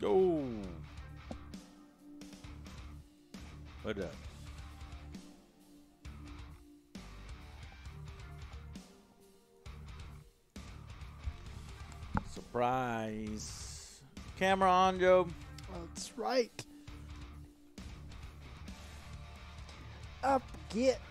Go. What up? Surprise. Camera on, Joe. That's right. Up gets.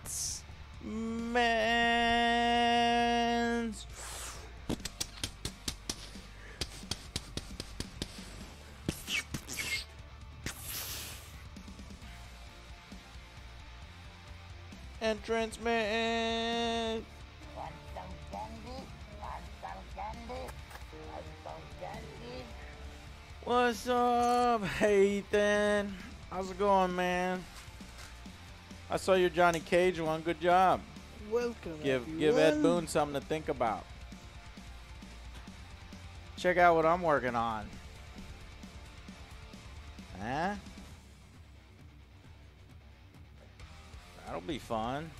Man. What's up, hey Ethan? How's it going, man? I saw your Johnny Cage one. Good job. Welcome. Give give Ed everyone. Boone something to think about. Check out what I'm working on. Be fun.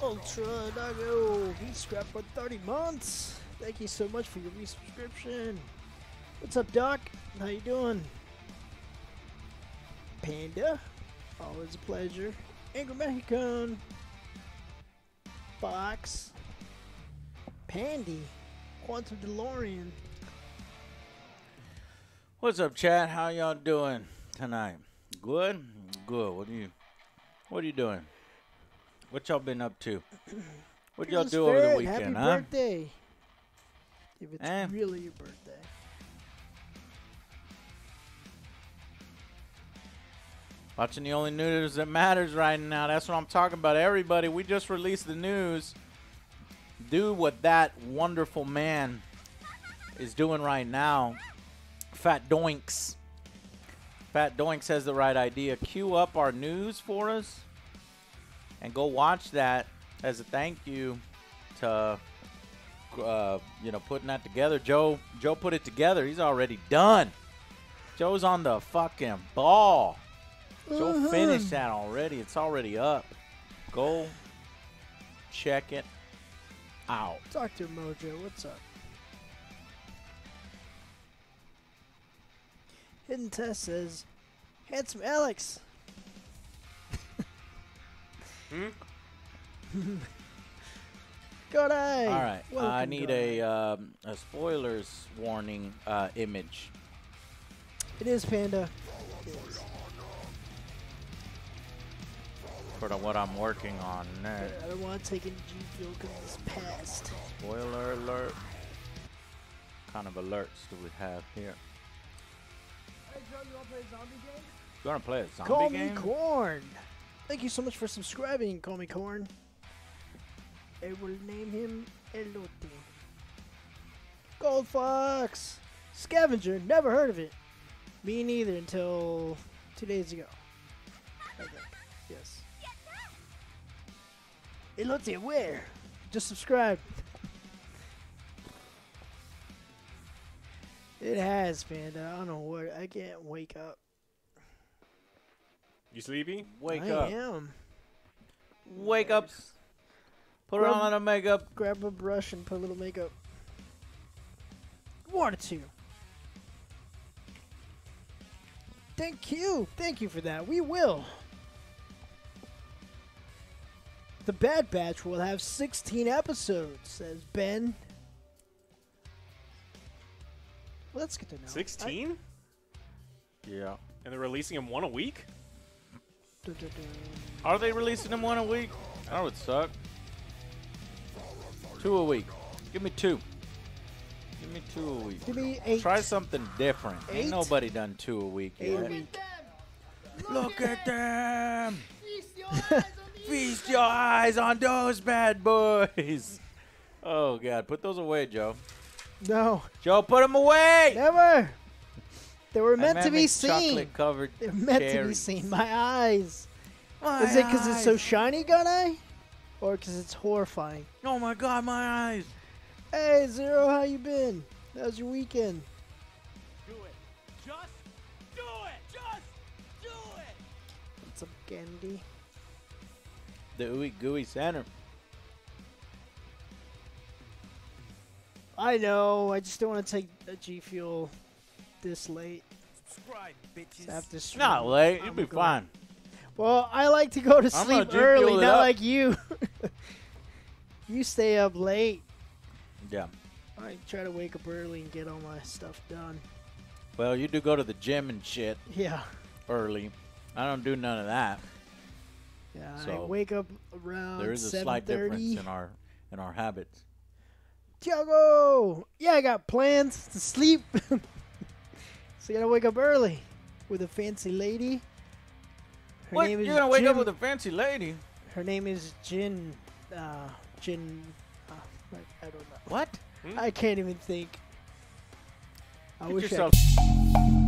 Ultra Nago. He scrapped for 30 months. Thank you so much for your resubscription. What's up, Doc? How you doing? Panda. Always a pleasure. Angry Mexican. Fox. Pandy. Quantum DeLorean. What's up, chat? How y'all doing tonight? Good? Good. What are you what are you doing? What y'all been up to? What y'all do over the weekend, Happy huh? birthday. If it's Eh. really your birthday. Watching the only news that matters right now. That's what I'm talking about. Everybody, we just released the news. Do what that wonderful man is doing right now. Fat Doinks. Fat Doinks has the right idea. Cue up our news for us and go watch that as a thank you to uh, you know putting that together. Joe Joe put it together. He's already done. Joe's on the fucking ball. Joe Uh-huh. finished that already. It's already up. Go check it out. Dr. Mojo, what's up? Hidden Test says, Handsome Alex. Good eye. All right. I need a um, a spoilers warning uh, image. It is Panda. It is. For the, what I'm working on next. I don't want to take any G Fuel because it's past. Spoiler alert. kind of alerts do we have here? You want to play a zombie game? Call game? me Corn. Thank you so much for subscribing. Call me Corn. I will name him Elote. Gold Fox. Scavenger. Never heard of it. Me neither until two days ago. I Elote, where? Just subscribe. it has, Panda. I don't know what. I can't wake up. You sleepy? Wake I up. I am. Wake up. Put Rub- on the makeup. grab a brush and put a little makeup. One or two. Thank you. Thank you for that. We will. The Bad Batch will have 16 episodes, says Ben. Well, that's good to know. 16? Yeah. And they're releasing them one a week? Are they releasing them one a week? That would suck. Two a week. Give me two. Give me two a week. Give me eight. Try something different. Eight? Ain't nobody done two a week Eight a yet. week. Look at them. Feast your eyes on those bad boys. Oh God, put those away, Joe. No, Joe, put them away. never. They were I'm meant to be seen. Chocolate covered. They're meant to be seen. My eyes. My Is it because it's so shiny, gun eye? Or because it's horrifying? Oh my God, my eyes. Hey Zero, how you been? How's your weekend? Do it. Just do it. Just do it. What's up, Candy? The ooey gooey center. I know. I just don't want to take a G Fuel this late. Subscribe, bitches. After It's not late. You'll I'm be good. fine. Well, I like to go to sleep early, not up. like you. you stay up late. Yeah. I try to wake up early and get all my stuff done. Well, you do go to the gym and shit Yeah. early. I don't do none of that. Yeah, I So, wake up around There is a 7:30. slight difference in our in our habits. Tiago! Yeah, I got plans to sleep. so you gotta wake up early with a fancy lady. Her what? name is You're gonna wake up with a fancy lady? Her name is Jin. Uh, Jin. Uh, I, I don't know. What? I can't even think. I Get wish yourself. Uh,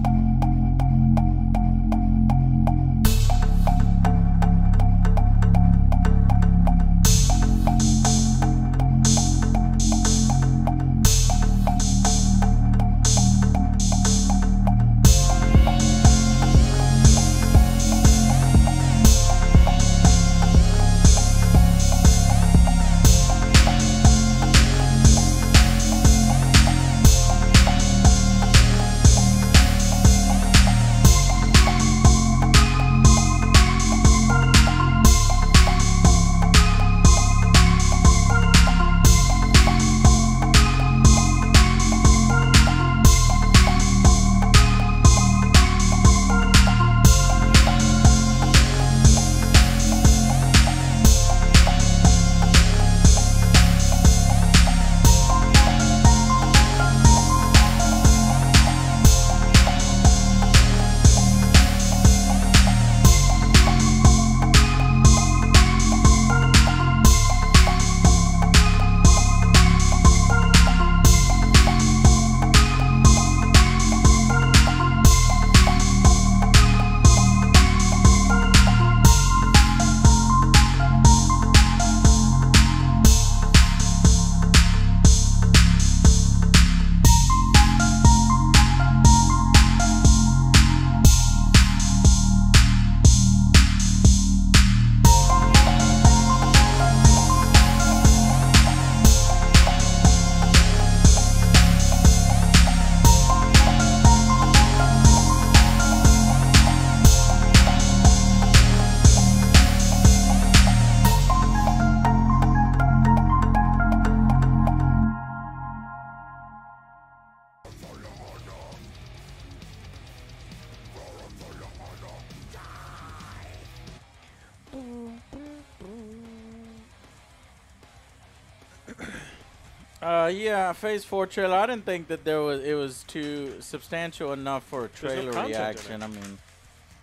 Phase Four trailer. I didn't think that there was it was too substantial enough for a trailer content in reaction. I mean,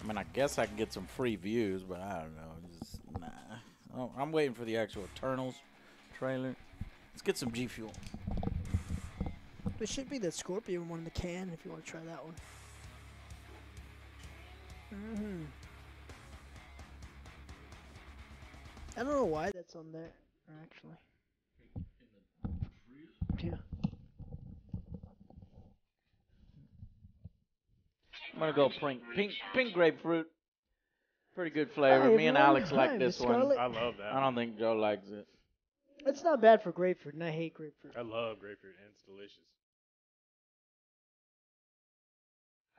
I mean, I guess I can get some free views, but I don't know. Just, nah. Oh, I'm waiting for the actual Eternals trailer. Let's get some G Fuel. There should be the Scorpion one in the can if you want to try that one. hmm I don't know why that's on there, actually. I'm gonna go pink, pink, pink grapefruit. Pretty good flavor. Hi, Me and everyone. Alex like Hi, this Miss one. Scarlett. I love that. I don't think Joe likes it. It's not bad for grapefruit, and I hate grapefruit. I love grapefruit and it's delicious.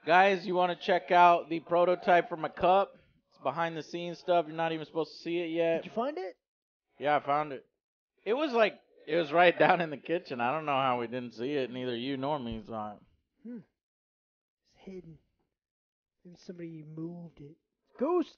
Guys, you want to check out the prototype for my cup? It's behind the scenes stuff. You're not even supposed to see it yet. Did you find it? Yeah, I found it. It was like it was right down in the kitchen. I don't know how we didn't see it. Neither you nor me saw it. Hmm. It's hidden. Maybe somebody moved it. Ghost!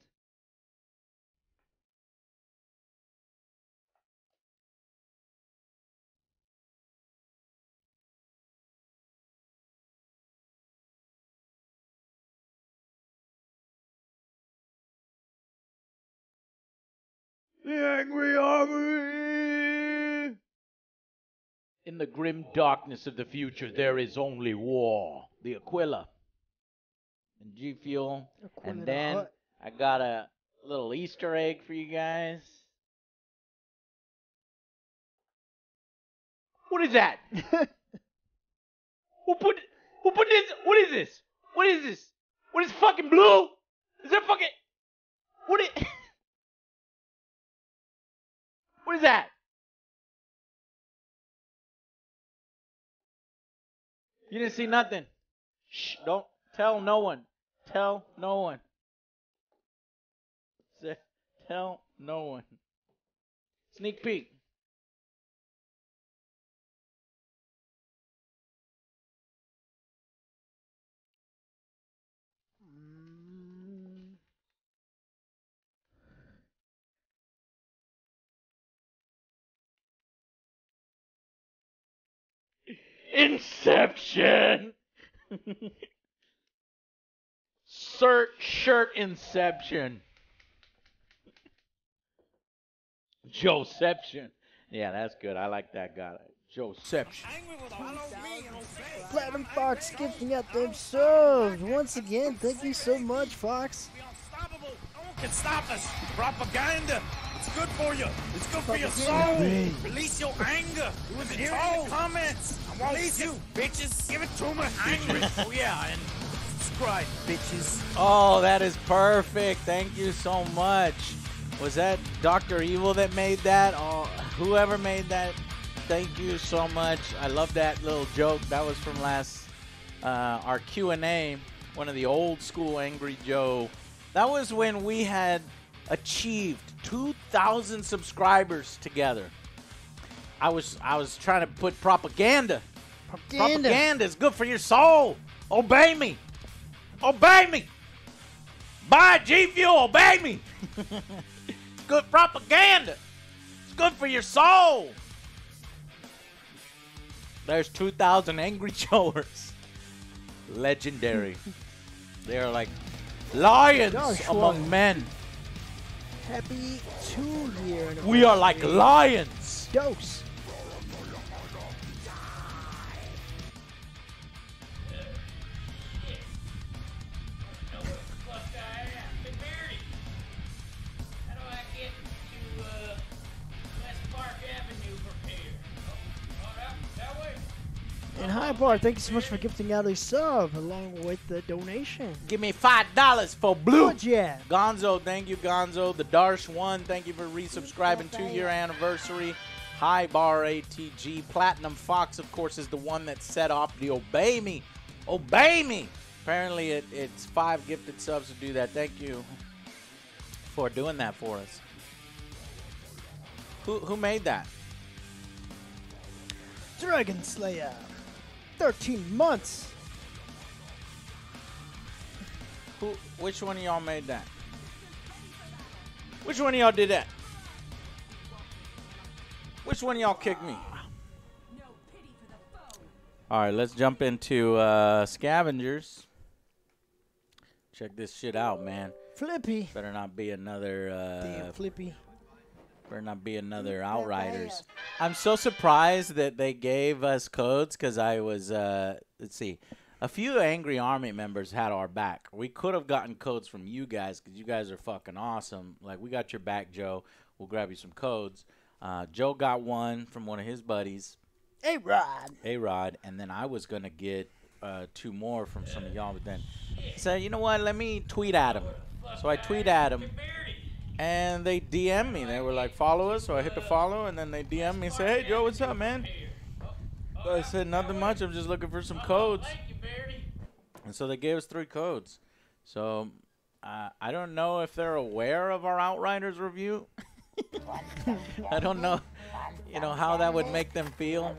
The Angry Army. In the grim darkness of the future, there is only war. The Aquila. And G Fuel. And then. I got a little Easter egg for you guys. What is that? who put who put this? What is this? What is this? What is fucking blue? Is that fucking what is What is that? You didn't see nothing. Shh, don't tell no one. Tell no one. Tell no one. Sneak peek. Inception. Shirt, shirt, Inception. Joeception. Yeah, that's good. I like that guy. Joeception. Platinum Fox gifting out them subs once again. Thank you so much, Fox. Unstoppable. No one can stop us. Propaganda. It's good for you. It's good for your soul. Release your anger. It was here in the comments. I won't Release you, bitches. Give it to me. Angry. oh yeah, and subscribe, bitches. Oh, that is perfect. Thank you so much. Was that Dr. Evil that made that? Oh, whoever made that, thank you so much. I love that little joke. That was from last uh, our Q&A, one of the old school Angry Joe. That was when we had achieved 2,000 subscribers together. I was I was trying to put propaganda Propaganda. Propaganda is good for your soul. Obey me. Obey me. Buy G Fuel. Obey me. it's good propaganda. It's good for your soul. There's 2,000 angry Joers. Legendary. they are like lions Joshua. among men. Happy two year We are like lions. Dose. And hi, Bar. Thank you so much for gifting out a sub along with the donation. Give me $5 for blue. Yeah. Gonzo, thank you, Gonzo. The Darsh one, thank you for resubscribing. to your anniversary. High Bar ATG. Platinum Fox, of course, is the one that set off the Obey Me. Obey Me! Apparently, it, it's five gifted subs to do that. Thank you for doing that for us. Who, who made that? Dragon Slayer. 13 months. Who? Which one of y'all made that? Which one of y'all did that? Which one of y'all kicked me? All right, let's jump into uh, scavengers. Check this shit out, man. Flippy. Better not be another. Damn, Uh, Flippy. Better not be another Outriders. I'm so surprised that they gave us codes because I was. Uh, let's see. A few angry army members had our back. We could have gotten codes from you guys because you guys are fucking awesome. Like we got your back, Joe. We'll grab you some codes. Uh, Joe got one from one of his buddies, Hey, Rod. A Rod, and then I was gonna get uh, two more from some of y'all. But then said, you know what? Let me tweet at him. So I tweet at him, and they DM me. They were like, follow us. So I hit the follow, and then they DM me and say, hey Joe, what's up, man? I said nothing much. I'm just looking for some codes. And so they gave us three codes. So uh, I don't know if they're aware of our Outriders review. I don't know, you know, how that would make them feel.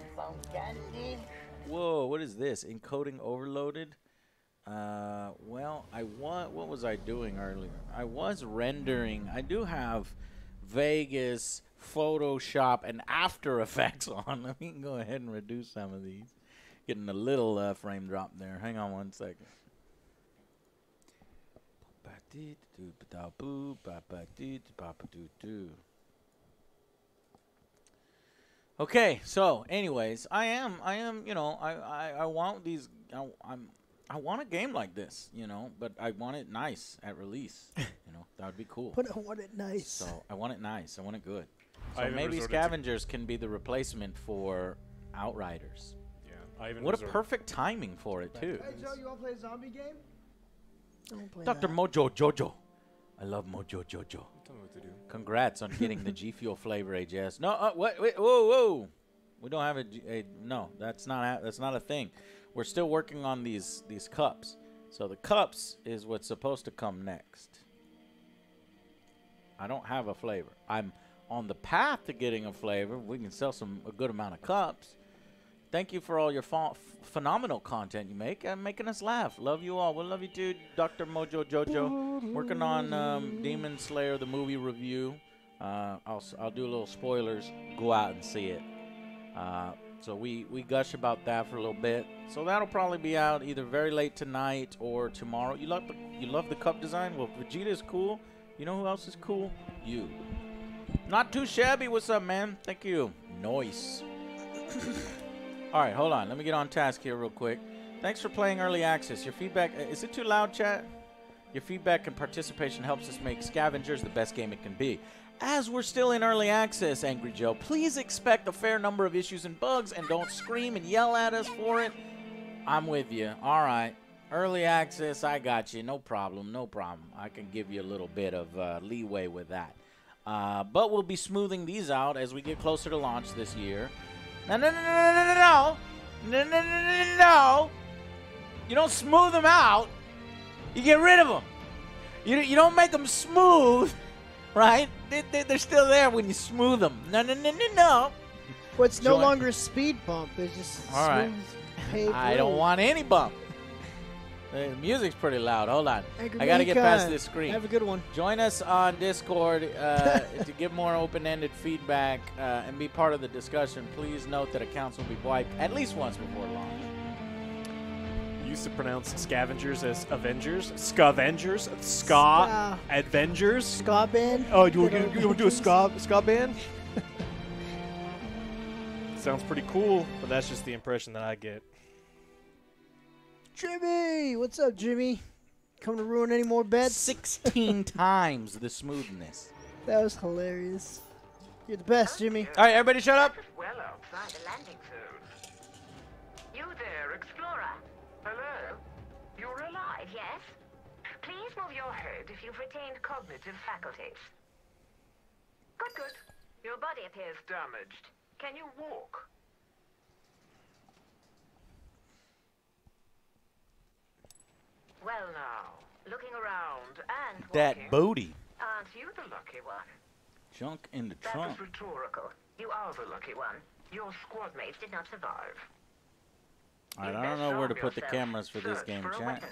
Whoa, what is this? Encoding overloaded? Uh, well, I want. What was I doing earlier? I was rendering. I do have Vegas, Photoshop, and After Effects on. Let me go ahead and reduce some of these. Getting a little uh, frame drop there. Hang on one second. Okay, so anyways, I am, I am, you know, I, I, I want these, I, I'm, I want a game like this, you know, but I want it nice at release. you know, that would be cool. But I want it nice. So I want it nice. I want it good. So I maybe resorted to- scavengers can be the replacement for Outriders. Yeah. Ivan What was a perfect timing for it too. Hey Joe, you want to play a zombie game? Don't play Dr. that. Mojo Jojo. I love Mojo Jojo. Tell me what to do. Congrats on getting the G Fuel flavor, AJS. No, uh, wait, wait, whoa, whoa. We don't have a, G- a no. That's not a, that's not a thing. We're still working on these these cups. So the cups is what's supposed to come next. I don't have a flavor. I'm on the path to getting a flavor. We can sell some a good amount of cups. Thank you for all your ph- phenomenal content you make and making us laugh. Love you all. We love you too, Dr. Mojo Jojo. Working on um, Demon Slayer, the movie review. Uh, I'll, I'll do a little spoilers. Go out and see it. Uh, so we, we gush about that for a little bit. So that'll probably be out either very late tonight or tomorrow. You love the you love the cup design? Well, Vegeta is cool. You know who else is cool? You. Not too shabby. What's up, man? Thank you. Noise. All right, hold on. Let me get on task here real quick. Thanks for playing early access. Your feedback uh, is it too loud, chat? Your feedback and participation helps us make Scavengers the best game it can be. As we're still in early access, Angry Joe, please expect a fair number of issues and bugs and don't scream and yell at us for it. I'm with you. All right. Early access, I got you. No problem. No problem. I can give you a little bit of uh, leeway with that. Uh, but we'll be smoothing these out as we get closer to launch this year. No, no, no, no, no, no, no, no, no, no, no, no. You don't smooth them out. You get rid of them. You, you don't make them smooth, right? They, they, they're still there when you smooth them. No, no, no, no, no. Well, it's no Join- longer a speed bump. It's just All right. smooth paved I don't want any bump. The music's pretty loud. Hold on. Angry I got to get past this screen. Have a good one. Join us on Discord uh, to give more open-ended feedback uh, and be part of the discussion. Please note that accounts will be wiped at least once before launch. You used to pronounce scavengers as Avengers, Scavengers, Ska, Ska. Avengers. Ska band. Oh, you, you, you want to do a Avengers. ska, ska band? Sounds pretty cool, but that's just the impression that I get. Jimmy, what's up, Jimmy? Come to ruin any more bets? 16 times the smoothness. That was hilarious. You're the best, Jimmy. All right, everybody shut up. well you've retained cognitive faculties. Good, good. Your body appears damaged. Can you walk? Well now, looking around and That walking, booty. aren't you the lucky one? Junk in the That trunk. was rhetorical. You are the lucky one. Your squad mates did not survive. Right, I don't know where to put the cameras for this game, for chat. weapon.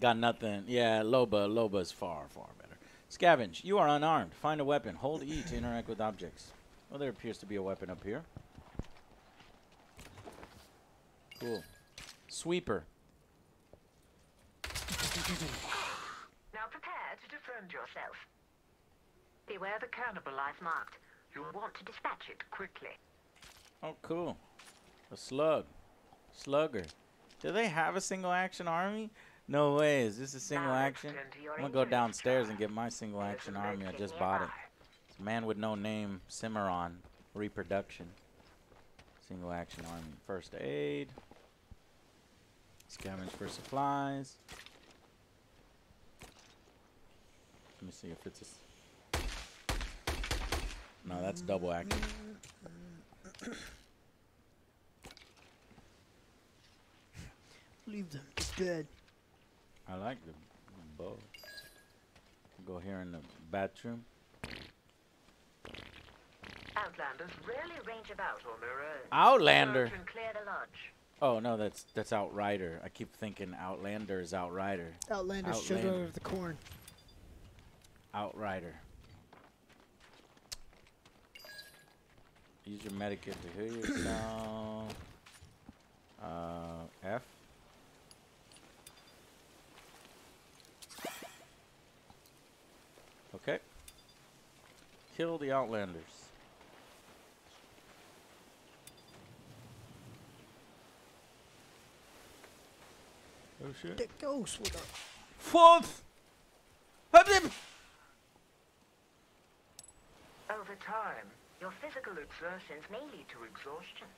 Got nothing. Yeah, Loba. Loba's far, far better. Scavenge. You are unarmed. Find a weapon. Hold E to interact with objects. Well, there appears to be a weapon up here. Cool. Sweeper. Now prepare to defend yourself. Beware the cannibal I've marked. You'll want to dispatch it quickly. Oh, cool. A slug. Slugger. Do they have a single action army? No way. Is this a single Now action? extend to your I'm gonna go injuries, downstairs and get my single There's action army. I just bought it. It's a man with no name, Cimarron. Reproduction. Single action army. First aid. Scavenge for supplies. Let me see if it's a. s- No, that's double action. Leave them. It's dead. I like the, the bow. Go here in the bathroom. Outlanders rarely range about on their own. Outlander. Clear the lodge. Oh no, that's that's Outrider. I keep thinking Outlander is Outrider. Outlander's children Outlander. of the corn. Outrider. Use your medikit to heal yourself. uh, F. Okay. Kill the Outlanders. Oh shit. The ghost with a Fourth. Have them. The time. Your physical exertions may lead to exhaustion.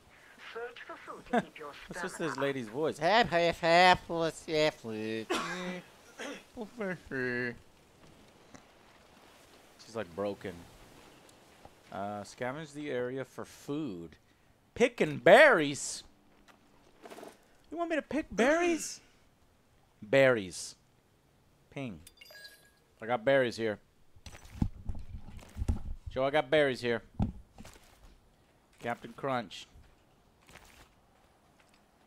Search for food to keep your That's stamina just this lady's voice. Half, half, half, plus, half, She's like broken. Uh, scavenge the area for food. Picking berries. You want me to pick berries? berries. Ping. I got berries here. Joe, I got berries here. Captain Crunch.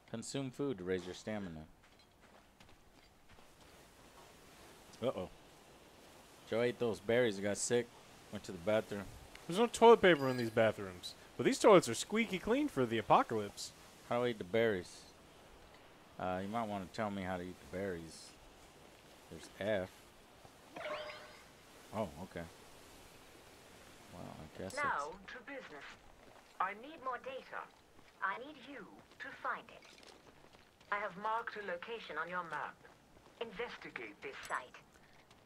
Consume food to raise your stamina. Uh oh. Joe ate those berries and got sick. Went to the bathroom. There's no toilet paper in these bathrooms. But these toilets are squeaky clean for the apocalypse. How do I eat the berries? Uh, you might want to tell me how to eat the berries. There's F. Oh, okay. Well, I guess Now to business. I need more data. I need you to find it. I have marked a location on your map. Investigate this site.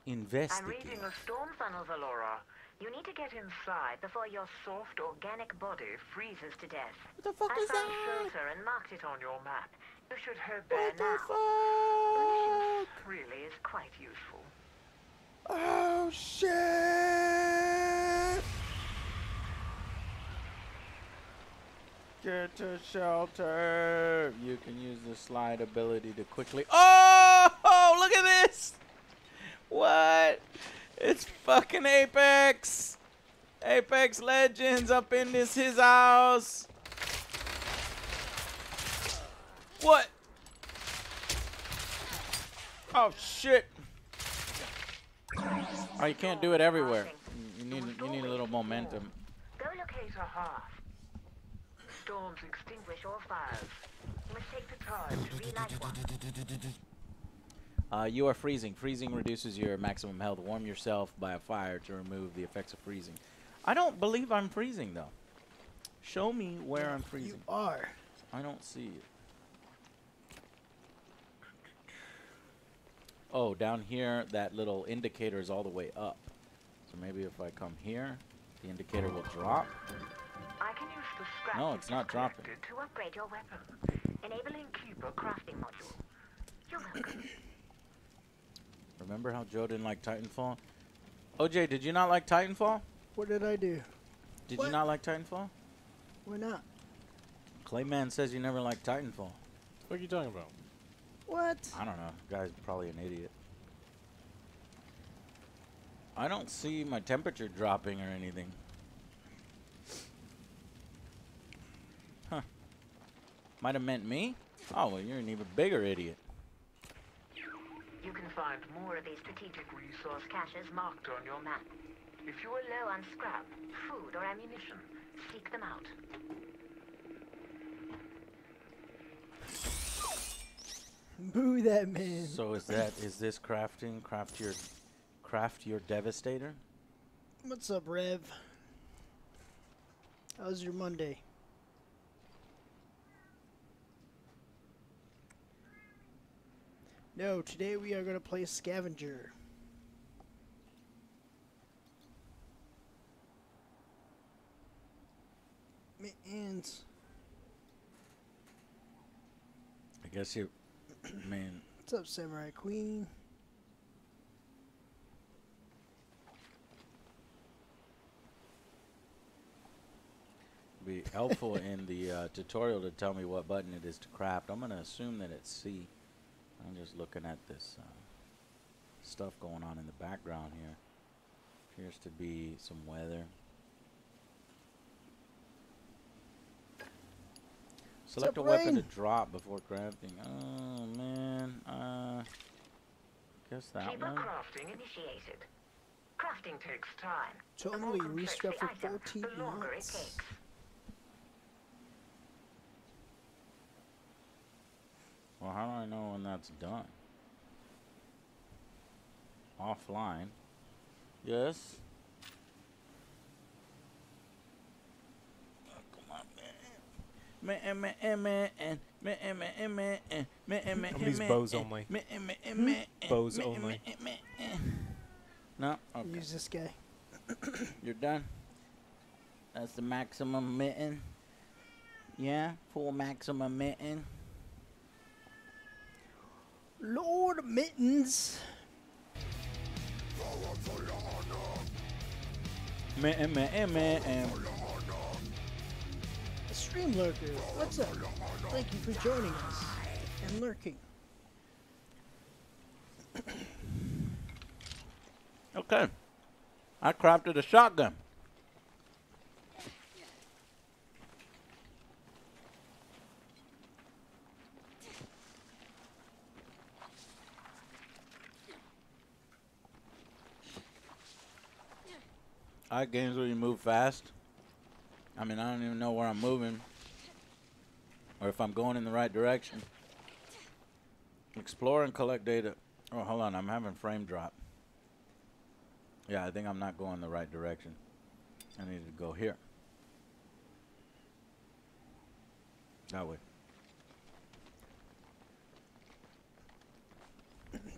investigate. I'm reading a storm funnel, Valora. You need to get inside before your soft organic body freezes to death. What the fuck I is found that? shelter and marked it on your map. You should head there What now. The fuck? really is quite useful. Oh shit! Get to shelter. You can use the slide ability to quickly. Oh, look at this! What? It's fucking Apex. Apex Legends up in this his house. What? Oh shit! Oh, you can't do it everywhere. You- You need you need a little momentum. Go locate a hearth. Storms extinguish all fires. You must take the time to relight one. Uh, you are freezing. Freezing reduces your maximum health. Warm yourself by a fire to remove the effects of freezing. I don't believe I'm freezing though. Show me where I'm freezing. You are. I don't see it. Oh, down here, that little indicator is all the way up. So maybe if I come here, the indicator will drop. I can use the scrap No, it's not dropping. to upgrade your weapon, enabling Keeper crafting module. You're welcome. Remember how Joe didn't like Titanfall? OJ, did you not like Titanfall? What did I do? Did What? you not like Titanfall? Why not? Clayman says you never liked Titanfall. What are you talking about? What? I don't know. Guy's probably an idiot. I don't see my temperature dropping or anything. Huh. Might have meant me? Oh, well, you're an even bigger idiot. You can find more of these strategic resource caches marked on your map. If you are low on scrap, food, or ammunition, seek them out. Boo that man. So is that is this crafting? Craft your craft your devastator? What's up, Rev? How's your Monday? No, today we are going to play Scavenger. And I guess you man. what's up, Samurai Queen? be helpful in the uh, tutorial to tell me what button it is to craft. I'm gonna assume that it's C. I'm just looking at this uh, stuff going on in the background here. Appears to be some weather. Select a up, weapon to drop before crafting. Oh man, uh, guess that Keeper one. crafting initiated. Crafting takes time. Totally complex for 14 the longer it months. takes. Well, how do I know when that's done? Offline. Yes? Bows only. bows only. No? Okay. Use this guy. You're done? That's the maximum mitten? Yeah? Full maximum mitten? Lord Mittens. Man, man, man, mitten. Stream Lurker, what's up? Thank you for joining us and lurking. Okay. I crafted a shotgun. I like games where you move fast. I mean, I don't even know where I'm moving or if I'm going in the right direction. Explore and collect data. Oh, hold on. I'm having frame drop. Yeah, I think I'm not going the right direction. I need to go here. That way.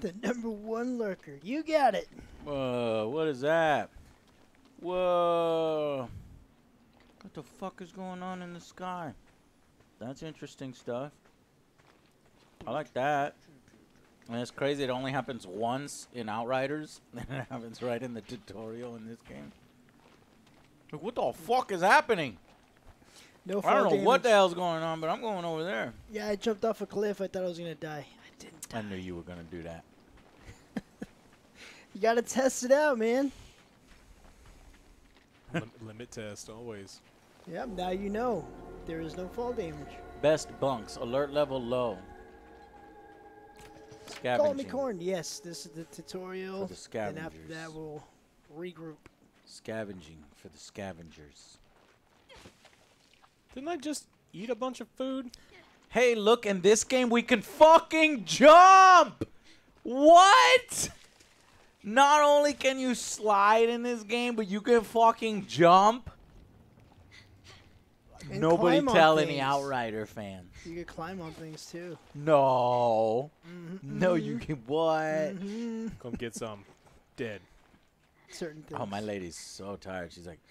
The number one lurker. You got it. Whoa, what is that? Whoa. What the fuck is going on in the sky? That's interesting stuff. I like that. And it's crazy, it only happens once in Outriders, and it happens right in the tutorial in this game. Like, what the fuck is happening? No I don't know what the hell's going on, but I'm going over there. Yeah, I jumped off a cliff. I thought I was gonna die. I didn't. I knew you were gonna do that. You gotta test it out, man. Lim- limit test always. Yep. Now you know there is no fall damage. Best bunks, alert level low. Scavenging. Call me corn. Yes, this is the tutorial. For the And after that, we'll regroup. Scavenging for the scavengers. Didn't I just eat a bunch of food? Hey, look, in this game we can fucking jump! What? Not only can you slide in this game, but you can fucking jump? And Nobody tell any. Outrider fan. You can climb on things too. No. Mm-hmm. No, you can what? Come get some. Dead. Certain things. Oh, my lady's so tired. She's like,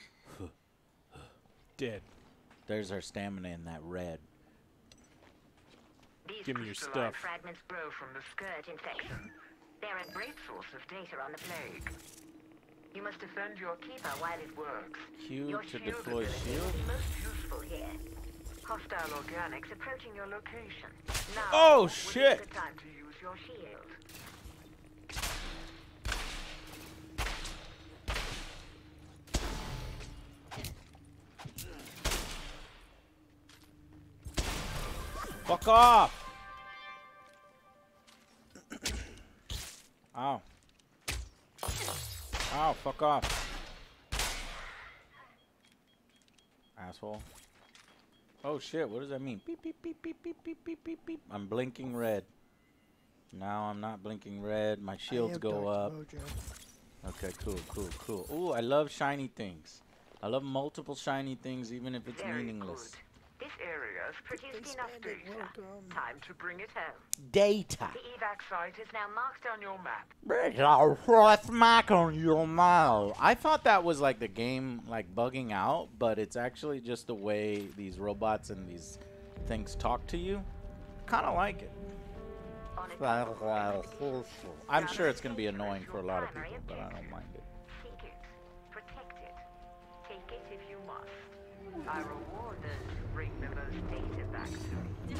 Dead. there's her stamina in that red. These Give me your stuff. fragments grow from the scourge infection. They're a great source of data on the plague. You must defend your keeper while it works. Q your to deploy shield? be most useful here. Hostile organics approaching your location. Now, Oh, be shit. good time to use your shield. Fuck off! Ow. Ow, fuck off. Asshole. Oh shit, what does that mean? Beep, beep, beep, beep, beep, beep, beep, beep, beep. I'm blinking red. Now I'm not blinking red. My shields go Dr. up. Mojo. Okay, cool, cool, cool. Ooh, I love shiny things. I love multiple shiny things, even if it's Very meaningless. good. This area's produced enough data. welcome. Time to bring it home. Data. The evac site is now marked on your map. What's mark on your mouth? I thought that was like the game like bugging out, but it's actually just the way these robots and these things talk to you. Kind of like it. I'm sure it's going to be annoying for a lot of people, but I don't mind it. Seek it. Protect it. Take it if you must. I reward those who bring the most data back to me.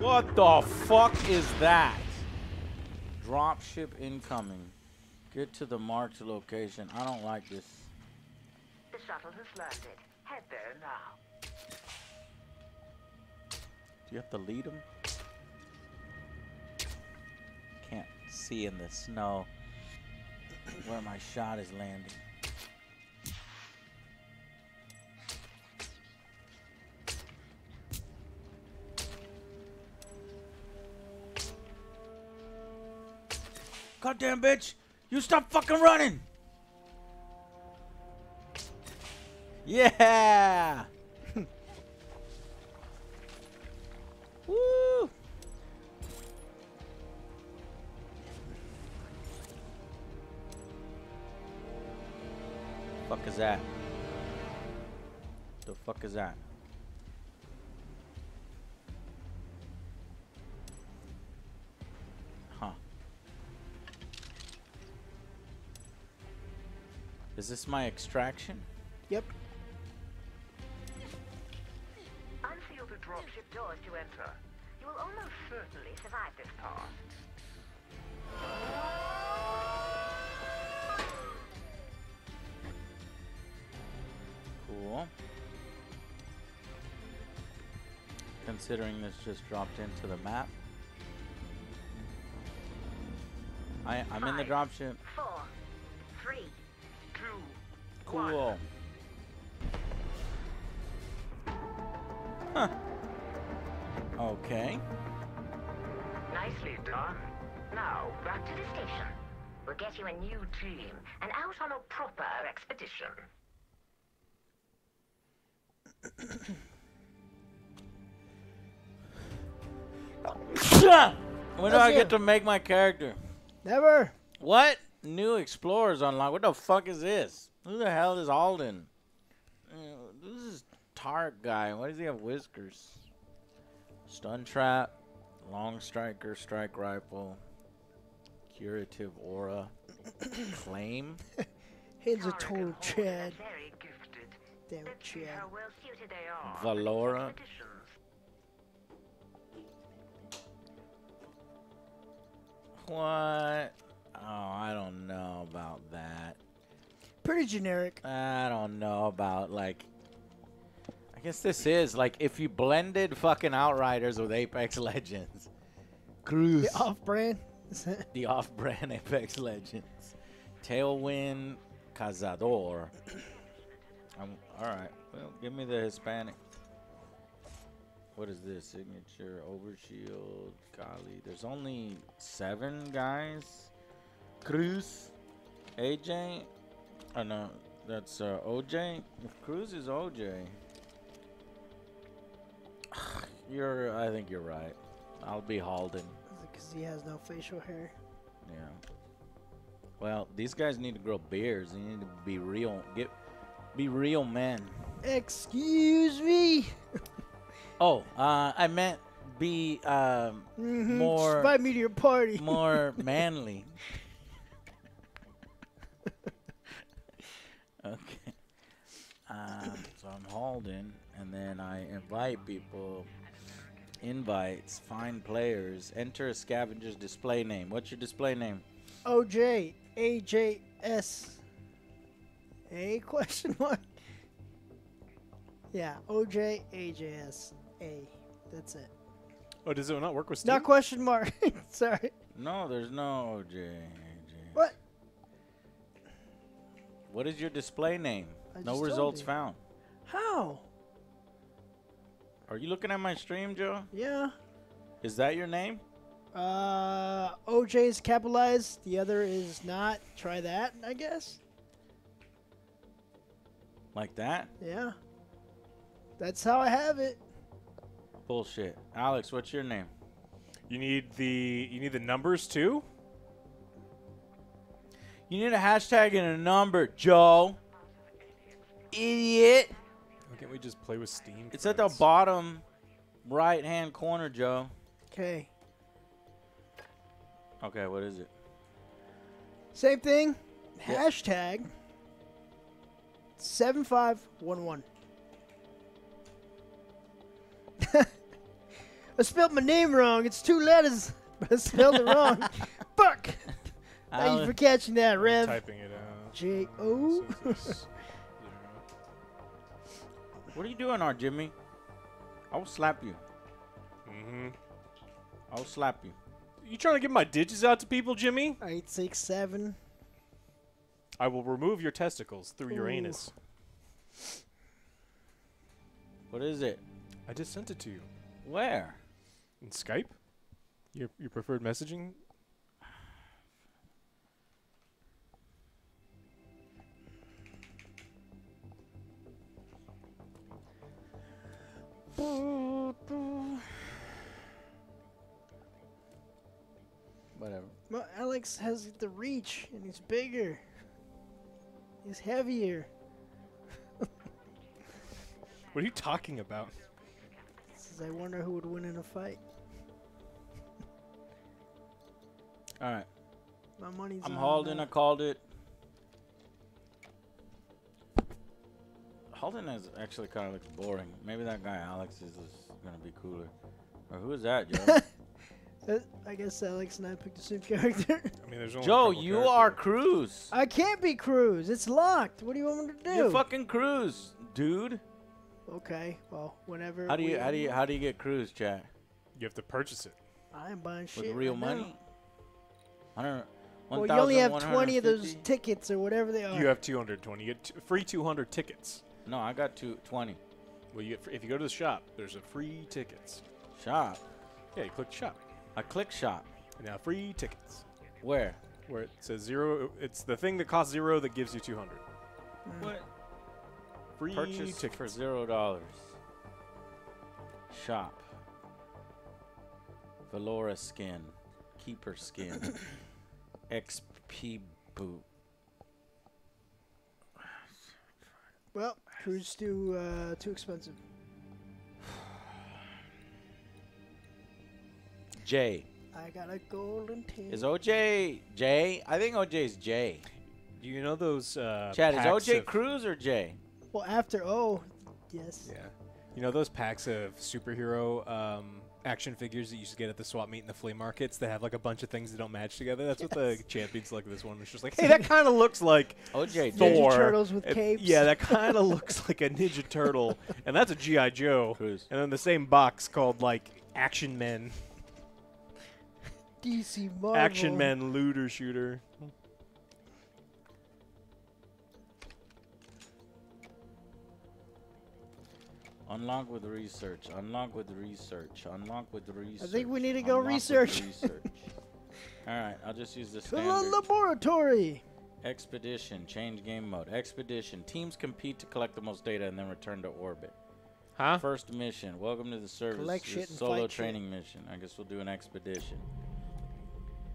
What the fuck is that? Dropship incoming. Get to the marked location. I don't like this. The shuttle has landed. Head there now. Do you have to lead them? Can't see in the snow where my shot is landing. Goddamn bitch! You stop fucking running! Yeah! Woo! Fuck is that? The fuck is that? Is this my extraction? Yep. Unseal the dropship doors to enter. You will almost certainly survive this pass. Cool. Considering this just dropped into the map. I, I'm in the Five. dropship. Four, three, two, Cool. Huh. Okay. Nicely done. Now, back to the station. We'll get you a new team and out on a proper expedition. when do That's I get it. to make my character? Never. What? New explorers online. What the fuck is this? Who the hell is Halden? This is Tark guy. Why does he have whiskers? Stun trap, long striker, strike rifle, curative aura, claim. He's a total and Horn are Chad. Damn it, Chad. well suited they are. for these Valora. What? Oh, I don't know about that. Pretty generic. I don't know about like. I guess this is like if you blended fucking Outriders with Apex Legends. Cruz. The off-brand. the off-brand Apex Legends. Tailwind Cazador. I'm, all right. Well, give me the Hispanic. What is this? Signature, Overshield, Golly. There's only seven guys. Cruz, AJ. Oh no, that's uh, OJ. If Cruz is OJ, you're. I think you're right. I'll be Halden. Because he has no facial hair. Yeah. Well, these guys need to grow beards. They need to be real. Get, be real men. Excuse me. Oh, uh, I meant be um, Mhm. More- Invite me to your party. more manly. Okay. Um, so I'm Halden, and then I invite people. Invites, find players, enter a scavenger's display name. What's your display name? OJ AJS. A question mark. Yeah, OJ AJS A. That's it. Oh, does it not work with Steam? Not question mark. Sorry. No, there's no OJ. AJ. What? What is your display name? I no just told results you. found. How? Are you looking at my stream, Joe? Yeah. Is that your name? Uh, OJ is capitalized. The other is not. Try that, I guess. Like that? Yeah. That's how I have it. Bullshit. Alex, what's your name? You need the you need the numbers too. You need a hashtag and a number, Joe. Idiot. Why can't we just play with Steam? It's at the friends? bottom right hand corner, Joe. Okay. Okay, what is it? Same thing. Yeah. Hashtag 7511. I spelled my name wrong. It's two letters, but I spelled it wrong. Fuck. Thank you for catching that, I'm Rev. typing it out. J O. Six, six, what are you doing, R Jimmy? I will slap you. mm-hmm. I will slap you. You trying to give my digits out to people, Jimmy? Eight six seven. I will remove your testicles through your anus. What is it? I just sent it to you Where? in Skype. Your your preferred messaging. Whatever. Well, Alex has the reach, and he's bigger. He's heavier. what are you talking about? Says, I wonder who would win in a fight. All right. My money's. I'm holding. I called it. Halden is actually kind of looks boring. Maybe that guy Alex is, is gonna be cooler. Or who is that, Joe? uh, I guess Alex and I picked the same character. I mean, there's only Joe, you characters. are Cruz. I can't be Cruz. It's locked. What do you want me to do? You're fucking Cruz, dude. okay. Well, whenever. How do you how do you how do you get Cruz, chat? You have to purchase it. I am buying shit. With real right now. money? I don't know. Well, you only have 20 of those tickets or whatever they are. You have 220. You get t- free 200 tickets. No, I got two twenty. Well, you get if you go to the shop, there's a free tickets. Shop. Yeah, you click shop. I click shop. And now free tickets. Where? Where it says zero, it's the thing that costs zero that gives you 200. Hmm. What? Free Purchase tickets. for zero dollars. Shop. Valora skin. Keeper skin. XP boot. Well, Cruz too uh, too expensive. J. I got a golden tail. Is OJ J? I think OJ is J. Do you know those uh, Chad, is OJ of- Cruz or J? well, after O, yes. Yeah. You know those packs of superhero um, action figures that you used to get at the swap meet and the flea markets that have like a bunch of things that don't match together? That's what the champions look like this one. was just like, hey, that kind of looks like OJ J. Thor. Turtles with capes. Yeah, that kind of looks like a Ninja Turtle, and that's a GI Joe. Cruz. And then the same box called like Action Men, DC Marvel. Action Men Looter Shooter. Unlock with research. Unlock with research. Unlock with research. I think we need to go unlock research. research. All right, I'll just use the To the laboratory. Expedition. Change game mode. Expedition. Teams compete to collect the most data and then return to orbit. Huh? First mission. Welcome to the service. Collect This shit and solo fight shit. training mission. I guess we'll do an expedition.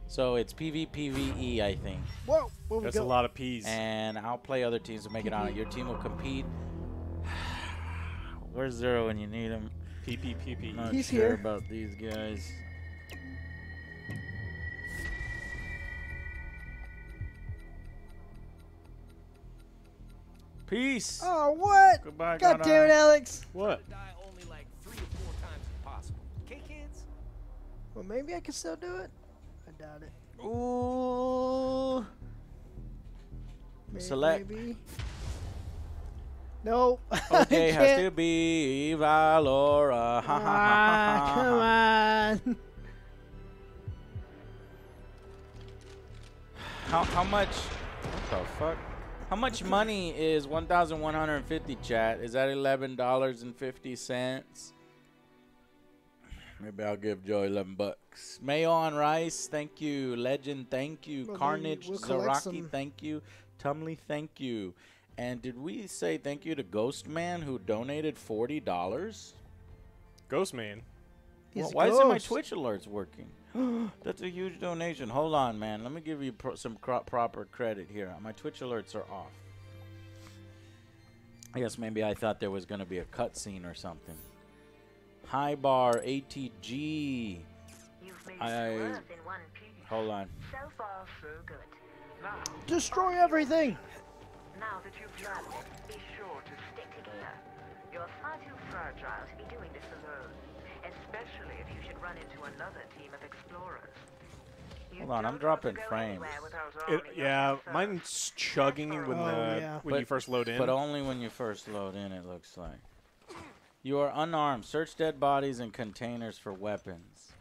So it's PvPvE, I think. Whoa, where we That's go? a lot of peas. And I'll play other teams to make it on it. Your team will compete. Where's Zero when you need him? PPPP. Not He's sure here. about these guys. Peace. Oh, what? Goodbye, God Gunnar. damn it, Alex. What? Die only like three or four times if possible. Okay, kids? Well, maybe I can still do it. I doubt it. Ooh. May- Select. Maybe. No. Okay, has to be Valora. Ah, come on. How how much? What the fuck? How much money is 1,150 chat? Is that $11.50? Maybe I'll give Joe 11 bucks. Mayo on Rice, thank you. Legend, thank you. Well, Carnage, we'll Zaraki, thank you. Tumley, thank you. And did we say thank you to Ghost Man who donated $40? Ghost Man. Well, a why isn't my. Twitch alerts working? That's a huge donation. Hold on, man. Let me give you pro- some cro- proper credit here. My Twitch alerts are off. I guess maybe I thought there was going to be a cutscene or something. High bar ATG. You've made I- it in one piece. Hold on. So far, so good. Now, Destroy everything. Now that you've learned it, be sure to stick together. You're far too fragile to be doing this alone, especially if you should run into another team of explorers. You Hold on, I'm dropping want to go frames. It, yeah, mine's chugging when Oh, the yeah. when you first load in. But only when you first load in, it looks like. You are unarmed. Search dead bodies and containers for weapons.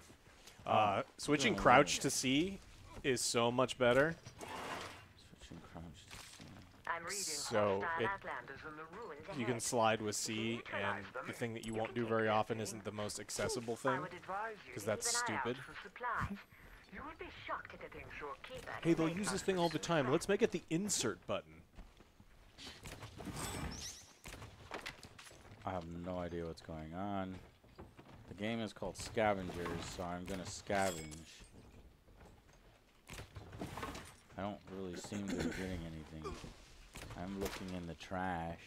uh, switching crouch to C is so much better. Switching crouch to C. I'm reading So, it- Outlanders in the ruins You can slide with C, and the thing that you won't do very often isn't the most accessible thing. would advise you 'cause to that's keep an eye out stupid. for supplies. You would be shocked at the things your keeper Hey, they'll use this thing all the time. Let's make it the insert button. I have no idea what's going on. The game is called Scavengers, so I'm gonna scavenge. I don't really seem to be getting anything. I'm looking in the trash.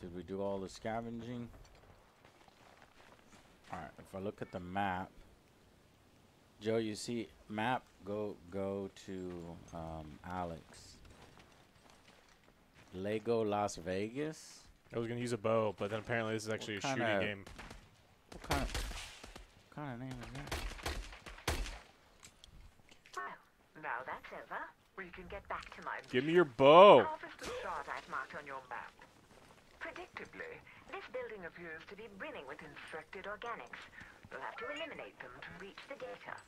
Did we do all the scavenging? Alright, if I look at the map. Joe, you see map, go go to um, Alex. Lego Las Vegas? I was gonna use a bow, but then apparently this is actually a shooting game. What kind of what kind of name is that? Well, now that's over. We can get back to my Give me your bow. Harvest the shard I've marked on your map. Predictably, this building appears to be brimming with infected organics. You'll have to eliminate them to reach the data.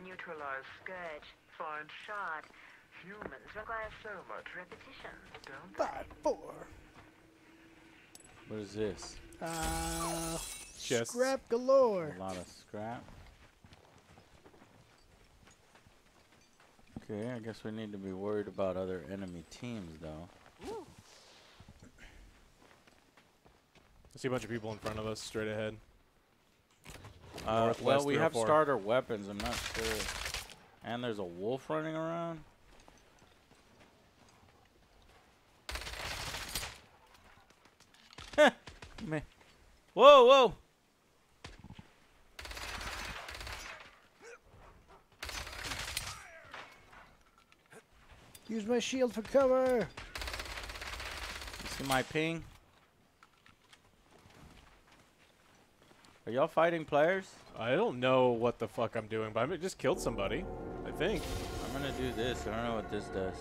Neutralize Scourge, find shard. Humans require so much repetition, don't they? Five, four. What is this? Uh, Chests. scrap galore. A lot of scrap. Okay, I guess we need to be worried about other enemy teams, though. I see a bunch of people in front of us, straight ahead. Uh, well, we have starter weapons. I'm not sure. And there's a wolf running around. Whoa, whoa. Use my shield for cover. You see my ping? Are y'all fighting players? I don't know what the fuck I'm doing, but I just killed somebody. I think. I'm gonna do this. I don't know what this does.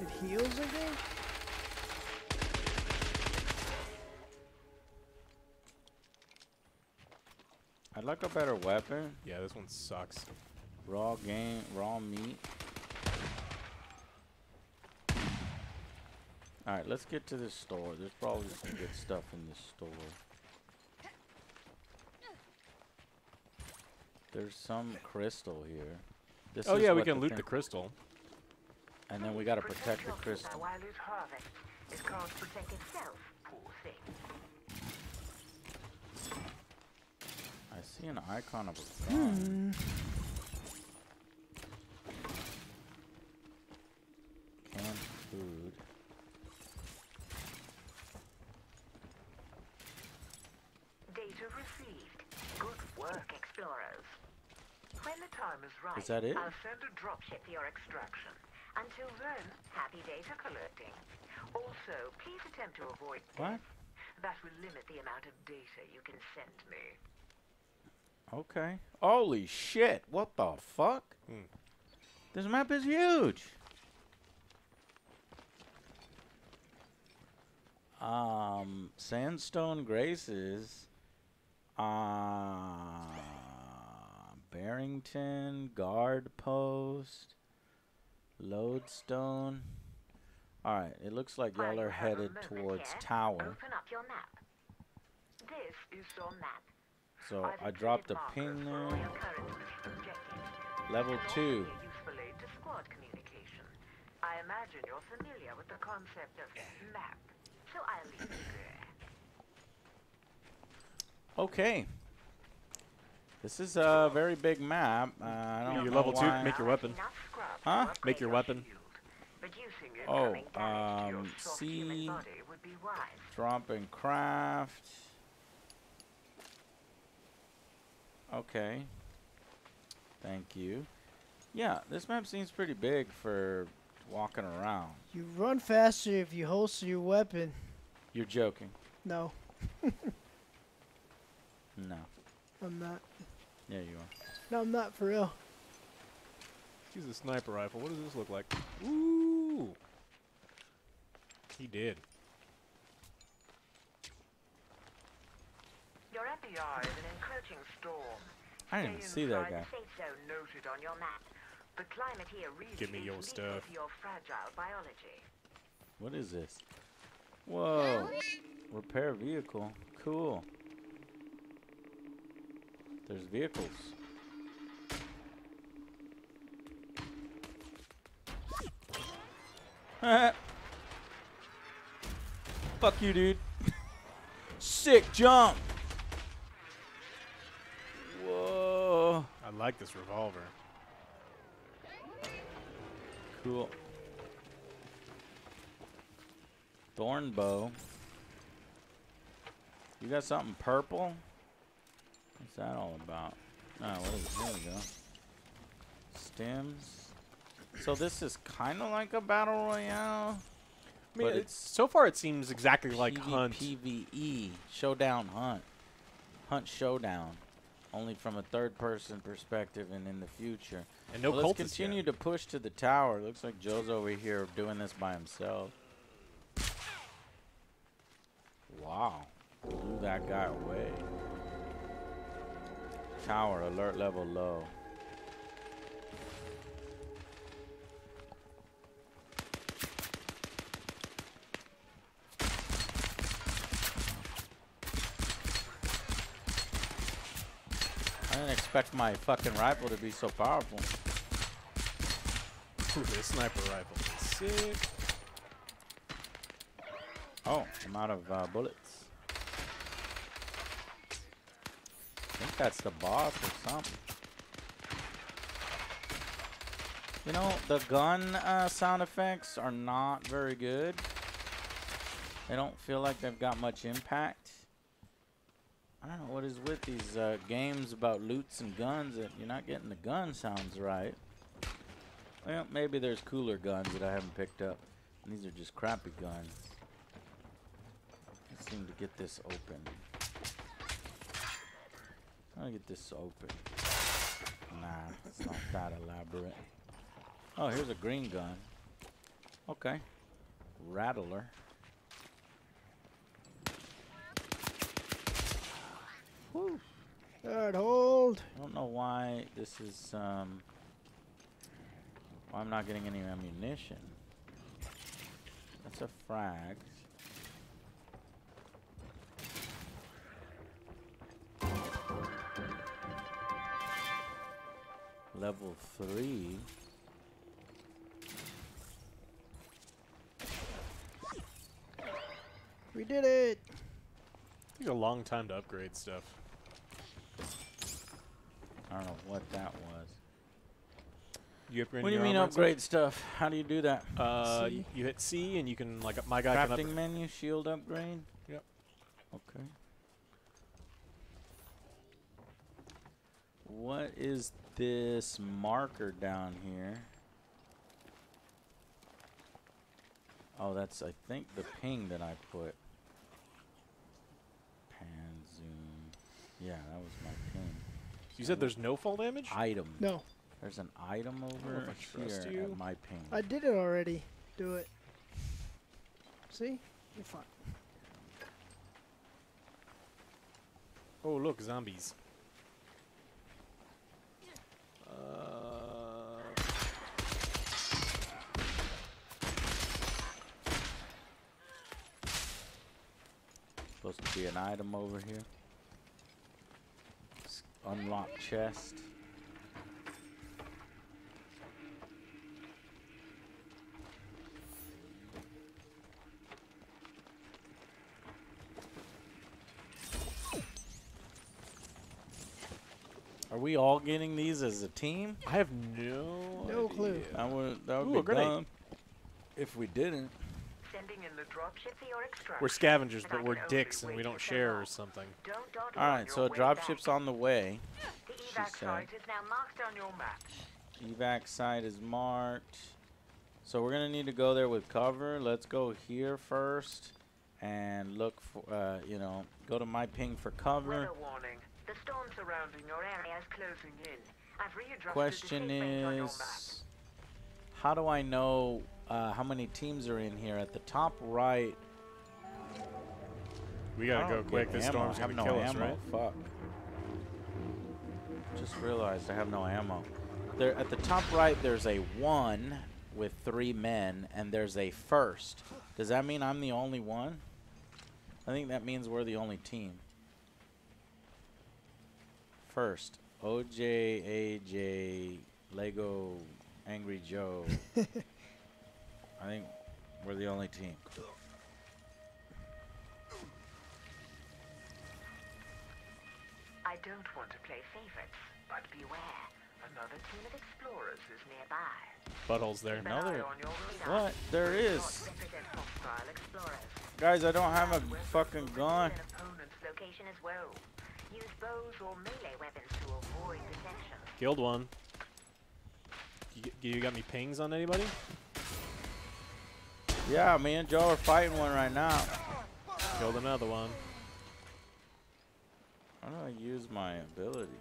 It heals again? I'd like a better weapon. Yeah, this one sucks. Raw game, raw meat. All right, let's get to this store. There's probably some good stuff in this store. There's some crystal here. This Oh is yeah, we what can loot the crystal. and then we gotta protect the crystal. While it's harvest, it can't protect itself, poor thing. I see an icon of a hmm. gun. Canned food. Data received. Good work, explorers. When the time is right, Is that it? I'll send a dropship for your extraction. Until then, happy data collecting. Also, please attempt to avoid What? death. That will limit the amount of data you can send me. Okay. Holy shit! What the fuck? Hmm. This map is huge. Um, Sandstone Graces. Uh, Barrington Guard Post. Lodestone. All right. It looks like y'all are headed towards here, Tower. Open up your map. This is your map. So I've I dropped a ping markers for all there. your current mission objectives. Level two. also be a useful aid to squad communication. I imagine you're familiar with the concept of map, so I'll leave it there. Okay. This is a very big map. Uh, I don't You're know level two, make your weapon. enough scrub to Huh? Make your weapon. Oh, incoming damage to your um, C. body would be wise. Drop and craft. Okay. Thank you. Yeah, this map seems pretty big for walking around. You run faster if you holster your weapon. You're joking. No, No. I'm not. Yeah, you are. No, I'm not for real. Use a sniper rifle. What does this look like? Ooh. He did. You're at the eye of an encroaching storm. I didn't even Stay see that guy. The safe zone noted on your map. The climate here really Give me your stuff. to your fragile biology. What is this? Whoa. Repair vehicle. Cool. There's vehicles. Fuck you, dude. Sick jump. Whoa. I like this revolver. Cool. Thorn bow. You got something purple? What's that all about? Oh, what is There we go. Stems. So this is kind of like a battle royale. I mean, But it's, so far it seems exactly like Hunt. PVE Showdown Hunt. Hunt Showdown. Only from a third person perspective and in the future. And no Well, let's continue yet. to push to the tower. Looks like Joe's over here doing this by himself. Wow. Blew that guy away. Tower, alert level low. I didn't expect my fucking rifle to be so powerful. Ooh, the sniper rifle is sick. Oh, I'm out of uh, bullets. I think that's the boss or something. You know, the gun uh, sound effects are not very good. They don't feel like they've got much impact. I don't know what is with these uh, games about loots and guns that you're not getting the gun sounds right. Well, maybe there's cooler guns that I haven't picked up. And these are just crappy guns. Let's seem to get this open. How do I get this open? Nah, it's not that elaborate. Oh, here's a green gun. Okay. Rattler. Whew. Alright, hold. I don't know why this is, um, why I'm not getting any ammunition. That's a frag. Level three. We did it. Take a long time to upgrade stuff. I don't know what that was. You upgrade What do you mean upgrade stuff? How do you do that? Uh, C. y- you hit C and you can like my guy can Crafting up- menu, shield upgrade? Yep. Okay. What is this marker down here? Oh, that's, I think, the ping that I put. Pan zoom. Yeah, that was my ping. You said there's no fall damage? Item. No, There's an item over if I trust here you. at my ping. I did it already. Do it. See? You're fine. Oh, look, zombies. Uh, Supposed to be an item over here. Unlock chest. Are we all getting these as a team? I have no No clue. idea. That would that would Ooh, be a grenade. dumb if we didn't. Sending in the dropship for your. We're scavengers, but we're dicks and we don't share or something. Don't dawdle All on right, your so a way dropship's on the way. The she evac said. site is now marked on your map. Evac site is marked. So we're gonna need to go there with cover. Let's go here first and look for, uh, you know, go to my ping for cover. Weather warning. The storm surrounding your area is closing in. I've readjusted Question the safe range on your map. is, how do I know uh, how many teams are in here? At the top right. We gotta go quick. This ammo. storm's gonna no kill us, right? Fuck. Just realized I have no ammo. There at the top right there's a one with three men and there's a first. Does that mean I'm the only one? I think that means we're the only team. First. OJ, AJ, Lego, Angry Joe. I think we're the only team. I don't want to play favorites, but beware. Another team of explorers is nearby. Buttholes there. Keep No, there- on your radar. What? There Do is. not represent hostile explorers. Guys, I don't have a fucking gun. An opponent's location as well. Use bows or melee weapons to avoid detection. Killed one. You, you got me pings on anybody? Yeah, me and Joe are fighting one right now. Killed another one. How do I use my ability?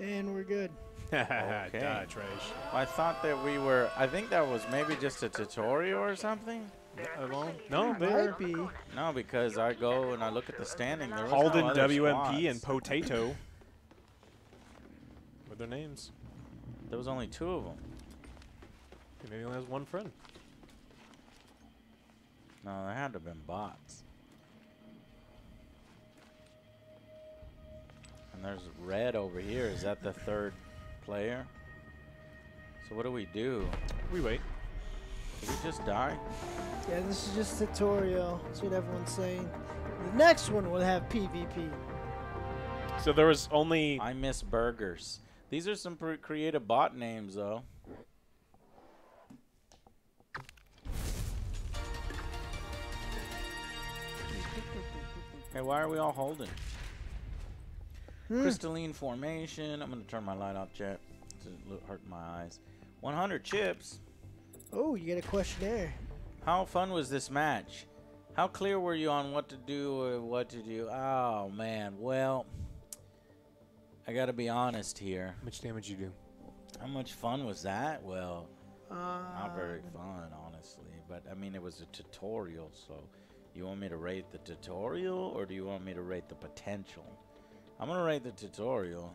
And we're good. Okay. Die, trash. I thought that we were. I think that was maybe just a tutorial or something. Well, no, Might they're be. No, because I go and I look at the standing. There was no Halden, other WMP, and squads. Potato. With their names. There was only two of them. He maybe only has one friend. No, there had to have been bots. And there's red over here. Is that the third player? So what do we do? We wait. Did we just die? Yeah, this is just tutorial. That's what everyone's saying. The next one will have PvP. So there was only I miss burgers. These are some pretty creative bot names, though. Hey, why are we all holding? Hmm. Crystalline formation. I'm gonna turn my light off, chat. To look, hurt my eyes. 100 chips. Oh, you get a questionnaire. How fun was this match? How clear were you on what to do or what to do? Oh man, well, I gotta be honest here. how much damage you do. How much fun was that? Well, Uh, not very fun, honestly. But I mean, it was a tutorial, so you want me to rate the tutorial or do you want me to rate the potential? I'm gonna rate the tutorial.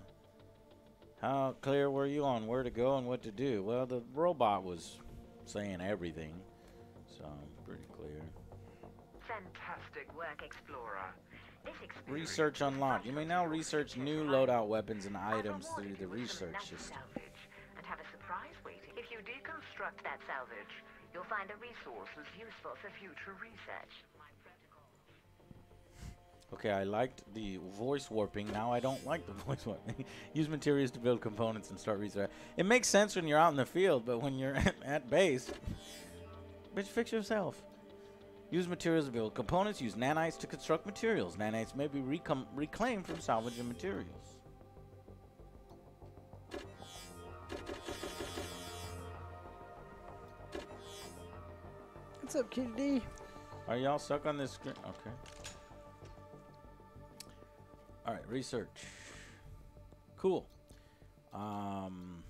How clear were you on where to go and what to do? Well, the robot was saying everything, so pretty clear. Fantastic work, Explorer. This Research unlocked. You may now research new loadout weapons and items through the research system. And have a surprise waiting. If you deconstruct that salvage, you'll find a resource that's useful for future research. Okay, I liked the voice warping. Now I don't like the voice warping. Use materials to build components and start research. It makes sense when you're out in the field, but when you're at at base, bitch, fix yourself. Use materials to build components. Use nanites to construct materials. Nanites may be recom- reclaimed from salvaging materials. What's up, Kitty D? Are y'all stuck on this screen? Okay. All right, research. Cool. Um,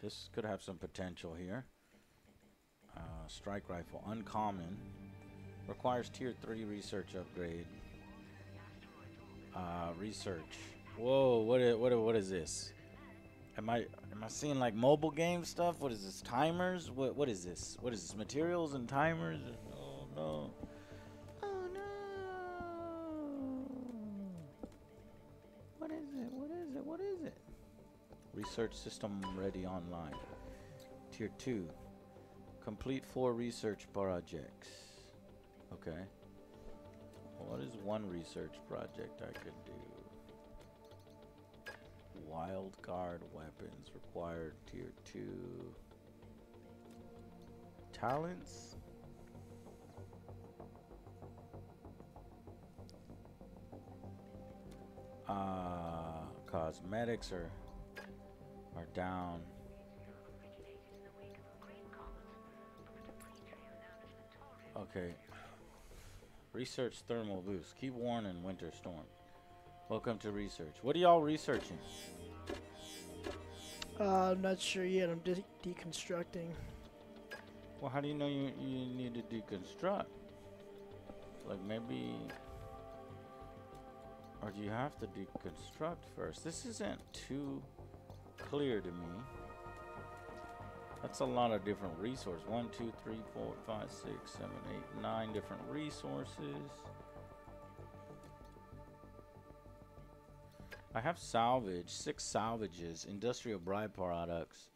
this could have some potential here. Uh, strike rifle, uncommon. Requires tier three research upgrade. Uh, research. Whoa, what is, what, what is this? Am I am I seeing like mobile game stuff? What is this? Timers? What what is this? What is this? Materials and timers? Oh no. Research system ready online. Tier 2. Complete four research projects. Okay. What is one research project I could do? Wild card weapons required tier 2. Talents? Uh, cosmetics are are down. Okay. Research thermal boost. Keep warm in winter storm. Welcome to research. What are y'all researching? Uh, I'm not sure yet. I'm de- deconstructing. Well, how do you know you, you need to deconstruct? Like maybe... Or do you have to deconstruct first? This isn't too clear to me. That's a lot of different resources. One, two, three, four, five, six, seven, eight, nine different resources. I have salvage, six salvages, industrial byproducts.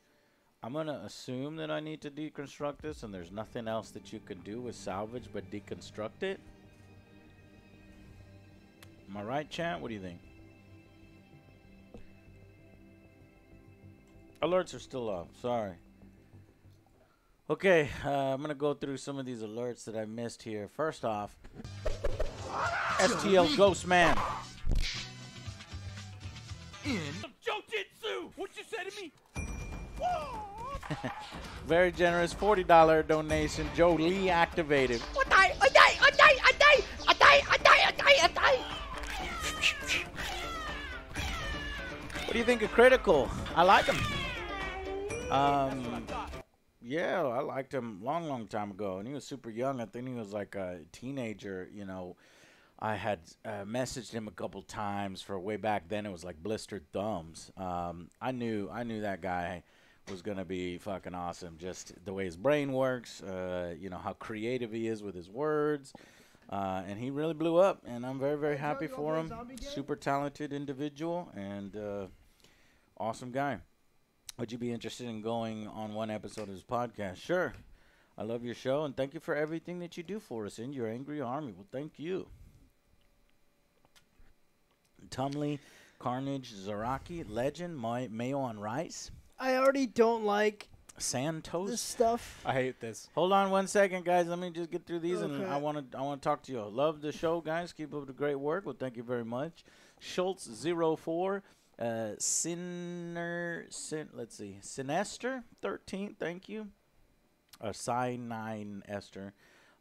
I'm gonna assume that I need to deconstruct this, and there's nothing else that you can do with salvage but deconstruct it. Am I right, chat? What do you think? Alerts are still off. Sorry. Okay, uh, I'm gonna go through some of these alerts that I missed here. First off, STL Ghost Man. In. Jojitsu! What you say to me? Very generous $40 donation. Joe Lee activated. What do you think of Critikal? I like him. Um, yeah, I liked him long, long time ago, and he was super young. I think he was like a teenager. You know, I had uh, messaged him a couple times for way back then. It was like blistered thumbs. Um, I knew, I knew that guy was gonna be fucking awesome. Just the way his brain works, uh, you know how creative he is with his words, uh, and he really blew up. And I'm very, very happy for him. Super talented individual and uh, awesome guy. Would you be interested in going on one episode of his podcast? Sure. I love your show and thank you for everything that you do for us in your angry army. Well, thank you. Tumley, Carnage, Zaraki, Legend, My, Mayo on Rice, I already don't like Santos. this stuff. I hate this. Hold on one second, guys. Let me just get through these, and I want to I want to talk to you. Love the show, guys. Keep up the great work. Well, thank you very much. Schultz 04, uh, Sinner, Sin, let's see, Sinester 13. Thank you. Uh, Sign 9 Esther.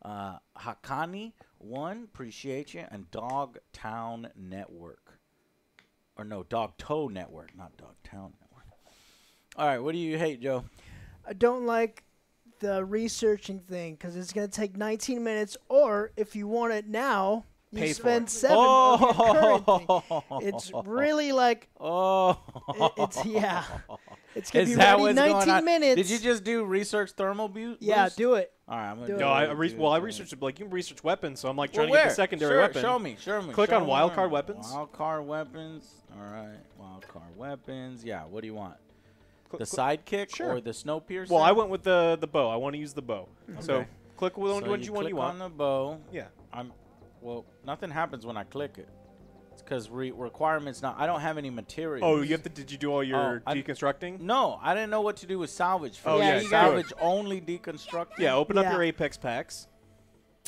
Uh, Hakani 1, appreciate you. And Dogtown Network. Or no, Dog Toe Network, not Dogtown Network. All right, what do you hate, Joe? I don't like the researching thing because it's gonna take 19 minutes, or if you want it now, you Pay spend it. seven of your oh. current. Oh, It's really like Oh, it- it's yeah. It's gonna Is be that ready 19 going on? minutes. Did you just do research thermal bu- Yeah, boost? do it. All right, I'm gonna do do it. No, I, it. I re- Do well, I it. researched like you can research weapons, so I'm like Well, trying to get where? the secondary Sure, weapon. Show me, show me. Click show on me wild card weapons. Wild card weapons. All right, wild card weapons. Yeah, what do you want? Cl- The cl- sidekick Sure. or the snow piercer? Well, I went with the the bow. I want to use the bow. Okay. So click with so the one you you want. click You on want. the bow. Yeah. I'm. Well, nothing happens when I click it. It's because re- requirements. Not. I don't have any materials. Oh, you have to. Did you do all your Oh, I- deconstructing? No, I didn't know what to do with salvage. First. Oh, yeah, you gotta- salvage only deconstruct. Yeah. Open up your Apex packs.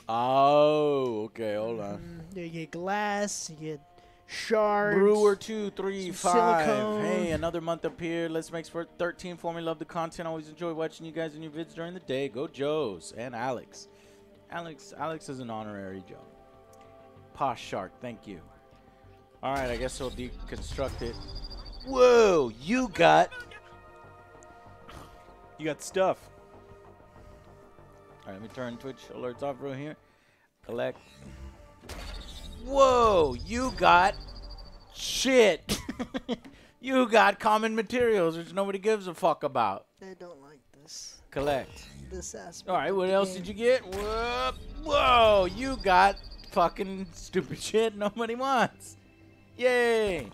Oh, okay. Hold on. Mm, You get glass. You get shards. Brewer two three five. silicone. Hey, another month up here. Let's make for thirteen for me. Love the content. Always enjoy watching you guys in your vids during the day. Go Joes and Alex. Alex Alex is an honorary Joe. Posh Shark, thank you. All right, I guess we'll deconstruct it. Whoa, you got. You got stuff. All right, let me turn Twitch alerts off real here. Collect. Whoa, you got shit. you got common materials, which nobody gives a fuck about. I don't like this. Collect. This aspect. All right, what else game. did you get? Whoop. Whoa, you got fucking stupid shit nobody wants. Yay.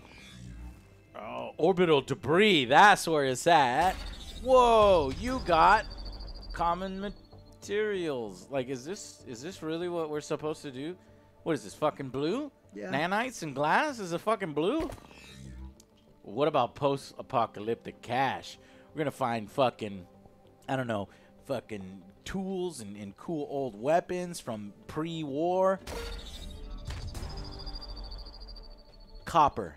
Oh, orbital debris. That's where it's at. Whoa, you got common materials. Like, is this is this really what we're supposed to do? What is this fucking blue? Yeah. Nanites and glass is a fucking blue? What about post-apocalyptic cash? We're gonna find fucking, I don't know, fucking tools and, and cool old weapons from pre-war. Copper.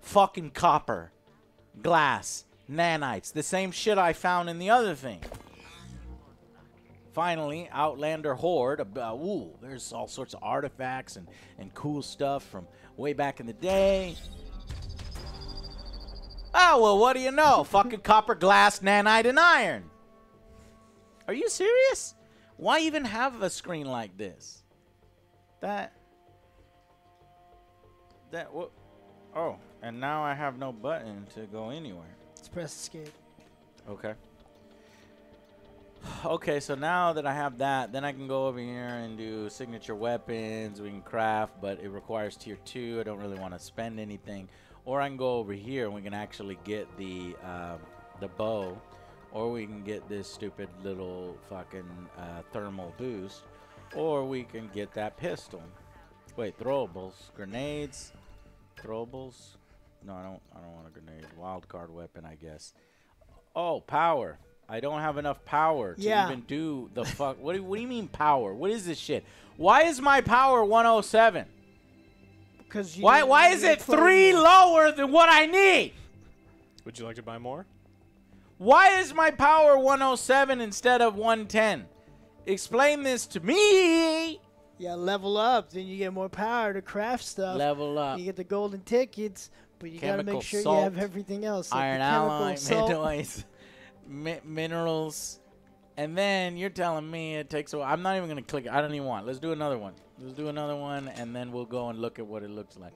Fucking copper. Glass. Nanites. The same shit I found in the other thing. Finally, Outlander Hoard. About, uh, ooh, there's all sorts of artifacts and, and cool stuff from way back in the day. Oh, well, what do you know? Fucking copper, glass, nanite, and iron. Are you serious? Why even have a screen like this? That. That. What? Oh, and now I have no button to go anywhere. Let's press escape. Okay. Okay, so now that I have that, then I can go over here and do signature weapons. We can craft, but it requires tier two. I don't really want to spend anything. Or I can go over here and we can actually get the um, the bow, or we can get this stupid little fucking uh, thermal boost, or we can get that pistol. Wait, throwables, grenades, throwables. No, I don't. I don't want a grenade. Wild card weapon, I guess. Oh, power. I don't have enough power to Yeah. even do the fuck. What do, what do you mean power? What is this shit? Why is my power 107? Because Why why is it three lower than what I need? Would you like to buy more? Why is my power 107 instead of 110? Explain this to me. Yeah, level up. Then you get more power to craft stuff. Level up. You get the golden tickets, but you gotta make sure salt, you have everything else. like Iron alloy, minerals, mi- minerals, and then you're telling me it takes a while. I'm not even gonna click. it. I don't even want. Let's do another one. Let's do another one, and then we'll go and look at what it looks like.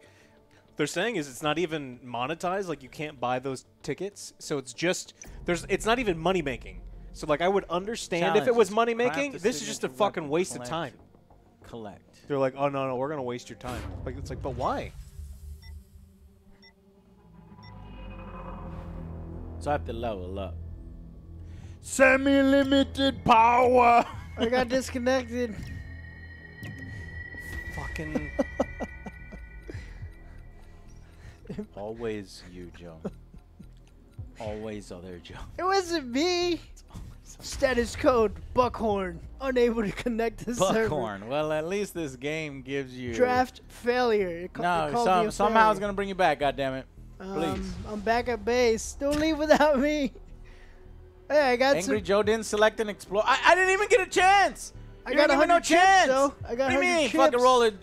They're saying is it's not even monetized. Like you can't buy those tickets, so it's just there's it's not even money making. So like I would understand if it was money making. This is just a fucking weapon waste of time. Collect. They're like, oh no no, we're gonna waste your time. Like it's like, but why? So I have to level up. Semi-limited power. I got disconnected. Fucking. Always you, Joe. Always other Joe. It wasn't me. Status code Buckhorn. Unable to connect to server. Buckhorn. Well, at least this game gives you Draft failure. It No, me some, somehow it's gonna bring you back. God damn it. Please. Um, I'm back at base. Don't leave without me. Hey, I got Angry some. Joe didn't select and explore. I, I didn't even get a chance. I You got didn't give me no chance. though. I got what do you 100 mean? Fucking chips. roll it.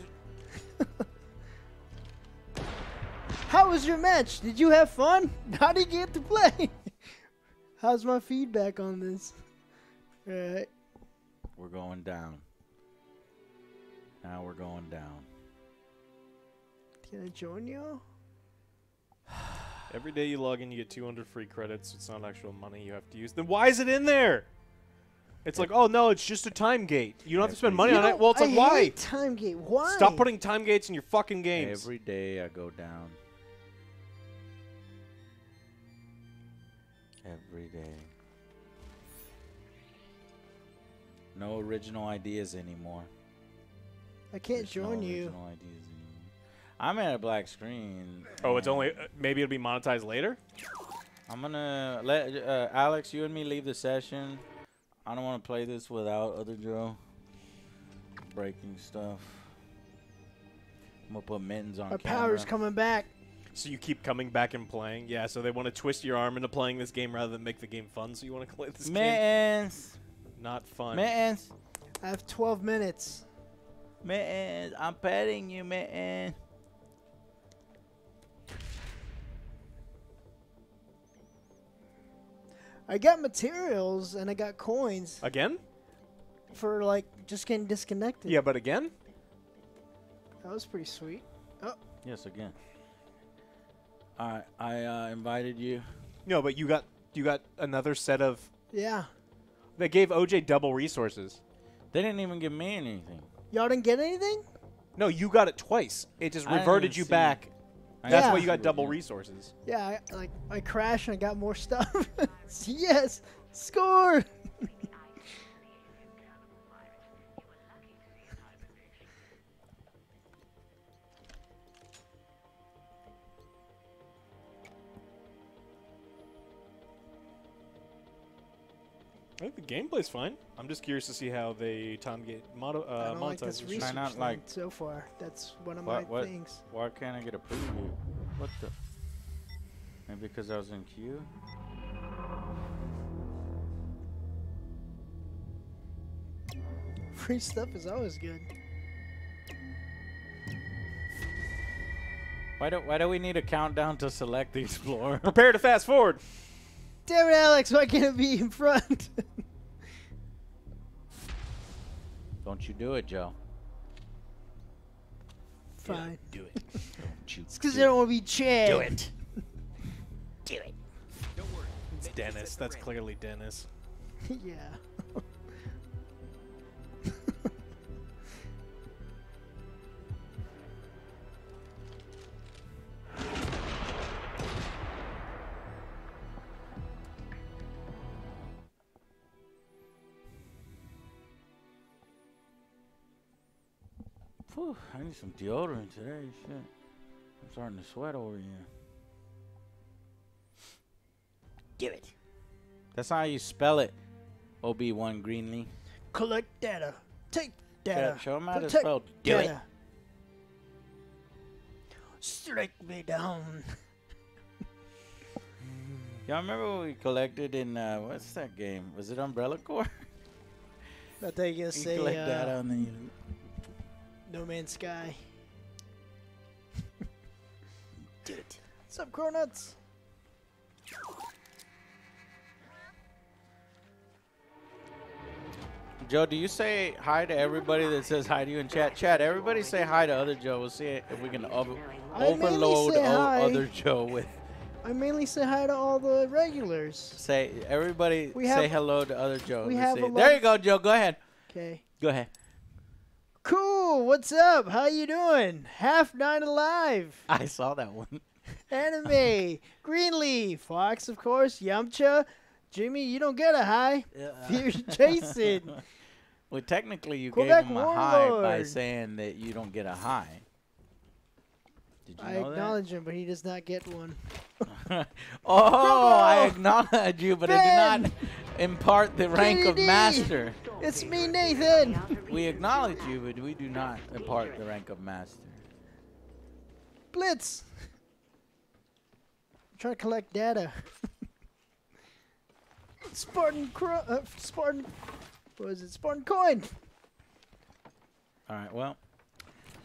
How was your match? Did you have fun? How did you get to play? How's my feedback on this? Alright. We're going down. Now we're going down. Can I join you? Every day you log in, you get 200 free credits. It's not actual money you have to use. Then why is it in there? It's like, oh no, it's just a time gate. You don't have to spend money You on it. Well, it's I like, why? time gate. Why? Stop putting time gates in your fucking games. Every day I go down. No original ideas anymore. I can't There's no join you. ideas anymore. I'm at a black screen. oh, it's only uh, maybe it'll be monetized later. I'm gonna let uh, Alex, you and me leave the session. I don't want to play this without other Joe. Breaking stuff. I'm gonna put mittens on Our camera. power's coming back. So you keep coming back and playing. Yeah. So they want to twist your arm into playing this game rather than make the game fun. So you want to play this game. Mittens, Not fun. mittens, I have 12 minutes. mittens. I'm petting you, mittens. I got materials and I got coins Again? for like just getting disconnected. Yeah, but again? That was pretty sweet. Oh. Yes, again. All right, I uh, invited you. No, but you got you got another set of. Yeah. They gave OJ double resources. They didn't even give me anything. Y'all didn't get anything? No, you got it twice. It just I reverted you back. I That's Yeah. why you got double resources. Yeah, I, like I crashed and I got more stuff. yes, score. I think the gameplay's fine. I'm just curious to see how they time get mono, I uh, don't like this research not, like- so far. That's one of What- my what? things. Why can't I get a preview? What the? Maybe because I was in queue. Free stuff is always good. Why do Why do we need a countdown to select the explorer? Prepare to fast forward. Damn it, Alex! Why can't it be in front? Don't you do it, Joe? Fine. Do it. Don't you? It's because do I don't want to be Chad. Do it. Do it. Don't worry. It's Dennis. That's clearly Dennis. yeah. Phew, I need some deodorant today. Shit. I'm starting to sweat over here. Do it. That's how you spell it. Ob1 Greenlee. Collect data. Take Yeah, data. show 'em how to Protect spell do it. data. Strike me down. Y'all remember what we collected in uh, what's that game? Was it Umbrella Corps? I think you you say collect uh, that on the No Man's Sky. Did it. What's up, Cronuts? Joe, do you say hi to everybody that says hi to you in chat? Chat, everybody say hi to other Joe. We'll see if we can over- overload o- other Joe with. I mainly say hi to all the regulars. Say everybody We say have- hello to other Joe. we Let's have see. a lot There you go, Joe. Go ahead. Okay. Go ahead. Cool. What's up? How you doing? Half nine alive. I saw that one. Anime. Greenleaf. Fox, of course. Yamcha. Jimmy, you don't get a hi. Here's uh, Jason. Well, technically, you Quebec gave him a high by saying that you don't get a high. Did you I know acknowledge him, but he does not get one. that? oh, I acknowledge you, but I did not impart the rank of master. It's me, Nathan. We acknowledge you, but we do not impart the rank of master. Blitz. I'm trying to collect data. Spartan Cro- uh, Spartan. What is it? Spartan coin. All right, well,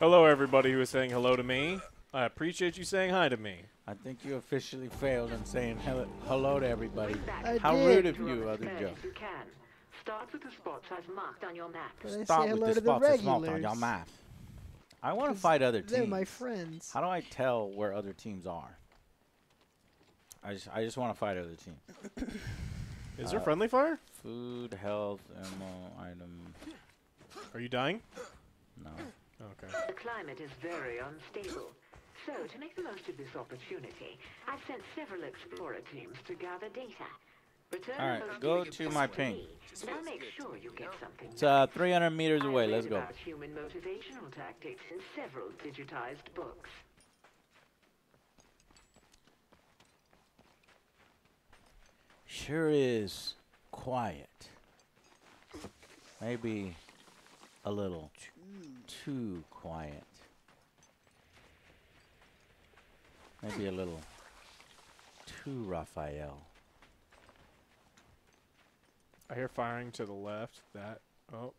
Hello, everybody who is saying hello to me. I appreciate you saying hi to me. I think you officially failed in saying hello, hello to everybody. I How did. rude of you, other Joe. You. Start with the spot size marked on your map. But I Stop say with the to spots and small talk, regulars. y'all math. I want to 'Cause fight other They're teams. my friends. How do I tell where other teams are? I just, I just want to fight other teams. Is there Uh, friendly fire? Food, health, ammo, item. Are you dying? No. Okay. The climate is very unstable. So, to make the most of this opportunity, I've sent several explorer teams to gather data. All right, go to my ping. make sure you get something. It's uh, 300 meters away. Let's go. human motivational tactics in several digitized books. Sure is quiet. Maybe a little too quiet. Maybe a little too Raphael. I hear firing to the left. That. Oh.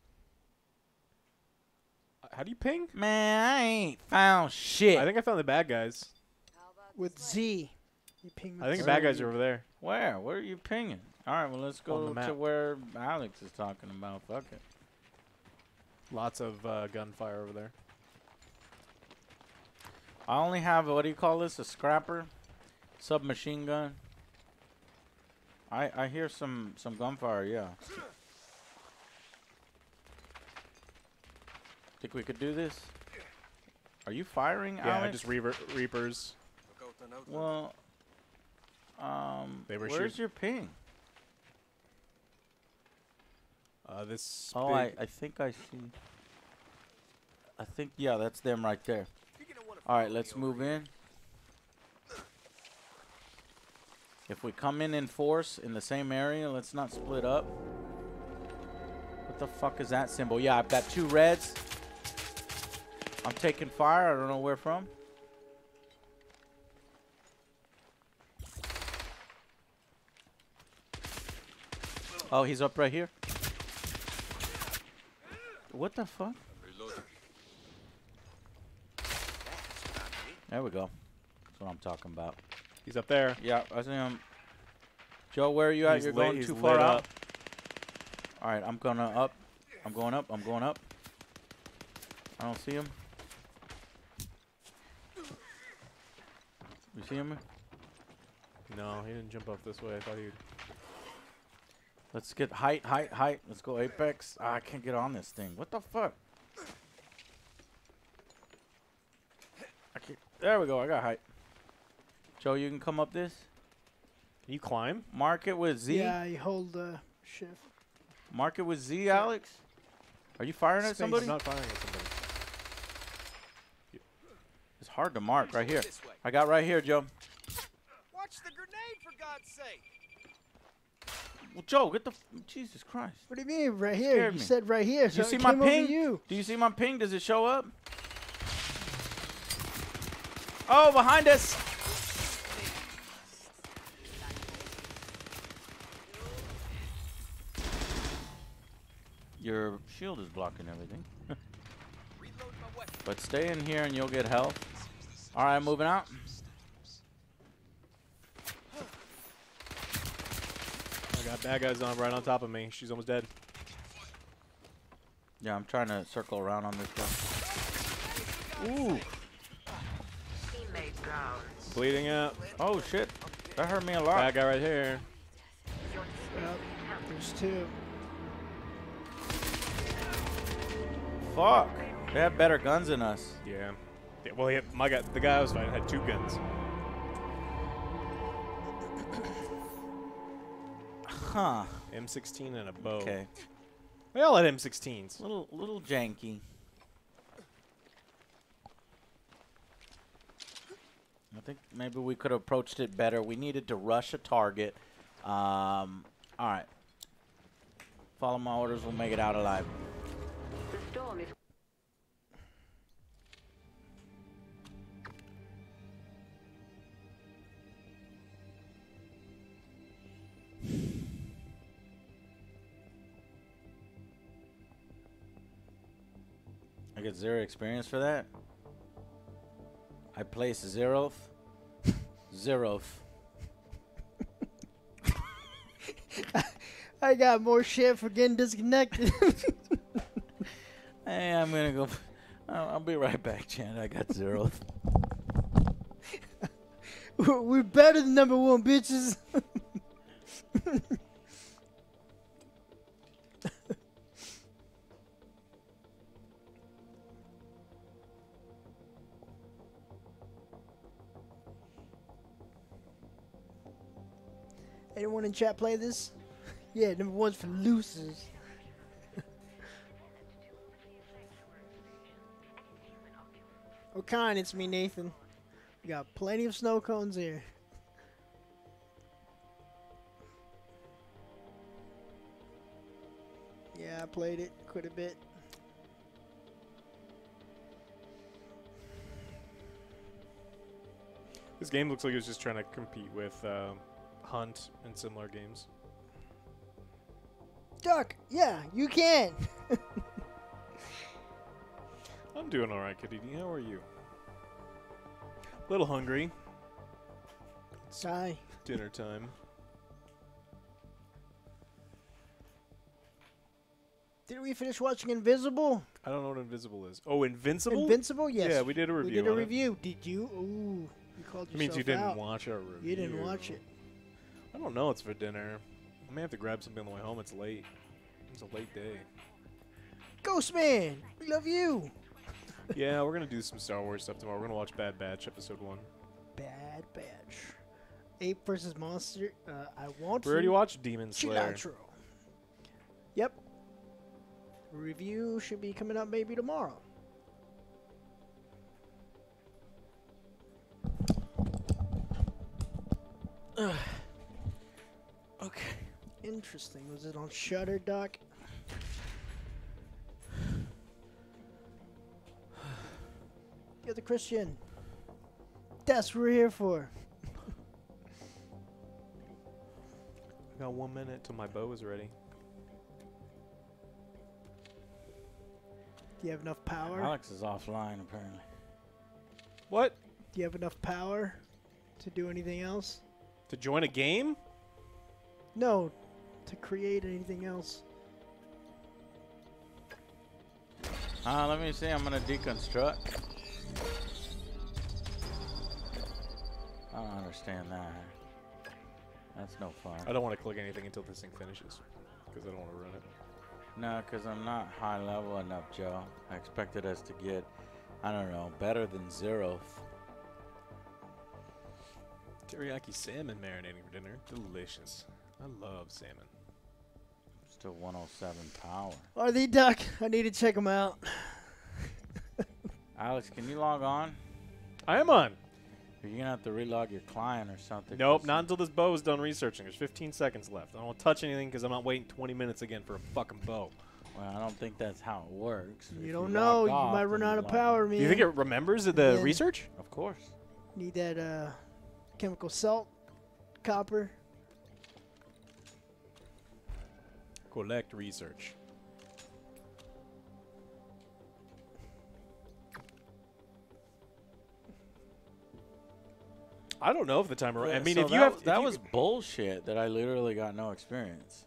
Uh, How do you ping? Man, I ain't found shit. I think I found the bad guys. With Z. You ping I think the bad guys are over there. Where? Where are you pinging? All right, well let's go to where Alex is talking about. Fuck it. Lots of uh, gunfire over there. I only have what do you call this? A scrapper, submachine gun. I I hear some some gunfire. Yeah. Think we could do this? Are you firing, Yeah, Alex? just reapers. well, um, They were where's your ping? Uh, this. Oh, I I think I see. I think yeah, that's them right there. All right, let's move in. If we come in in force in the same area, let's not split up. What the fuck is that symbol? Yeah, I've got two reds. I'm taking fire. I don't know where from. Oh, he's up right here. What the fuck? There we go. That's what I'm talking about. He's up there. Yeah, I see him. Joe, where are you at? He's You're lit- going too far lit out. up. All right, I'm gonna up. I'm going up. I'm going up. I don't see him. You see him? No, he didn't jump up this way. I thought he'd. Let's get height, height, height. Let's go apex. Ah, I can't get on this thing. What the fuck? I can't. There we go. I got height. Joe, you can come up this. Can you climb? Mark it with Z. Yeah, you hold uh, shift. Mark it with Z, Alex. Are you firing at somebody? I'm not firing at somebody. It's hard to mark right here. I got right here, Joe. Watch the grenade, for God's sake! Well, Joe, get the. F- Jesus Christ. What do you mean right here? You me. said right here. Do you see my ping? You. Do you see my ping? Does it show up? Oh, behind us. Your shield is blocking everything. but stay in here and you'll get health. All right, moving out. I got bad guys on right on top of me. She's almost dead. Yeah, I'm trying to circle around on this guy. Ooh. Bleeding out. Oh, shit. That hurt me a lot. Bad guy right here. Yep. There's two. Fuck. They have better guns than us. Yeah. yeah well, my guy, the guy I was fighting had two guns. Huh. M16 and a bow. Okay. They all had M16s. Little little janky. I think maybe we could have approached it better. We needed to rush a target. Um, all right. Follow my orders. We'll make it out alive. I get zero experience for that. I place zeroth. zeroth. I got more shit for getting disconnected. Hey, I'm gonna go. I'll, I'll be right back, Chan. I got zeroth. We're we're better than number one, bitches. Anyone in chat play this? Yeah, number one's for losers. What kind? It's me, Nathan. We got plenty of snow cones here. Yeah, I played it quite a bit. This game looks like it was just trying to compete with um, Hunt and similar games. Duck, yeah, you can. I'm doing all right, Kitty. How are you? A little hungry. Sigh. Dinner time. Did we finish watching Invisible? I don't know what Invisible is. Oh, Invincible? Invincible? Yes. Yeah, we did a review. We did a on it. review. Did you? Ooh, you called yourself It means you didn't out. watch our review. You didn't watch it. I don't know. It's for dinner. I may have to grab something on the way home. It's late. It's a late day. Ghost Man, we love you. yeah, we're gonna do some Star Wars stuff tomorrow. We're gonna watch Bad Batch episode one. Bad Batch. Ape versus Monster. Uh, I want We already to. watched Demon Slayer. Cilantro. Yep. Review should be coming up maybe tomorrow. Ugh. Okay. Interesting. Was it on Shutter Doc? You're the Christian. That's what we're here for. I got one minute till my bow is ready. Do you have enough power? Alex is offline apparently. What? Do you have enough power to do anything else? To join a game? No, to create anything else. Uh, let me see. I'm gonna deconstruct. I don't understand that. That's no fun. I don't want to click anything until this thing finishes, because I don't want to ruin it. No, because I'm not high level enough, Joe. I expected us to get, I don't know, better than zero. Teriyaki salmon marinating for dinner. Delicious. I love salmon. Still 107 power. Are they duck? I need to check them out. Alex, can you log on? I am on. You're gonna have to relog your client or something. Nope, not until this bow is done researching. There's 15 seconds left. I don't want to touch anything because I'm not waiting 20 minutes again for a fucking bow. Well, I don't think that's how it works. You If don't log know. You might run out of power, man. Do you think it remembers the Yeah. research? Of course. Need that uh, chemical salt, copper. Collect research. I don't know if the timer. I Yeah, mean, so if you that, have if that you- was bullshit. That I literally got no experience.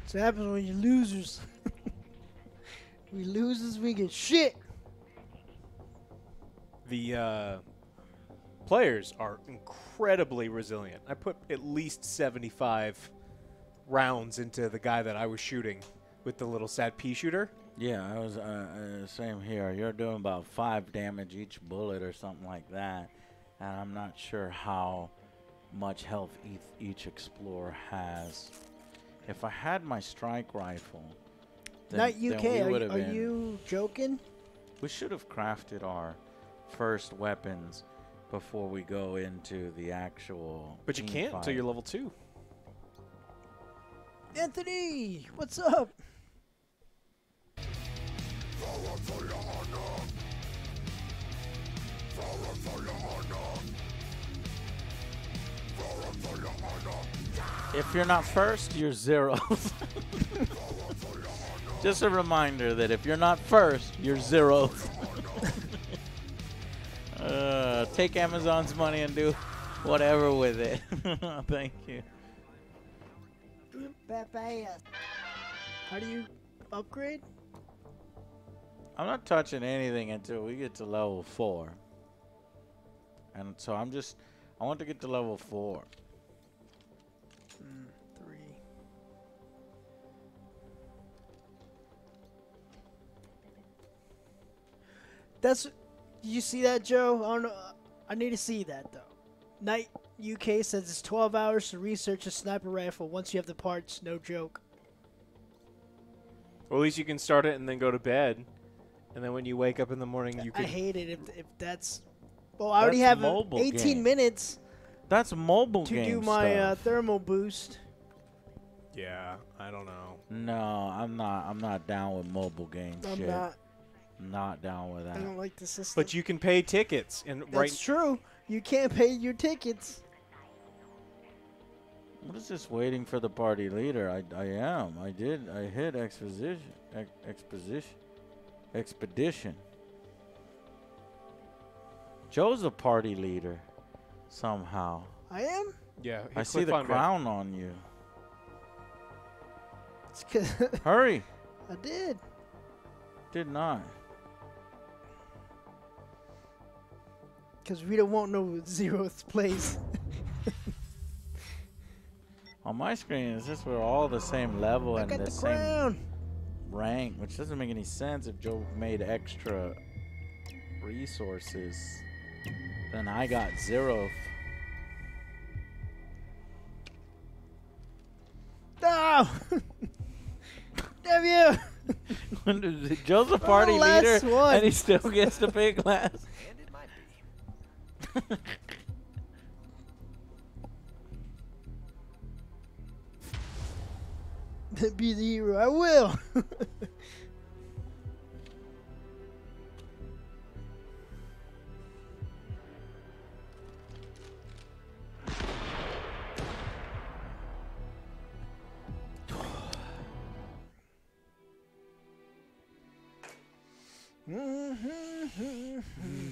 That's what happens when you losers. we losers, we get shit. the uh, players are incredibly resilient. I put at least 75 rounds into the guy that I was shooting with the little sad pea shooter. Yeah, I was uh, uh, same here. You're doing about five damage each bullet or something like that, and I'm not sure how much health each, each explorer has. If I had my strike rifle, then, Not then UK. we Are, you- have are been. you joking? We should have crafted our first weapons before we go into the actual. But you can't until you're level two. Anthony, what's up? If you're not first, you're zero. Just a reminder that if you're not first, you're zero. uh, take Amazon's money and do whatever with it. Thank you. How do you upgrade? I'm not touching anything until we get to level four. And so I'm just, I want to get to level four. Mm, three. That's. You see that, Joe? I don't know. I need to see that though. Night UK says it's 12 hours to research a sniper rifle. Once you have the parts, no joke. Or at least you can start it and then go to bed, and then when you wake up in the morning, you Can... I hate it if, if that's. Well, I already have uh, 18 game. minutes That's mobile to game do my uh, thermal boost. yeah, I don't know. no, I'm not. I'm not down with mobile game I'm shit. not. Not down with that. I don't like the system. But you can pay tickets, and That's right true. You can't pay your tickets. What is this waiting for the party leader? I, I am. I did. I hit exposition. Ex- exposition. Expedition. Joe's a party leader. Somehow. I am. yeah, I see the on back. crown on you. It's 'cause Hurry. I did. Did not. Because we don't want no zeroth place. On my screen, it's just we're all the same level and the, the same crown. rank, which doesn't make any sense if Joe made extra resources. Then I got zero. No! Damn you! Joe's a party leader, one. and he still gets to pick last. Be. The hero. I will. I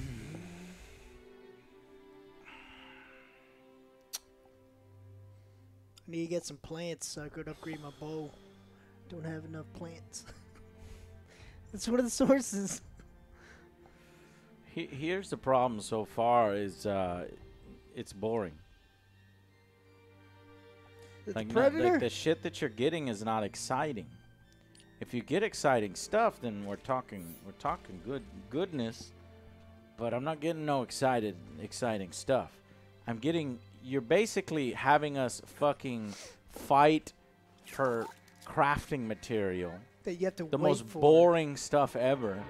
need to get some plants so I could upgrade my bow. Don't have enough plants. That's one of the sources. He, here's the problem so far: is uh, it's boring. The Like, no- like the shit that you're getting is not exciting. If you get exciting stuff, then we're talking we're talking good goodness. But I'm not getting no excited exciting stuff. I'm getting you're basically having us fucking fight for crafting material that you have to the wait most for. boring stuff ever.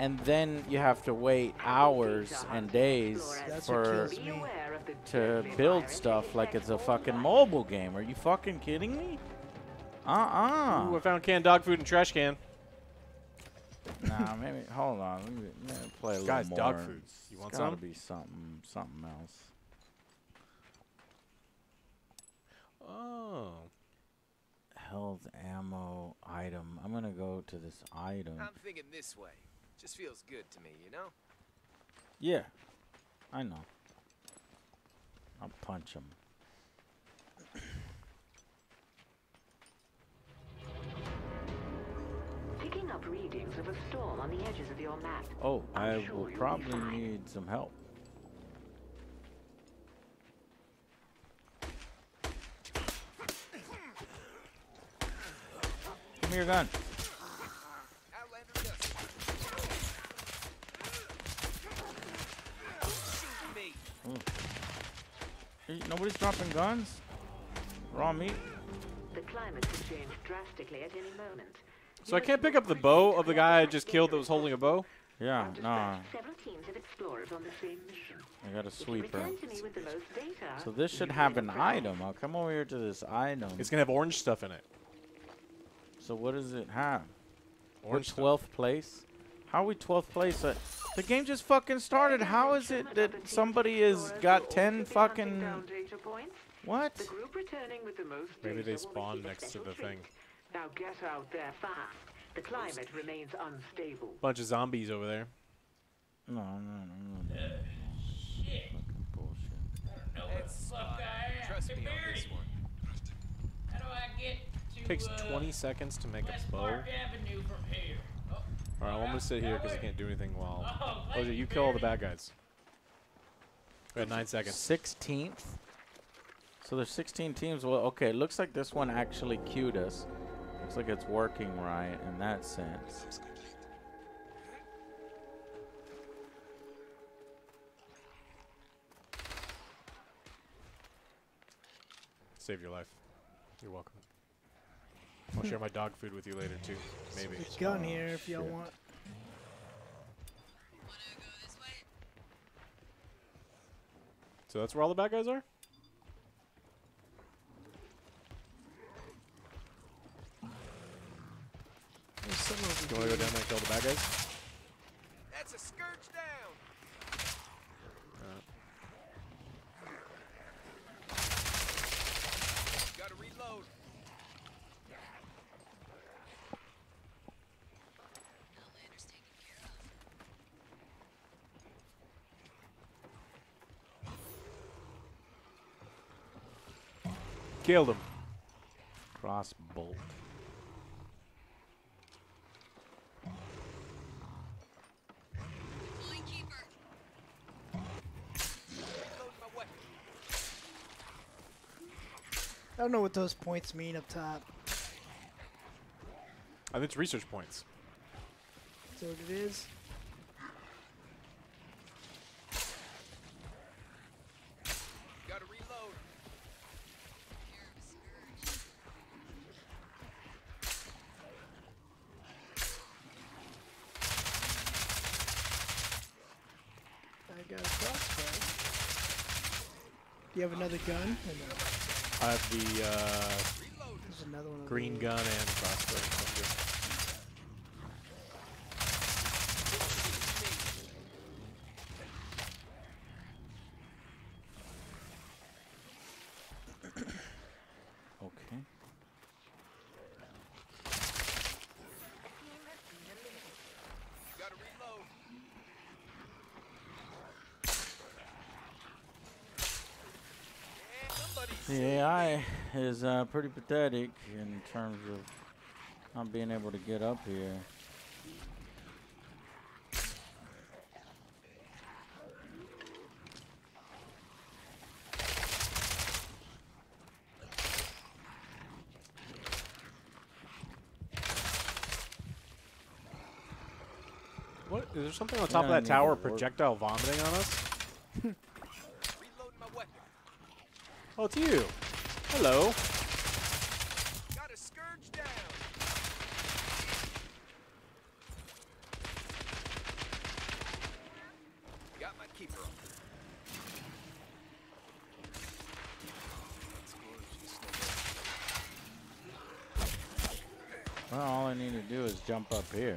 And then you have to wait hours and days That's for kills me. Beware of the to build stuff like it's a fucking mobile game. Are you fucking kidding me? Uh-uh. Ooh, Uh-uh. I found canned dog food in trash can. nah, maybe hold on. Let me, let me play a little Guys, more. dog food. You want It's want gotta be something something else. Oh. Health ammo item. I'm gonna go to this item. I'm thinking this way. Just feels good to me, you know? Yeah, I know. I'll punch him. Picking up readings of a storm on the edges of your map. Oh, I'm I sure will probably need some help. Give me your gun. Outlander does. Shoot me. Hey, Nobody's dropping guns. Raw meat. The climate could change drastically at any moment. So I can't pick up the bow of the guy I just killed that was holding a bow? Yeah, nah. dispatched several teams of explorers on the same mission. I got a If you sweeper. return to me with the most data, So this should have an item. I'll come over here to this item. It's gonna have orange stuff in it. So what does it have? We're Orange stuff. 12th place. How are we 12th place? Uh, the game just fucking started. How is it that somebody has got 10 fucking Down data points. what? The group returning with the most Maybe they will spawn next to the thing. Now get out there fast. The climate remains unstable. Bunch of zombies over there. No, no, no, no. no. Shit. Fucking bullshit. I don't know where the fuck. I am. Trust me on this one. How do I get to Takes uh, 20 seconds to make West a bow. Park Avenue from here? Oh, Alright, well, I'm gonna sit here because I can't do anything while. Oh, Oh, you you, kill all the bad guys. We had nine seconds. 16th. So there's 16 teams. Well, okay. It looks like this one actually queued us. Looks like it's working right in that sense. Save your life. You're welcome. I'll share my dog food with you later too. Maybe. There's a gun Oh, here if y'all shit. want. So that's where all the bad guys are? There's some over You wanna go down there and kill the bad guys? That's a scourge down. Gotta reload. Killed him. Cross bolt. Reload my weapon. I don't know what those points mean up top. I think it's research points. What it is? Gotta reload. I got a crossbow. Do you have another gun? I have the uh, another one. green gun and crossbow. Okay. Gotta reload. Yeah, somebody's The AI is uh, pretty pathetic in terms of not being able to get up here. What? Is there something on top of Yeah, I that tower to projectile vomiting on us? reloading my weapon. Oh, it's you. Hello. Got a scourge down. Got my keeper on. Well, all I need to do is jump up here.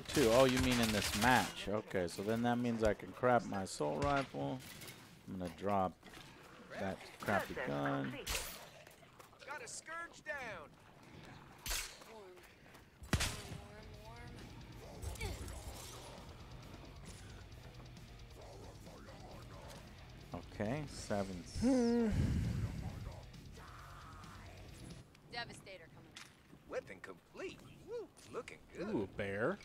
Level two. Oh, you mean in this match? Okay, so then that means I can crap my assault rifle. I'm gonna drop that crappy gun. Got a scourge down. Okay, seven. Hmm. Devastator coming. Weapon complete. Woo, looking good. Ooh, a bear.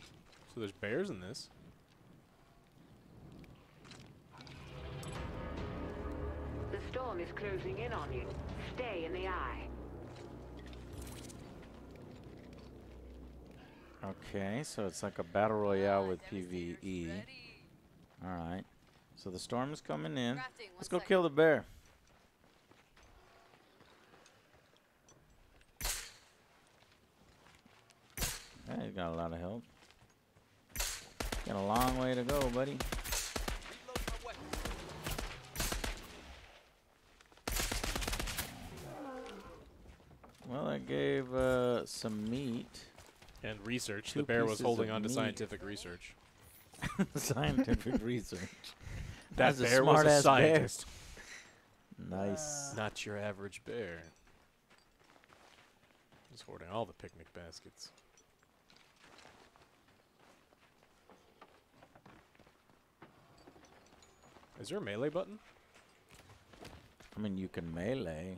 So there's bears in this. The storm is closing in on you. Stay in the eye. Okay, so it's like a battle royale with PVE. All right. So the storm is coming in. Let's go kill the bear. Yeah, he's got a lot of help. Got a long way to go, buddy. Reload my weapon. Well, I gave uh, some meat. And research. Two the bear was holding on to meat. scientific research. Scientific research. That That's a bear was a smart-ass bear. scientist. Nice. Not your average bear. He's hoarding all the picnic baskets. Is there a melee button? I mean, you can melee.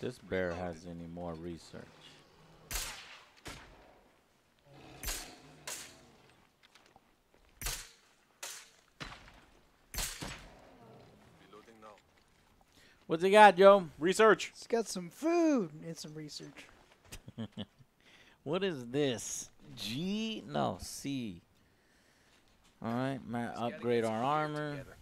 This bear has any more research. Reloading now. What's he got, Joe? Research! It's got some food and some research. What is this? G? No, C. Alright, ma- Just upgrade our armor. together.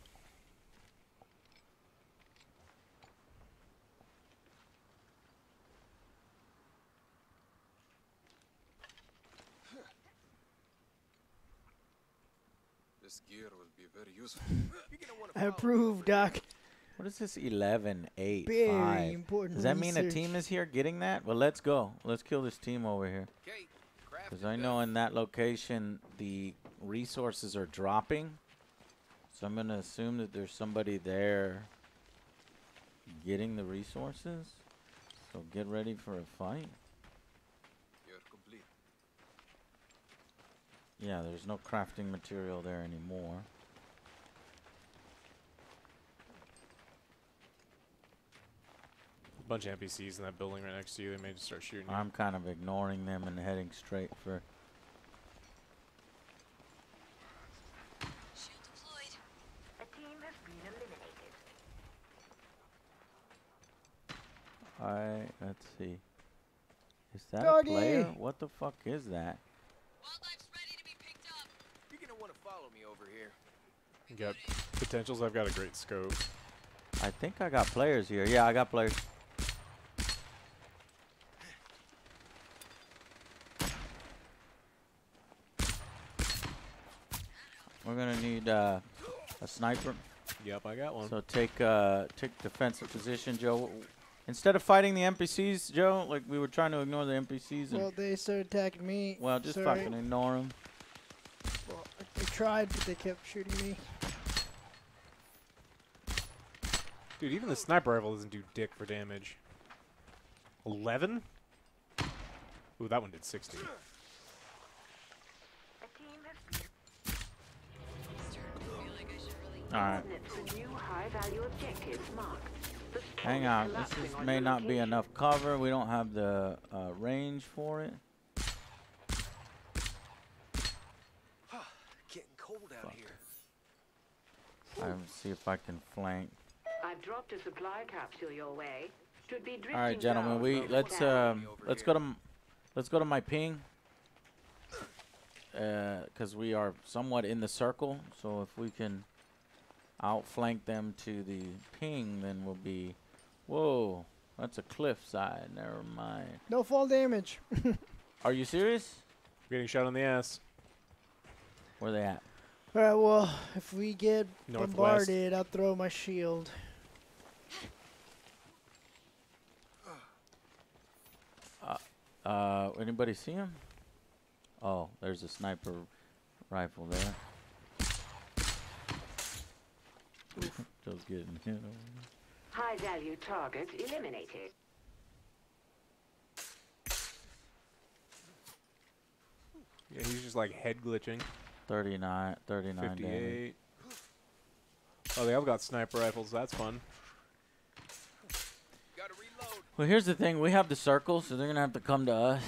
This gear will be very useful. You're gonna wanna I approve. Doc. What is this 11, 8, Very 5? important Does that mean a team is here getting that? Well, let's go. Let's kill this team over here. Because I know in that location the resources are dropping. So I'm going to assume that there's somebody there getting the resources. So get ready for a fight. You're complete. Yeah, there's no crafting material there anymore. Bunch of NPCs in that building right next to you. They may just start shooting you. I'm kind of ignoring them and heading straight for. Shield deployed. A team has been eliminated. I let's see. Is that Doggy! a player? What the fuck is that? Wildlife's ready to be picked up. You're gonna wanna follow me over here. You got potentials. I've got a great scope. I think I got players here. Yeah, I got players. We're gonna need uh, a sniper. Yep, I got one. So take uh, take defensive position, Joe. Instead of fighting the NPCs, Joe, like we were trying to ignore the NPCs, and Well, they started attacking me. well, just Sorry. fucking ignore them. Well, I I tried, but they kept shooting me. Dude, even the sniper rifle doesn't do dick for damage. 11? Ooh, that one did 60. Storm Hang on, this is, may not be enough cover. We don't have the uh, range for it. Getting cold out here. I'm see if I can flank. I've dropped a supply capsule your way. Should be drifting All right, gentlemen, we let's um let's go to let's go to my ping. Uh, cause we are somewhat in the circle. So if we can outflank them to the ping, then we'll be. Whoa, that's a cliffside. Never mind. No fall damage. Are you serious? Getting shot on the ass. Where they at? All right. Well, if we get Northwest. bombarded, I'll throw my shield. Uh, Uh, anybody see him? Oh, there's a sniper rifle there. Just getting hit. over High value target eliminated. Yeah, he's just like head glitching. 39, 39 damage. Oh, they have got sniper rifles. That's fun. Well, here's the thing. We have the circle, so they're going to have to come to us.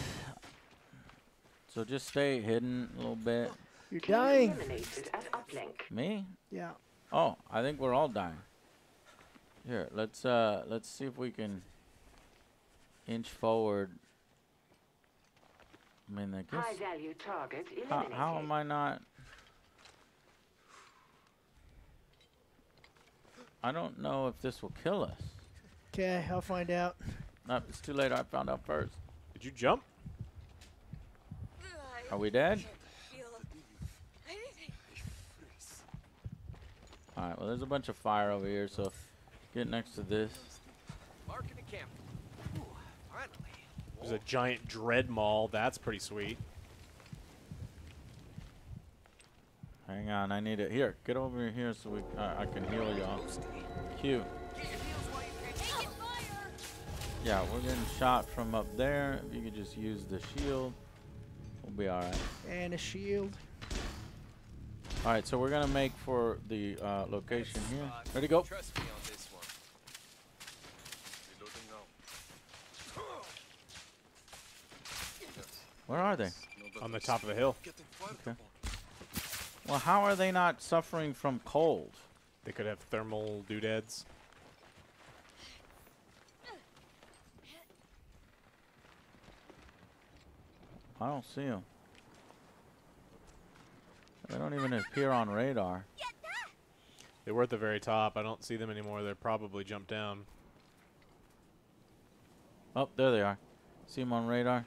So just stay hidden a little bit. You're dying. eliminated at uplink. Me? Yeah. Oh, I think we're all dying. Here, let's uh let's see if we can inch forward. I mean, I guess High value target how, eliminated. how am I not I don't know if this will kill us. Okay, I'll find out. No, it's too late. I found out first. Did you jump? Are we dead? can't feel anything. All right. Well, there's a bunch of fire over here, so get next to this. Marking the camp. Ooh, finally. There's a giant dread mall. That's pretty sweet. Hang on, I need it. Here, get over here so we uh, I can heal y'all. Q. Taking fire! Yeah, we're getting shot from up there. If you could just use the shield, we'll be all right. And a shield. All right, so we're gonna make for the uh, location here. Ready to go? Trust me on this one. Reloading now. Where are they? On the top of the hill. Okay. Well, how are they not suffering from cold? They could have thermal doodads. I don't see them. They don't even appear on radar. They were at the very top. I don't see them anymore. They're probably jumped down. Oh, there they are. See them on radar?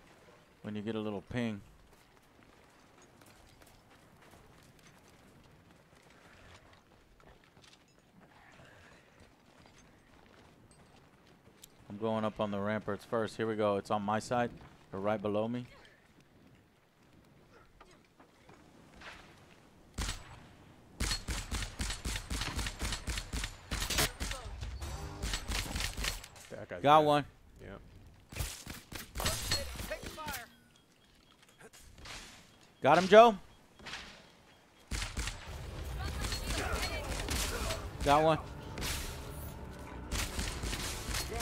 When you get a little ping. I'm going up on the ramparts first. Here we go. It's on my side. They're right below me. That Got dead. one. Yeah. Got him, Joe? Got one.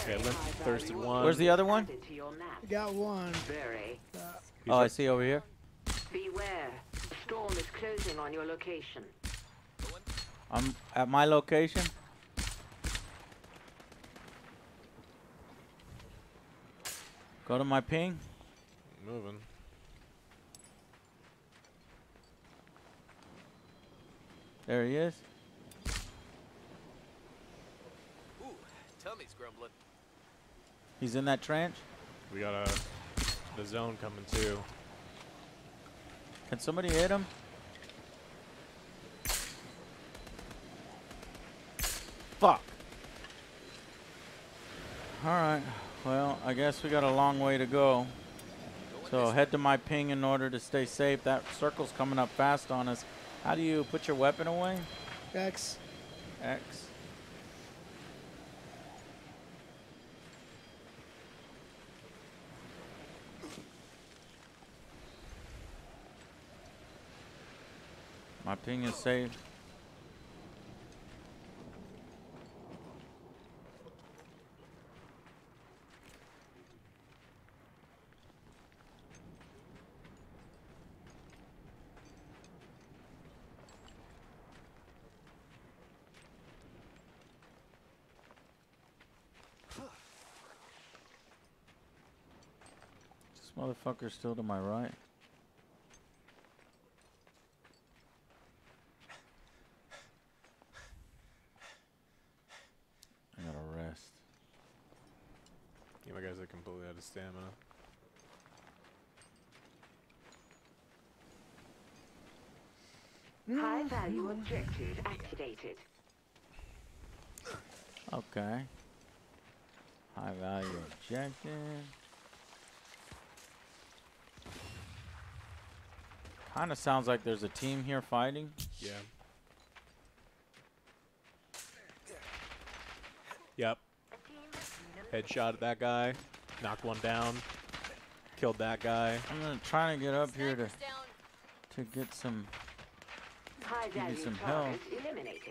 Okay, limp High thirsted one. Where's the other one? added to your map. Got one. Very. He's Oh, I see over here. Beware. Storm is closing on your location. I'm at my location. Go to my ping. moving. There he is. Ooh, tummy's grumbling. He's in that trench. We got a the zone coming too. Can somebody hit him? Fuck. Alright. Well, I guess we got a long way to go. So head to my ping in order to stay safe. That circle's coming up fast on us. How do you put your weapon away? X. X. My ping is safe. motherfucker's still to my right. I gotta rest. Yeah, my guys are completely out of stamina. High value objective activated. Okay. High value objective. Kind of sounds like there's a team here fighting. Yeah. Yep. Headshot at that guy. Knocked one down. Killed that guy. I'm gonna try to get up here to to get some. High Give me some target eliminated.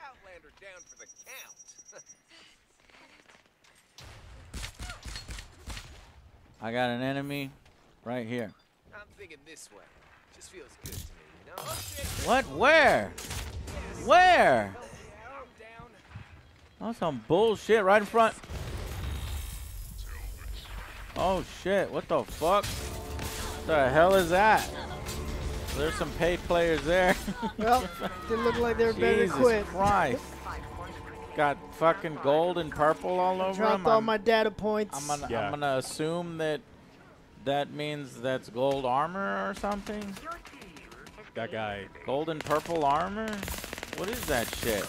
Outlander down for the count. I got an enemy right here. I'm thinking this way. Just feels good to me, you know? What? Where? Where? Down, down. That's some bullshit right in front. Oh shit, what the fuck? The hell is that? There's some paid players there. Well, they look like they're better Jesus equipped. Christ. Got fucking gold and purple all over Dropped them. all I'm, my data points. I'm gonna, Yeah. I'm gonna assume that that means that's gold armor or something. That guy. Gold and purple armor? What is that shit?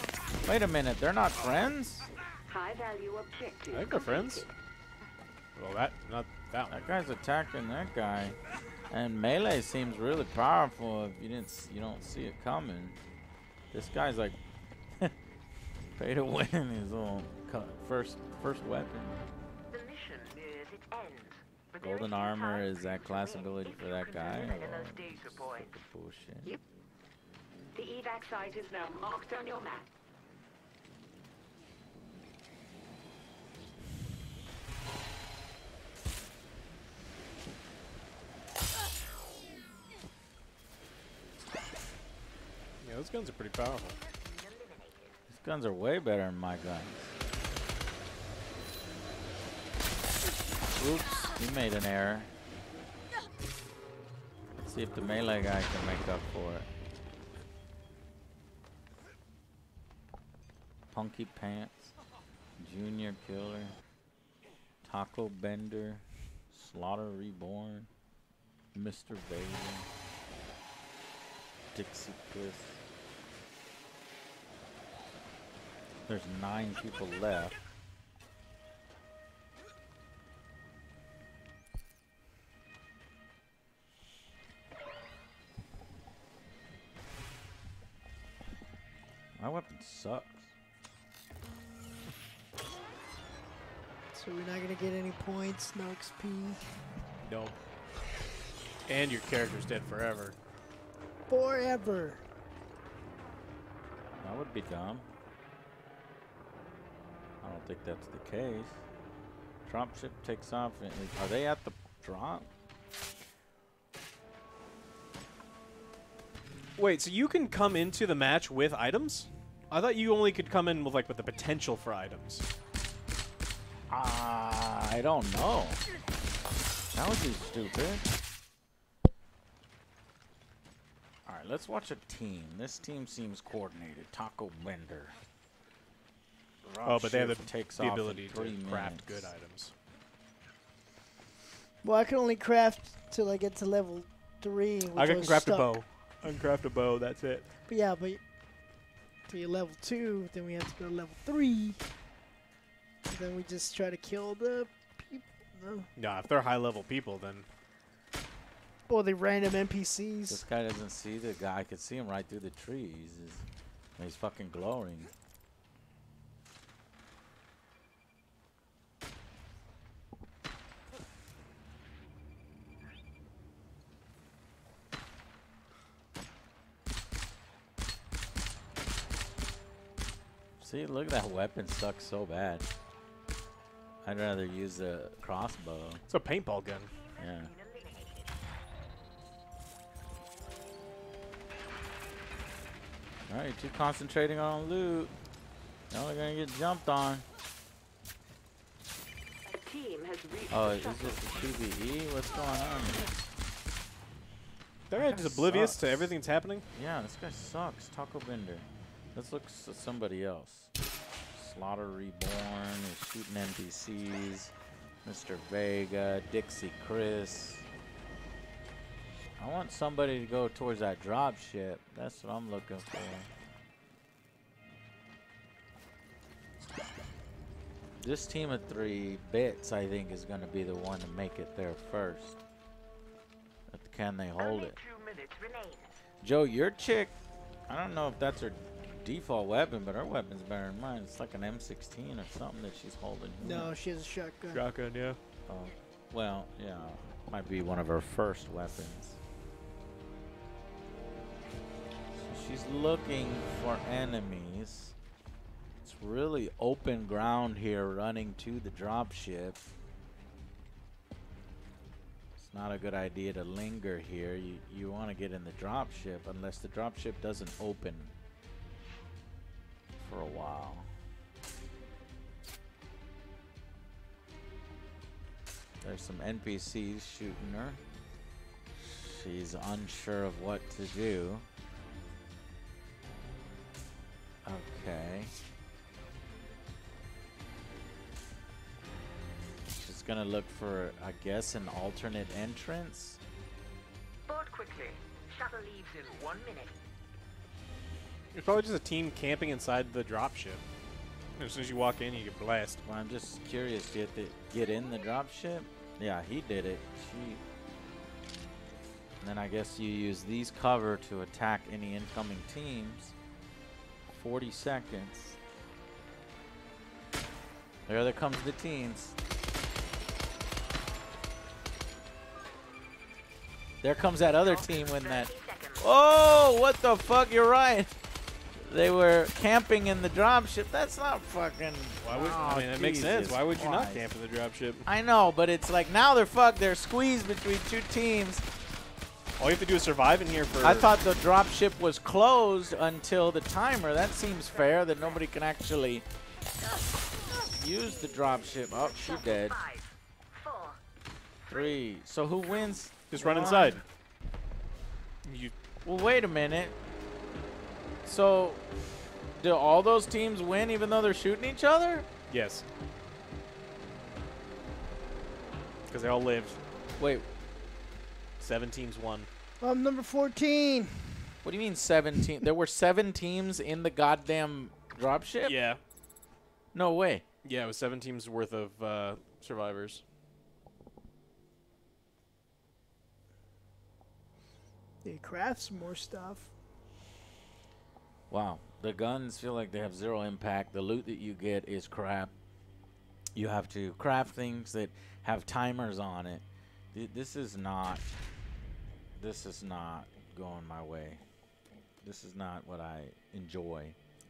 Wait a minute, they're not friends? High value objective. I think they're friends. Well, that not that one. That guy's attacking that guy, and melee seems really powerful. If you didn't, you don't see it coming. This guy's like pay to win his little cu- first first weapon. The mission nears its end. Golden armor is that class ability for that guy? eliminate Or those data points. bullshit. Yep. The evac site is now marked on your map. Yeah, those guns are pretty powerful. Guns are way better than my guns. Oops, he made an error. Let's see if the melee guy can make up for it. Punky Pants, Junior Killer, Taco Bender, Slaughter Reborn, Mr. Vader, Dixie Cliff. There's nine people left. My weapon sucks. So we're not gonna get any points, no XP. Nope. And your character's dead forever. Forever. That would be dumb. Don't think that's the case. Drop ship takes off. and- Are they at the drop? Wait, so you can come into the match with items? I thought you only could come in with like with the potential for items. Ah, I don't know. That would be stupid. All right, let's watch a team. This team seems coordinated. Taco Bender. Oh, but they have the, takes the ability to three craft good items. Well, I can only craft till I get to level three. Which I can was craft a bow. I can craft a bow. That's it. But yeah, but to your level two, then we have to go to level three. And then we just try to kill the people. No. No, if they're high level people, then Or the random NPCs. This guy doesn't see the guy. I could see him right through the trees. He's, he's fucking glowing. See, look at that weapon sucks so bad. I'd rather use a crossbow. it's a paintball gun. Yeah. Alright, you're too concentrating on loot. Now we're gonna get jumped on. A team has reached Oh, the is shuttle. this a 2v? What's going on? here? They're right, guy just oblivious sucks. to everything that's happening. Yeah, this guy sucks. Taco Bender. Let's look at somebody else. Slaughter Reborn is shooting NPCs. Mr. Vega, Dixie Chris. I want somebody to go towards that drop ship. That's what I'm looking for. This team of three bits, I think, is going to be the one to make it there first. But can they hold it? two minutes remain. Joe, your chick, I don't know if that's her default weapon, but her weapon's better than mine. It's like an M16 or something that she's holding. No, she has a shotgun. Shotgun, yeah. Oh, well, yeah, might be one of her first weapons. So she's looking for enemies. It's really open ground here, running to the dropship. It's not a good idea to linger here. You you want to get in the dropship unless the dropship doesn't open for a while. There's some NPCs shooting her. She's unsure of what to do. Okay. She's gonna look for, I guess, an alternate entrance. Board quickly. Shuttle leaves in one minute. It's probably just a team camping inside the dropship. As soon as you walk in, you get blasted. Well, I'm just curious. Do you have to get in the dropship? Yeah, he did it. She. And then I guess you use these cover to attack any incoming teams. 40 seconds. There, there comes the teams. There comes that other team when that. Oh, what the fuck? You're right. They were camping in the dropship. That's not fucking. Why would Oh, I mean that makes sense? Why would you not camp in the dropship? I know, but it's like now they're fucked. They're squeezed between two teams. All you have to do is survive in here for. I thought the dropship was closed until the timer. That seems fair that nobody can actually use the dropship. Oh, she dead. Three. So who wins? just run inside. You Well, wait a minute. So, do all those teams win even though they're shooting each other? yes. Because they all lived. Wait, Seven teams won. I'm number 14. what do you mean 17? there were seven teams in the goddamn dropship? Yeah. No way. Yeah, it was seven teams worth of uh, survivors. They craft some more stuff. Wow. The guns feel like they have zero impact. The loot that you get is crap. You have to craft things that have timers on it. Th- This is not. This is not going my way. This is not what I enjoy.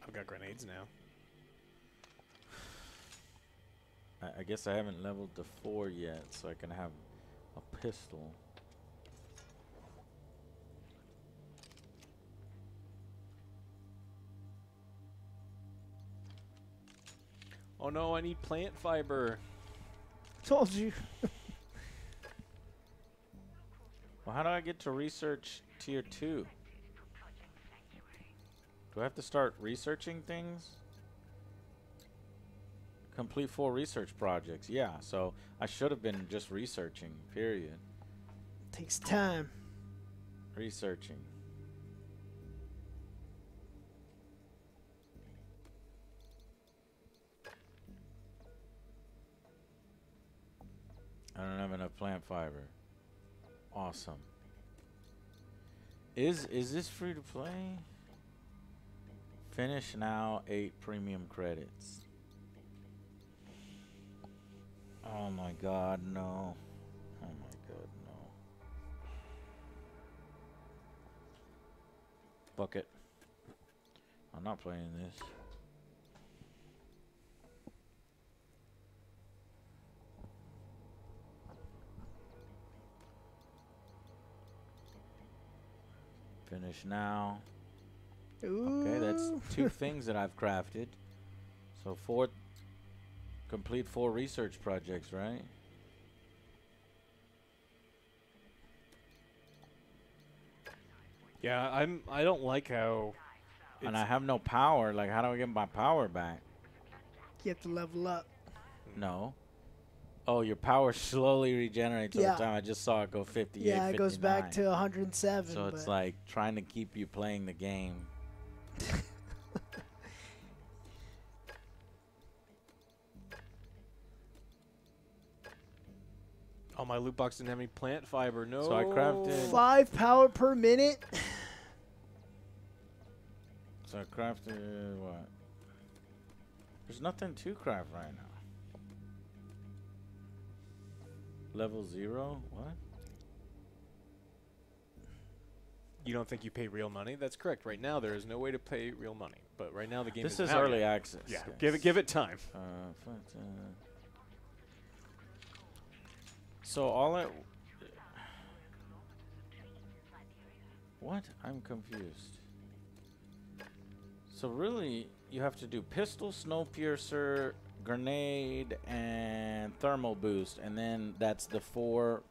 I've got grenades now. I, I guess I haven't leveled to four yet, so I can have a pistol. Oh no, I need plant fiber. Told you. Well, how do I get to research tier two? Do I have to start researching things? Complete four research projects. Yeah, so I should have been just researching, period. Takes time. Researching. I don't have enough plant fiber. Awesome. Is is this free to play? Finish now, eight premium credits. Oh my god, no. Oh my god, no. Fuck it. I'm not playing this. Finish now. Okay, that's two things that I've crafted. So four, complete four research projects, right? Yeah, I'm. I don't like how. and I have no power. Like, how do I get my power back? You have to level up. No. Oh, your power slowly regenerates Yeah. over time. I just saw it go 58. Yeah, it goes back to 107. So it's like trying to keep you playing the game. Oh, my loot box didn't have any plant fiber. No. So I crafted- five power per minute. So I crafted what? There's nothing to craft right now. Level zero? What? You don't think you pay real money? That's correct. Right now, there is no way to pay real money. But right now, the game This isn't is early yet. access. Yeah, guys. give it give it time. Uh, but, uh, so all it. What? I'm confused. So really, you have to do pistol, snowpiercer, grenade, and thermal boost, and then that's the four.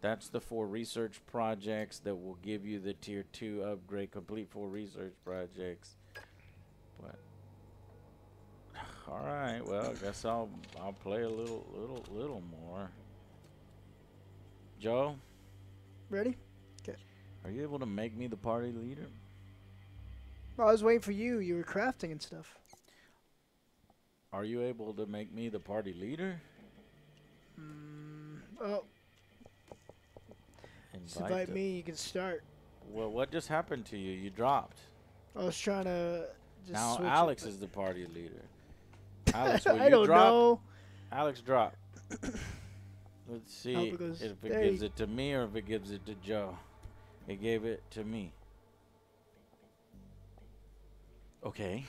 That's the four research projects that will give you the tier two upgrade. Complete four research projects. But all right, well, I guess I'll I'll play a little little little more. Joe, Ready? Good. Are you able to make me the party leader? Well, I was waiting for you. You were crafting and stuff. Are you able to make me the party leader? Oh, just invite me. You can start. Well, what just happened to you? You dropped. I was trying to just now Alex but- is the party leader. Alex, will I you don't drop? know. Alex, drop. Let's see it if it gives it to me or if it gives it to Joe. It gave it to me. Okay.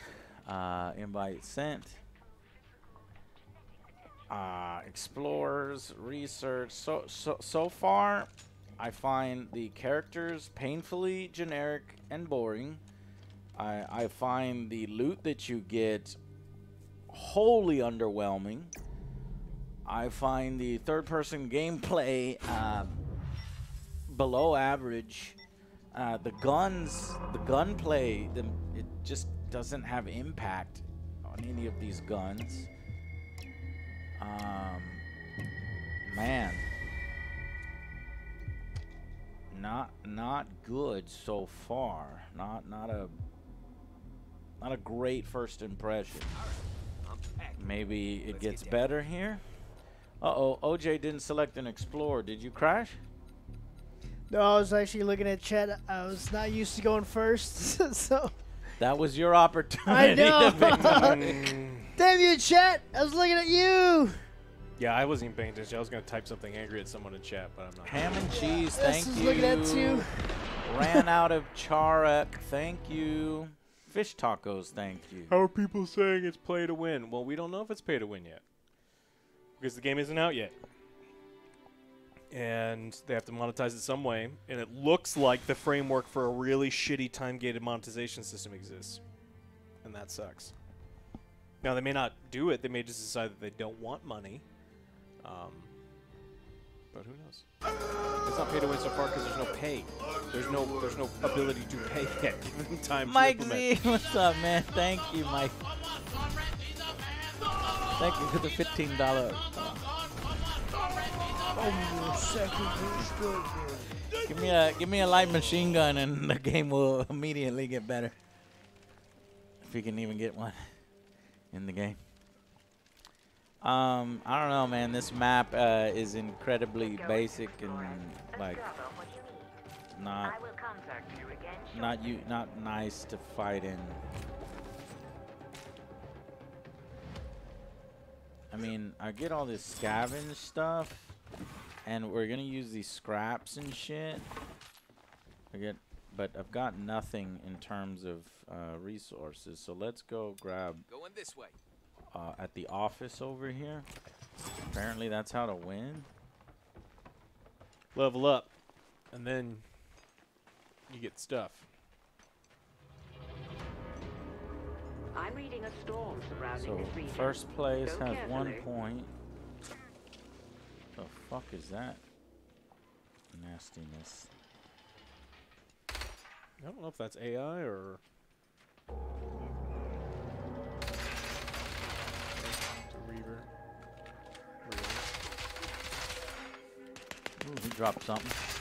Uh, invite sent. Uh, explorers, research. So so so far, I find the characters painfully generic and boring. I I find the loot that you get wholly underwhelming. I find the third person gameplay uh, below average. Uh, the guns, the gunplay, the, it just doesn't have impact on any of these guns. Um, man, not not good so far. Not not a not a great first impression. Maybe it gets better here. Uh oh, OJ didn't select an explorer. Did you crash? No, I was actually looking at chat. I was not used to going first, so That was your opportunity. I to know. Damn you, chat! I was looking at you. Yeah, I wasn't even paying attention. I was gonna type something angry at someone in chat, but I'm not. Ham and cheese, This thank is you. looking at you. Ran out of charek, thank you. Fish tacos, thank you. How are people saying it's play to win? Well, we don't know if it's pay to win yet because the game isn't out yet, and they have to monetize it some way. And it looks like the framework for a really shitty time-gated monetization system exists, and that sucks. Now they may not do it; they may just decide that they don't want money. Um, but who knows? It's not pay to win so far because there's no pay. There's no there's no ability to pay yet. Given time to Mike implement. Z, what's up, man? Thank you, Mike. Thank you for the fifteen dollar. Give me a give me a light machine gun, and the game will immediately get better. If you can even get one in the game. Um, I don't know, man. This map uh, is incredibly basic and like Discover what you need. not I will contact you again shortly. not you not nice to fight in. I mean, I get all this scavenge stuff, and we're gonna use these scraps and shit. I get, but I've got nothing in terms of uh, resources. So let's go grab Going this way. uh, at the office over here. Apparently, that's how to win. level up, and then you get stuff. I'm reading a storm surrounding So this region. first place Go has one point. The fuck is that? Nastiness. I don't know if that's AI or. Reaver. Ooh, he dropped something.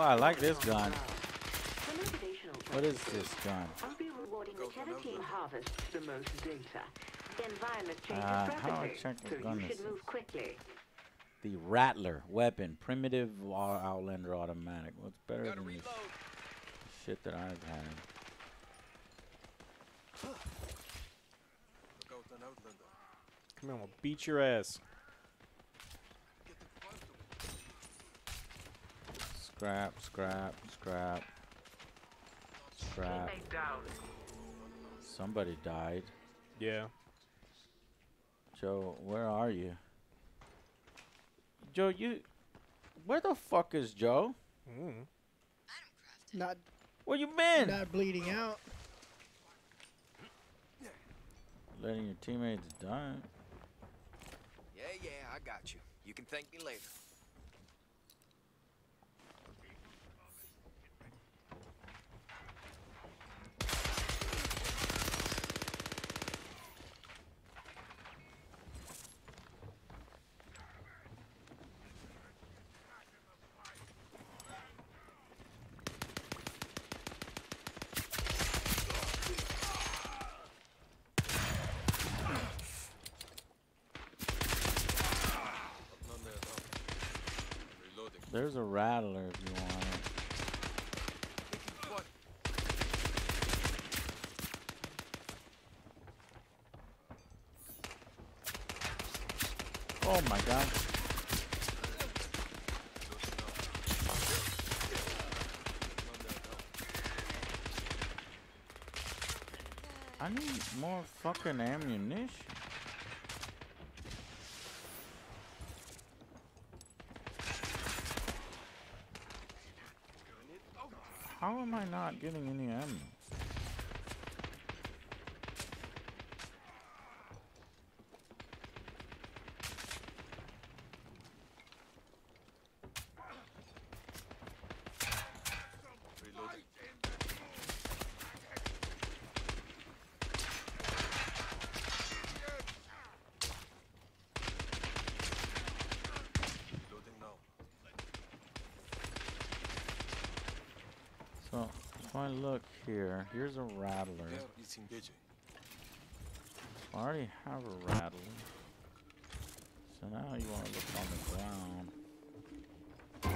Well, I like this gun. What is this gun? I'll be rewarding Go for whichever an team outlet. harvests the most data. The environment changes Uh, how do I rapidly, check what so gun you this should is? move quickly. The Rattler weapon, primitive Wa- Outlander automatic. What's better Gotta than this reload. shit that I've had? Look out an outlander. Come on, we'll beat your ass. Get the fuck away. Scrap, scrap, scrap, scrap. Teammate down. Somebody died. Yeah. Joe, where are you? Joe, you. Where the fuck is Joe? Mm. Not Where you been? not bleeding out. Letting your teammates die. Yeah, yeah, I got you. You can thank me later. None there, though. Reloading. There's a rattler if you want it. Oh my god. I need more fucking ammunition. How am I not getting any ammo? Reloading. Reloading now. So, if I look here, here's a rattler. There is engaging. I already have a rattler. So now you want to look on the ground. You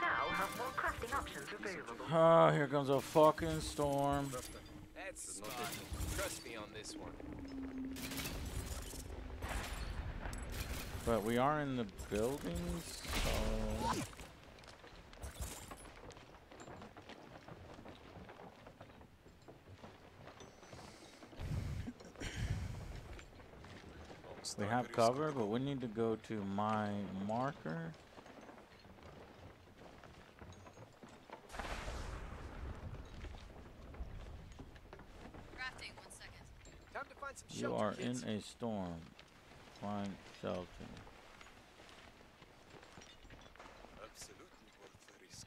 now have more crafting options available. Oh, here comes a fucking storm. That's spot. Trust me on this one. But we are in the buildings, so... We have cover, but we need to go to my marker. Crafting, one second. Time to find some You shelter, are kids. in a storm. Find shelter. Absolutely worth the risk.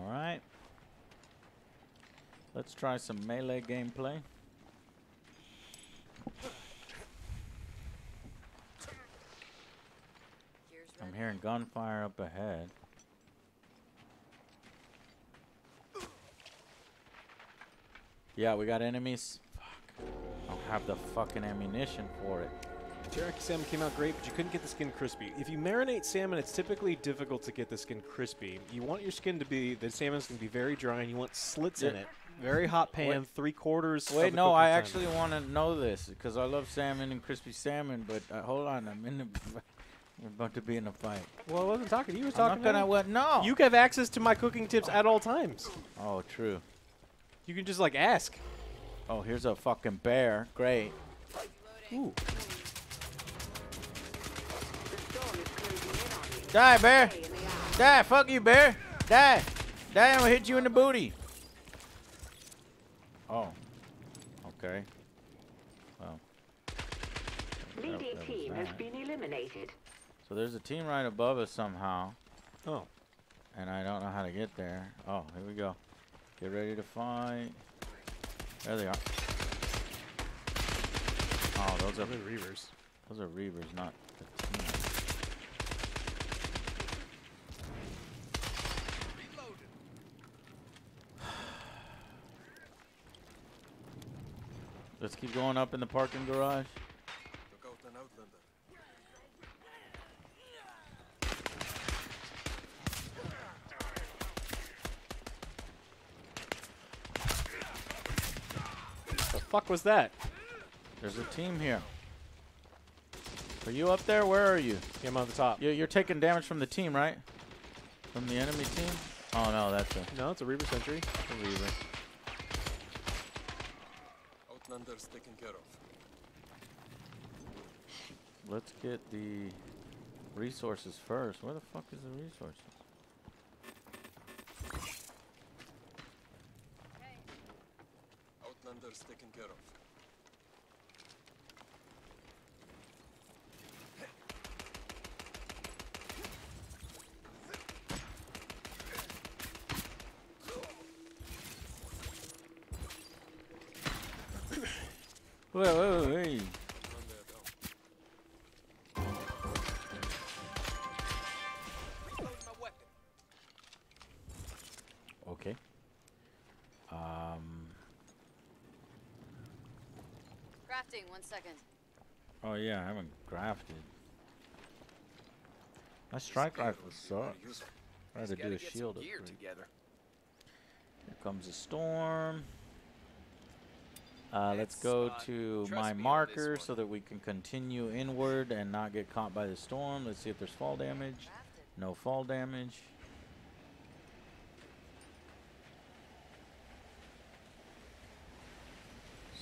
Alright. Let's try some melee gameplay. Here's I'm red. Hearing gunfire up ahead. Yeah, we got enemies. Fuck. I don't have the fucking ammunition for it. Teriyaki salmon came out great, but you couldn't get the skin crispy. If you marinate salmon, it's typically difficult to get the skin crispy. You want your skin to be the salmon's going to be very dry, and you want slits in it. Very hot pan, three quarters. Wait, no, I time. actually want to know this because I love salmon and crispy salmon. But uh, hold on, I'm in the We're about to be in a fight. Well, I wasn't talking. He was I'm talking. not gonna now. what? No. You have access to my cooking tips at all times. Oh, true. You can just like ask. Oh, here's a fucking bear. Great. Ooh. Die, bear. Die. Fuck you, bear. Die. Die. I'm gonna hit you in the booty. Oh. Okay. Well. that- Leading team has been eliminated. So there's a team right above us somehow, Oh. and I don't know how to get there. Oh, here we go. Get ready to fight. There they are. Oh, those are Those are Reavers. those are Reavers, not the team. Let's keep going up in the parking garage. Took out an outlander. The fuck was that? There's a team here. Are you up there? Where are you? Yeah, I'm on the top. You're, you're taking damage from the team, right? From the enemy team? Oh no, that's a, No, it's a Reaver sentry. a Reaver. Outlander's taken care of. Let's get the resources first. Where the fuck is the resources? One second. Oh yeah, I haven't grafted. My strike Gear rifle would be very sucks. I had to do a shield upgrade. together. Here comes a storm. Uh, let's go smart. to Trust my me on this marker so that we can continue inward and not get caught by the storm. Let's see if there's fall damage. No fall damage.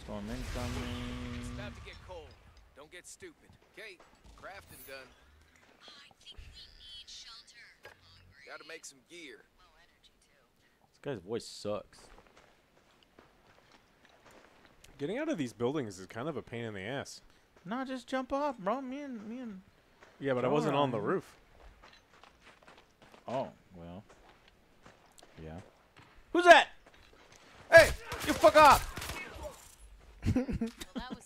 Storm incoming. It's about to get cold. Don't get stupid. Okay, crafting done. I think we need shelter. Hungry. Gotta make some gear. Low energy too. This guy's voice sucks. Getting out of these buildings is kind of a pain in the ass. No, just jump off, bro. Me and me and. Yeah, but I wasn't on the roof. Oh well. Yeah. Who's that? Hey, you fuck off. Well, that was stimulating.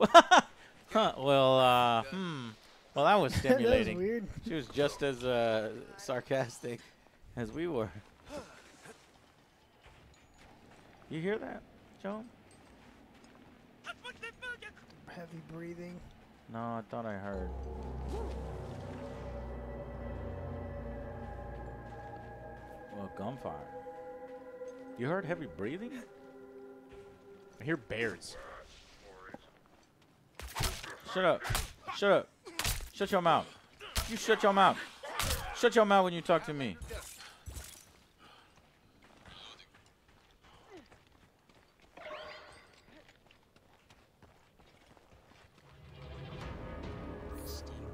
Huh, well, uh, hmm. Well, that was that was stimulating. weird. She was just as uh, sarcastic as we were. You hear that, Joe? Heavy breathing. No, I thought I heard. Well, gunfire. You heard heavy breathing? I hear bears. Shut up. Shut up. Shut your mouth. You shut your mouth. Shut your mouth when you talk to me.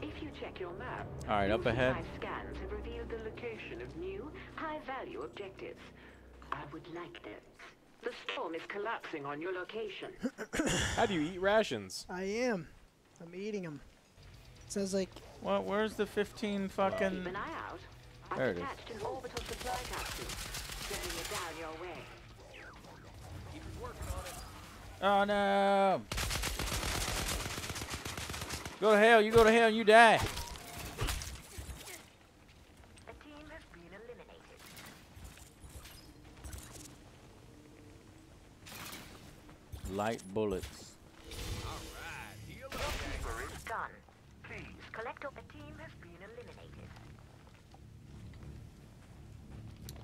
If you check your map, All right, up ahead. Five scans have revealed the location of new, high-value objectives. I would like this. The storm is collapsing on your location. How do you eat rations? I am. I'm eating them. It Says like Well, where's the 15 fucking? Keep an eye out. I've There it is. an orbital supply capsule. Sending it down your way. Oh no! Go to hell! You go to hell! and You die! A team has been eliminated. Light bullets. Keeper is done. Please collect up. A team has been eliminated.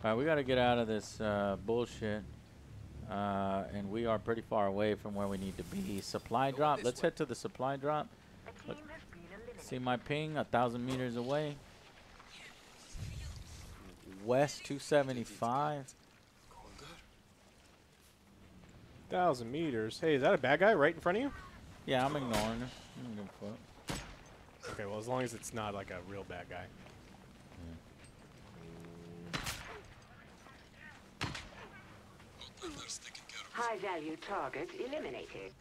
All right, we got to get out of this uh, bullshit. Uh, and we are pretty far away from where we need to be. Supply drop. Let's way. head to the supply drop. A team has been eliminated. See my ping a thousand meters away. West 275. Thousand meters. Hey, is that a bad guy right in front of you? Yeah, I'm ignoring him. I don't give a fuck. Okay, well, as long as it's not like a real bad guy. Taken care of. High value target eliminated.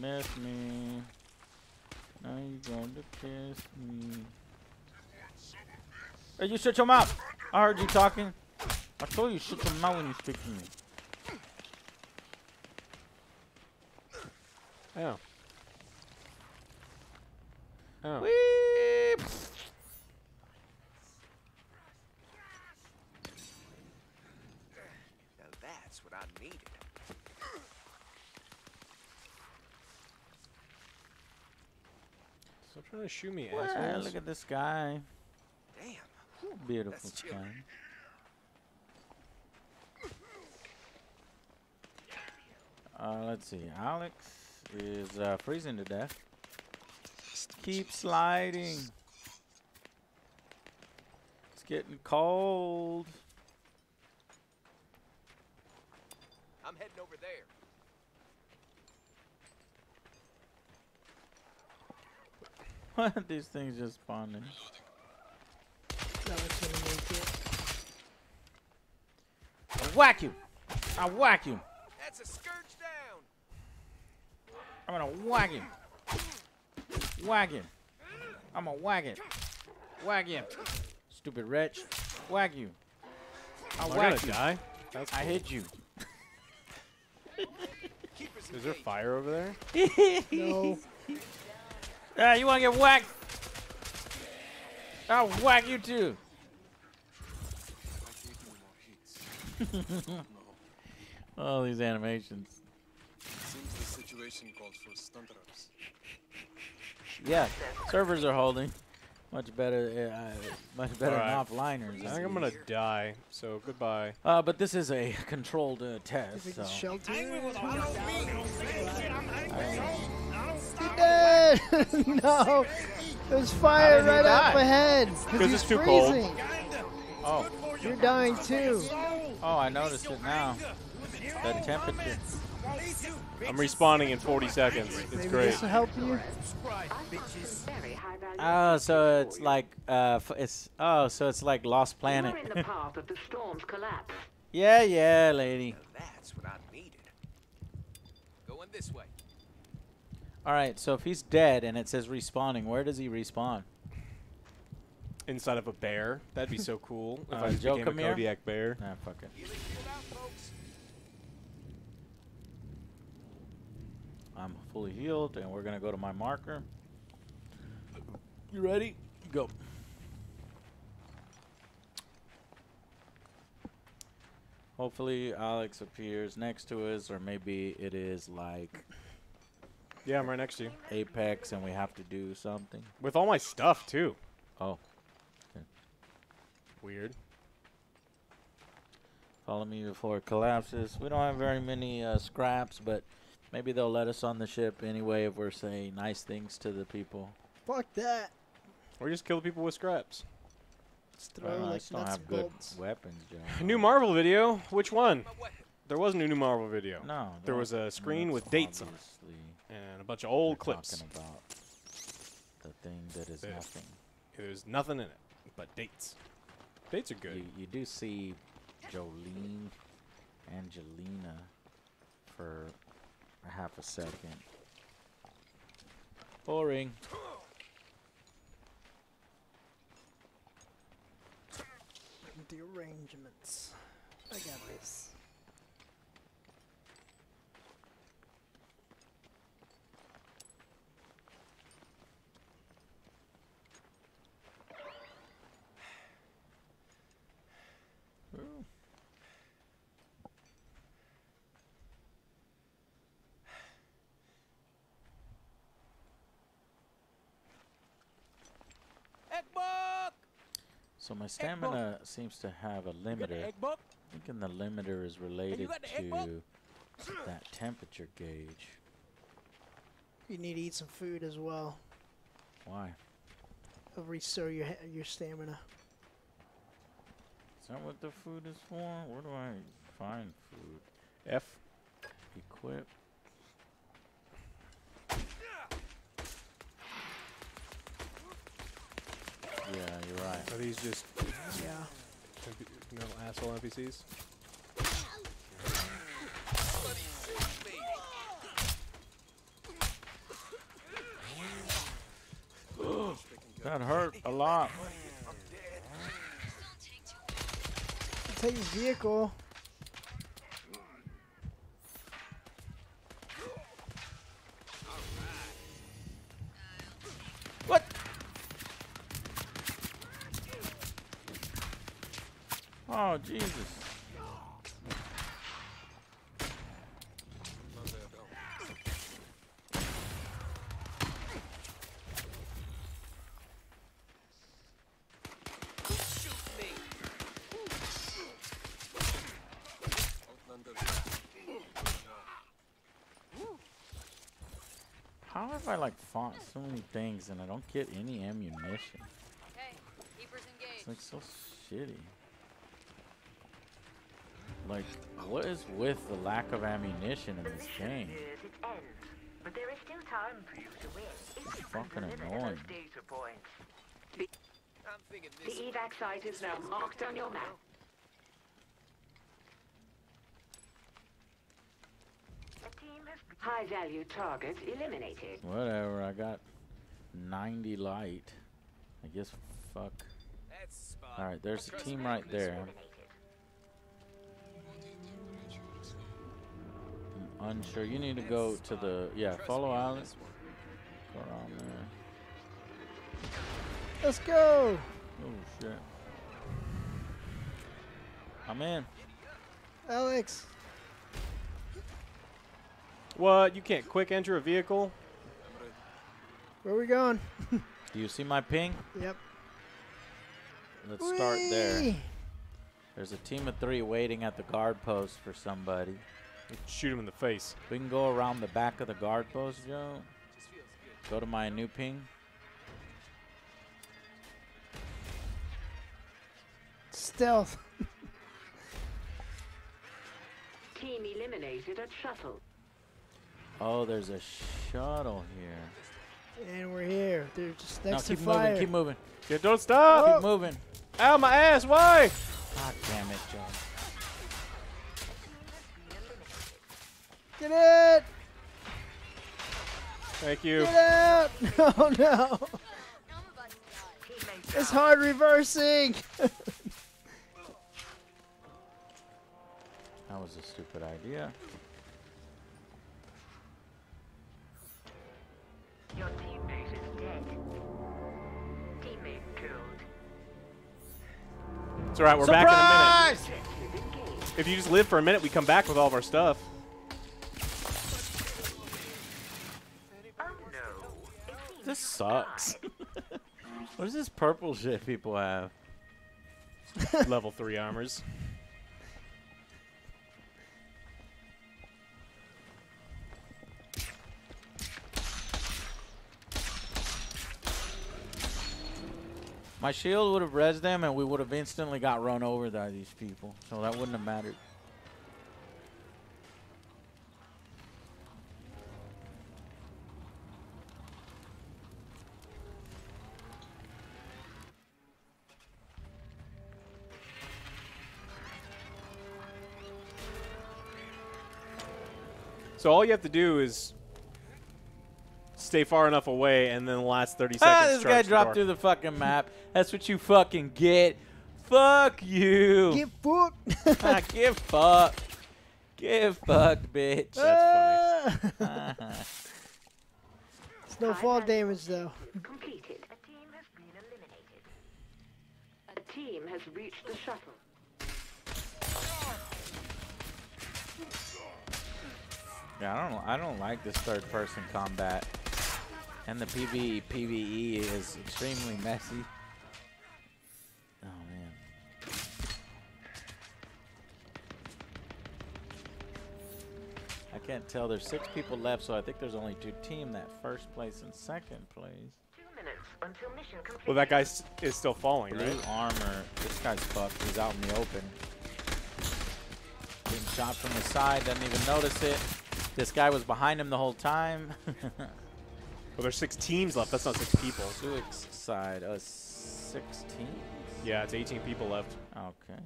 Miss me. Now you going to kiss me. Hey, you shut your mouth. I heard you talking. I told you shut your mouth when you speak to me. Oh. Oh. Weep. Now that's what I needed. Stop trying to shoot me, Well, assholes. look at this guy. Damn. Beautiful That's sky. chilling. Uh, let's see. Alex is uh, freezing to death. Keep sliding. It's getting cold. I'm heading over there. What? These things just spawning. No, it's gonna make it. I'll whack you. I'll whack you. That's a scourge down. I'm gonna whack him. Whack him. I'm gonna whack it. Whack him. Stupid wretch. Whack you. I'll Am I whack gonna you. die? That's I hit you. Is there fire over there? No. Ah, you wanna get whacked? I'll whack you too. I need more hits. no. Oh, these animations. Seems the situation calls for stunt reps. Yeah, servers are holding. Much better, uh, much better Alright. than offliners. I think I'm gonna die. So goodbye. Uh, but this is a controlled uh, test, If so. it's shelter. He dead! no! There's fire did right up die? ahead! 'Cause he's it's too cold. freezing. Oh, You're dying too. oh, I noticed it now. The temperature. I'm respawning in 40 seconds. It's Maybe great. this will help you. Very. Oh, so it's like, uh, f- it's, oh, so it's like Lost Planet. You're in the path of the storm's collapse. yeah, yeah, lady. That's what I needed. Going this way. All right, so if he's dead and it says respawning, where does he respawn? Inside of a bear. That'd be so cool. if Uh, I just Joe, became a come here. Kodiak bear. Nah, fuck it. Healing field out, folks. I'm fully healed, and we're gonna go to my marker. You ready? Go. Hopefully, Alex appears next to us, or maybe it is like Yeah, I'm right next to you. Apex, and we have to do something. With all my stuff, too. Oh, Weird. follow me before it collapses. We don't have very many uh, scraps, but maybe they'll let us on the ship anyway if we're saying nice things to the people. Fuck that. Or just kill people with scraps. Just throw Well, I like just don't nuts have and good bolts. weapons, Joe. New Marvel video. Which one? There was a new Marvel video. No, There was a screen with dates on it. Obviously And a bunch of old we're clips. Talking about the thing that is Yeah. nothing. There's nothing in it but dates. Dates are good. You, you do see Jolene, Angelina, for a half a second. Boring. The arrangements. I got this. Egg buck. So my stamina seems to have a You got the limiter. egg buck? thinking the limiter is related got the egg ball? to that temperature gauge. You need to eat some food as well. Why? To restore your your stamina. Is that what the food is for? Where do I find food? F. Equip. Yeah, you're right. Are these just Yeah. NP- no asshole NPCs? That hurt a lot. Take his vehicle. What? Oh Jesus! Not there, though. Outlander. How have I like fought so many things and I don't get any ammunition? Okay, keepers It's like so shitty. Like, what is with the lack of ammunition in The this game? nears its end, but there is still time for you to win. If you fucking deliver annoying. data points. The, the evac site is now marked on your map. A team has high-value target eliminated. Whatever, I got 90 light. I guess fuck. Alright, there's a team right there. I'm unsure. You need to go to the. Yeah, follow Alex. Go around there. Let's go. Oh shit. I'm in. Alex. What? You can't quick enter a vehicle? Where are we going? Do you see my ping? Yep. Let's start there. There's a team of three waiting at the guard post for somebody. Shoot him in the face. We can go around the back of the guard post, Joe. Go to my new ping. Stealth. Team eliminated at shuttle. Oh, there's a shuttle here. And we're here. They're just No, next to keep fire. moving, keep moving, Yeah, don't stop! keep moving. Ow, my ass! Why? God damn it, John. Get it! Thank you. Get out! Oh no! Now I'm about to die. Teammates It's hard reversing! That was a stupid idea. Your teammate is dead. Teammate killed. It's alright, we're back in a Surprise! Minute. If you just live for a minute, we come back with all of our stuff. Oh no. This sucks. what is this purple shit people have? Level 3 armors. My shield would have res them and we would have instantly got run over by these people. So that wouldn't have mattered. So all you have to do is stay far enough away, and then the last 30 seconds. Ah, this guy dropped car. through the fucking map. That's what you fucking get. Fuck you. Get fucked! Ah, Get fucked. Get fucked, bitch. That's funny. Ah! it's no fall damage though. completed. A team has been eliminated. A team has reached the shuttle. Yeah, I don't. I don't like this third-person combat, and the PvE PVE is extremely messy. Oh man. I can't tell. There's six people left, so I think there's only two team that first place and second place. Until mission complete. Well, that guy is still falling, Blue right? armor. This guy's fucked. He's out in the open. Getting shot from the side. Doesn't even notice it. This guy was behind him the whole time. Well, there's six teams left. That's not six people. Suicide. Uh, 16? Yeah, it's 18 people left. Okay.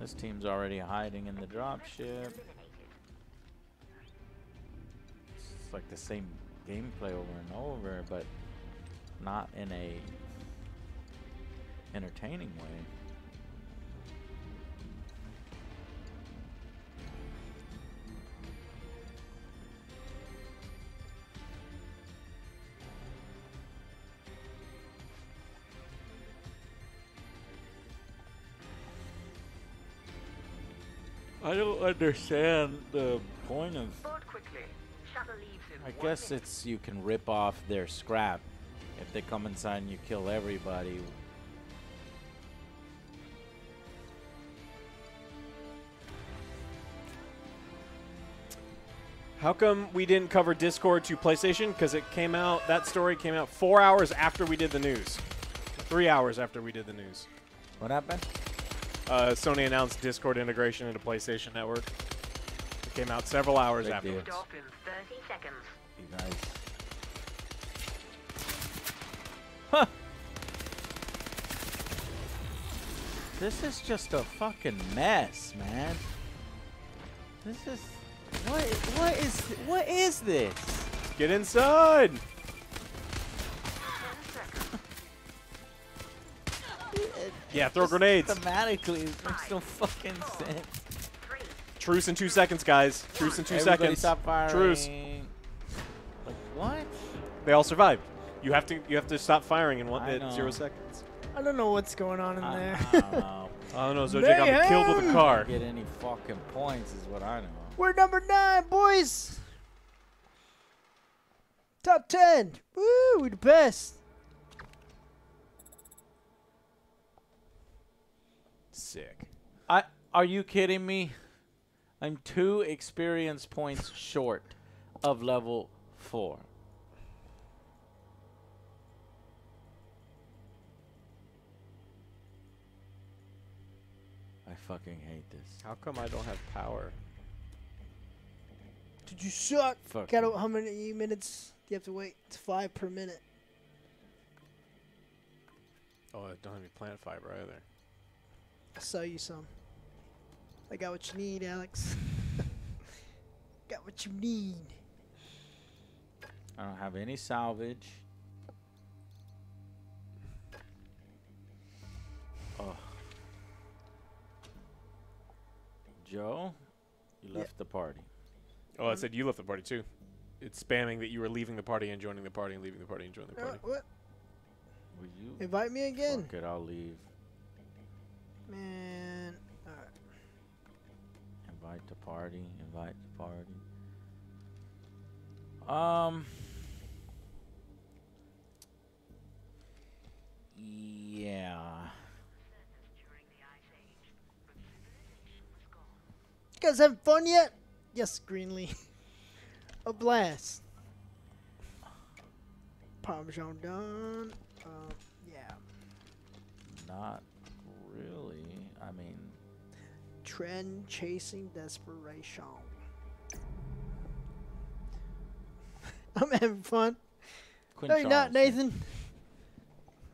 This team's already hiding in the dropship. It's like the same gameplay over and over, but not in a entertaining way. I don't understand the point of Board quickly. Shuttle leaves in I guess it's you can rip off their scrap if they come inside and you kill everybody. How come we didn't cover Discord to PlayStation? Because it came out, that story came out four hours after we did the news. Three hours after we did the news. What happened? Uh, Sony announced Discord integration into PlayStation Network. It came out several hours They did. afterwards. Off in 30 seconds. You guys. This is just a fucking mess, man. This is what what is what is this? Get inside! Yeah, throw grenades. Thematically, it makes no fucking sense. Truce in two seconds, guys. Truce in two Everybody seconds. stop firing. Truce. Like what? They all survived. You have to you have to stop firing in one I at zero seconds. I don't know what's going on in I, there. I don't know. I don't know. Zojak got me killed with a Mayhem! car. Get any fucking points is what I know. We're number nine, boys. Top ten. Woo, we're the best. Sick. I are you kidding me? I'm two experience points short of level four. I fucking hate this. How come I don't have power? Did you suck? Fuck Got how many minutes do you have to wait? It's five per minute. Oh, I don't have any plant fiber either. I'll sell you some. I got what you need, Alex. got what you need. I don't have any salvage. Oh. Joe, you Yeah. left the party. Oh, I said you left the party too. It's spamming that you were leaving the party and joining the party and leaving the party and joining the Uh, party. what? Will you? Invite me again. Fuck it, I'll leave. Man. Alright. Invite to party. Invite to party. Um. Yeah. During the Ice Age, but civilization was gone. You guys having fun yet? Yes, Greenlee. A blast. Parmesan done. Um, yeah. Not Trend chasing desperation. I'm having fun. Quinn no, you're not, Charles. Nathan.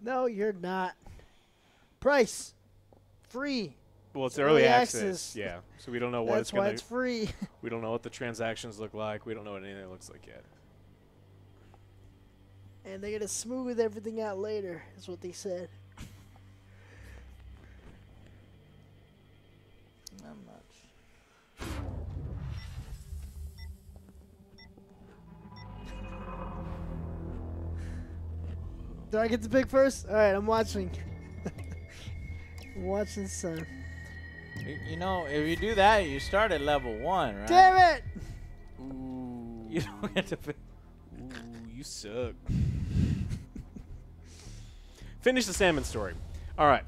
No, you're not. Price. Free. Well, it's Early early access. access. Yeah, so we don't know what That's it's why gonna. it's free. we don't know what the transactions look like. We don't know what anything looks like yet. and they're gonna smooth everything out later, is what they said. Do I get to pick first? Alright, I'm watching. I'm watching son. You, you know, if you do that, you start at level one, right? Damn it! Ooh, You don't get to pick. ooh, you suck. Finish the salmon story. All right.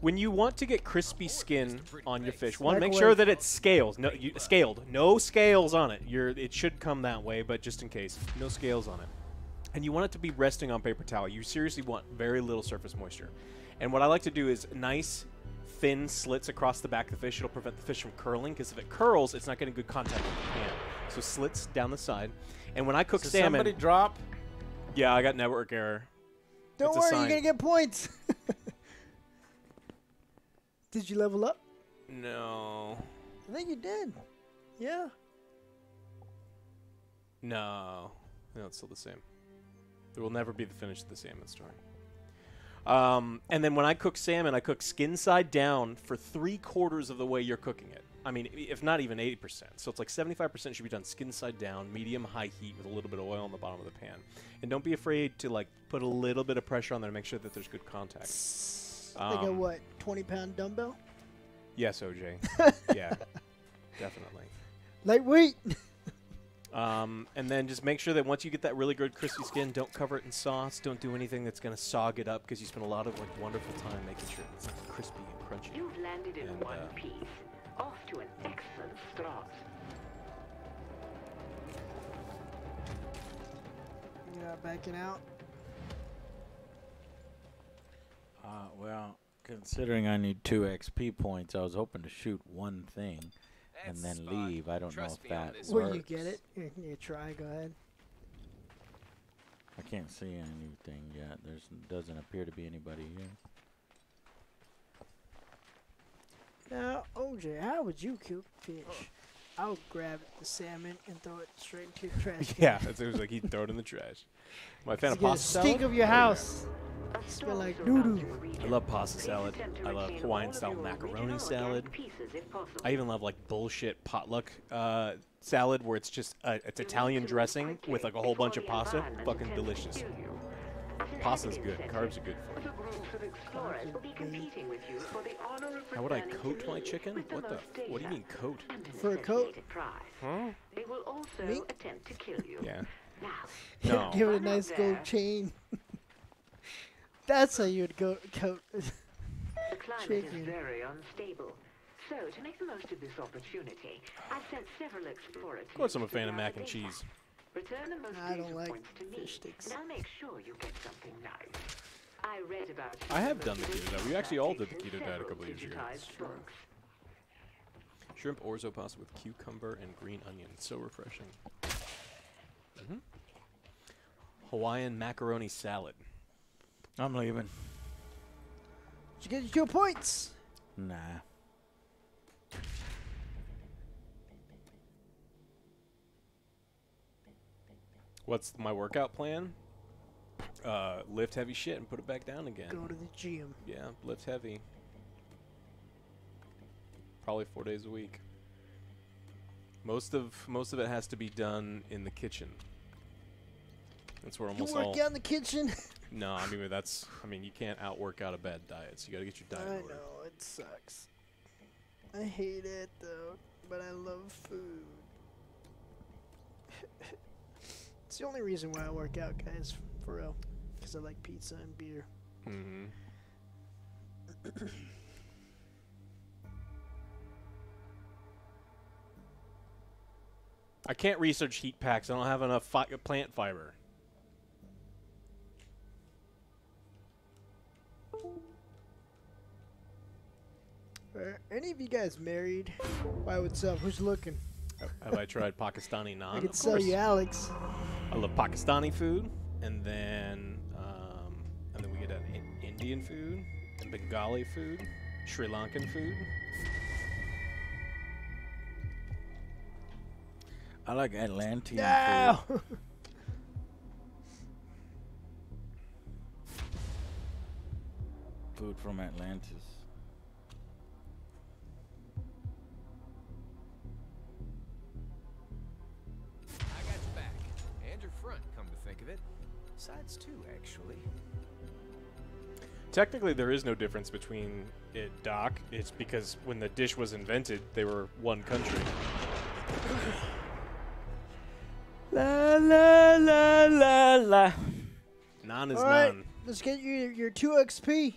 When you want to get crispy skin on your fish, one, make sure that it's scales. No, you, scaled. No scales on it. You're, it should come that way, but just in case, no scales on it. And you want it to be resting on paper towel. You seriously want very little surface moisture. And what I like to do is nice, thin slits across the back of the fish. It'll prevent the fish from curling because if it curls, it's not getting good contact with the pan. So slits down the side. And when I cook Did salmon, somebody drop? yeah, I got network error. Don't It's worry, you're gonna get points. did you level up? No, I think you did. Yeah. no, no, it's still the same. There will never be the finish of the salmon story. Um, and then when I cook salmon, I cook skin side down for three quarters of the way you're cooking it. I mean, if not even 80%. So it's like 75% should be done skin side down, medium high heat with a little bit of oil on the bottom of the pan. And don't be afraid to like put a little bit of pressure on there to make sure that there's good contact. like a Um, what? Twenty pound dumbbell? Yes, OJ. yeah, definitely. Lightweight. Um, and then just make sure that once you get that really good crispy skin, don't cover it in sauce. Don't do anything that's going to sog it up because you spend a lot of like wonderful time making sure it's like, crispy and crunchy. You've landed in And, one uh, piece. Off to an excellent start. You're not backing out. Uh, well, considering I need two XP points, I was hoping to shoot one thing and then spot. leave. I don't Trust know if that this Where you get it? You, you try. Go ahead. I can't see anything yet. There's doesn't appear to be anybody here. Now, OJ, how would you cook fish? I would grab the salmon and throw it straight into the trash. can. Yeah, it was like he'd throw it in the trash. Am I a fan You of get a pasta stink salad? of your Oh, yeah. house. A Smell like doo-doo. I love pasta salad. I love Hawaiian-style macaroni salad. organic pieces if possible. I even love like bullshit potluck uh, salad where it's just uh, it's Italian dressing with like a whole bunch of pasta. Fucking delicious. Pasta's good. Carbs are good for you. The groups of explorers will be competing with you for the honor of How would I coat my chicken? What the? most What do you mean coat? For a coat? Huh? They will also attempt to kill you. Yeah. Now, No. Give it a nice gold chain. That's how you would go coat. The climate is very unstable. So, to make the most of this opportunity, I've sent several explorers. Of course, I'm a fan of mac and data. cheese. Return the most I don't like points to me, fish sticks. and I'll make sure you get something nice. I read about I have done the keto diet. We actually all did the keto diet a couple years ago. digitized books. Shrimp orzo pasta with cucumber and green onion. It's so refreshing. hmm Hawaiian macaroni salad. I'm leaving. Did you get your two points? Nah. What's my workout plan? Uh, lift heavy shit and put it back down again. Go to the gym. Yeah, lift heavy. Probably four days a week. Most of most of it has to be done in the kitchen. That's where almost You almost work all. out in the kitchen. No, I mean that's. I mean you can't outwork out a bad diet, so you got to get your I diet in order. know it sucks. I hate it though, but I love food. it's the only reason why I work out, guys. For real, because I like pizza and beer. Mm-hmm. I can't research heat packs. I don't have enough fi- plant fiber. Are any of you guys married? Why? What's up? Who's looking? Have I tried Pakistani naan? I could Of sell course. you Alex. I love Pakistani food, and then um, and then we get an in- Indian food, and Bengali food, Sri Lankan food. I like Atlantean No. food. Food from Atlantis. Sides too, actually. Technically, there is no difference between it, Doc. It's because when the dish was invented, they were one country. La la la la la. Naan is All right, naan. let's get you your two XP.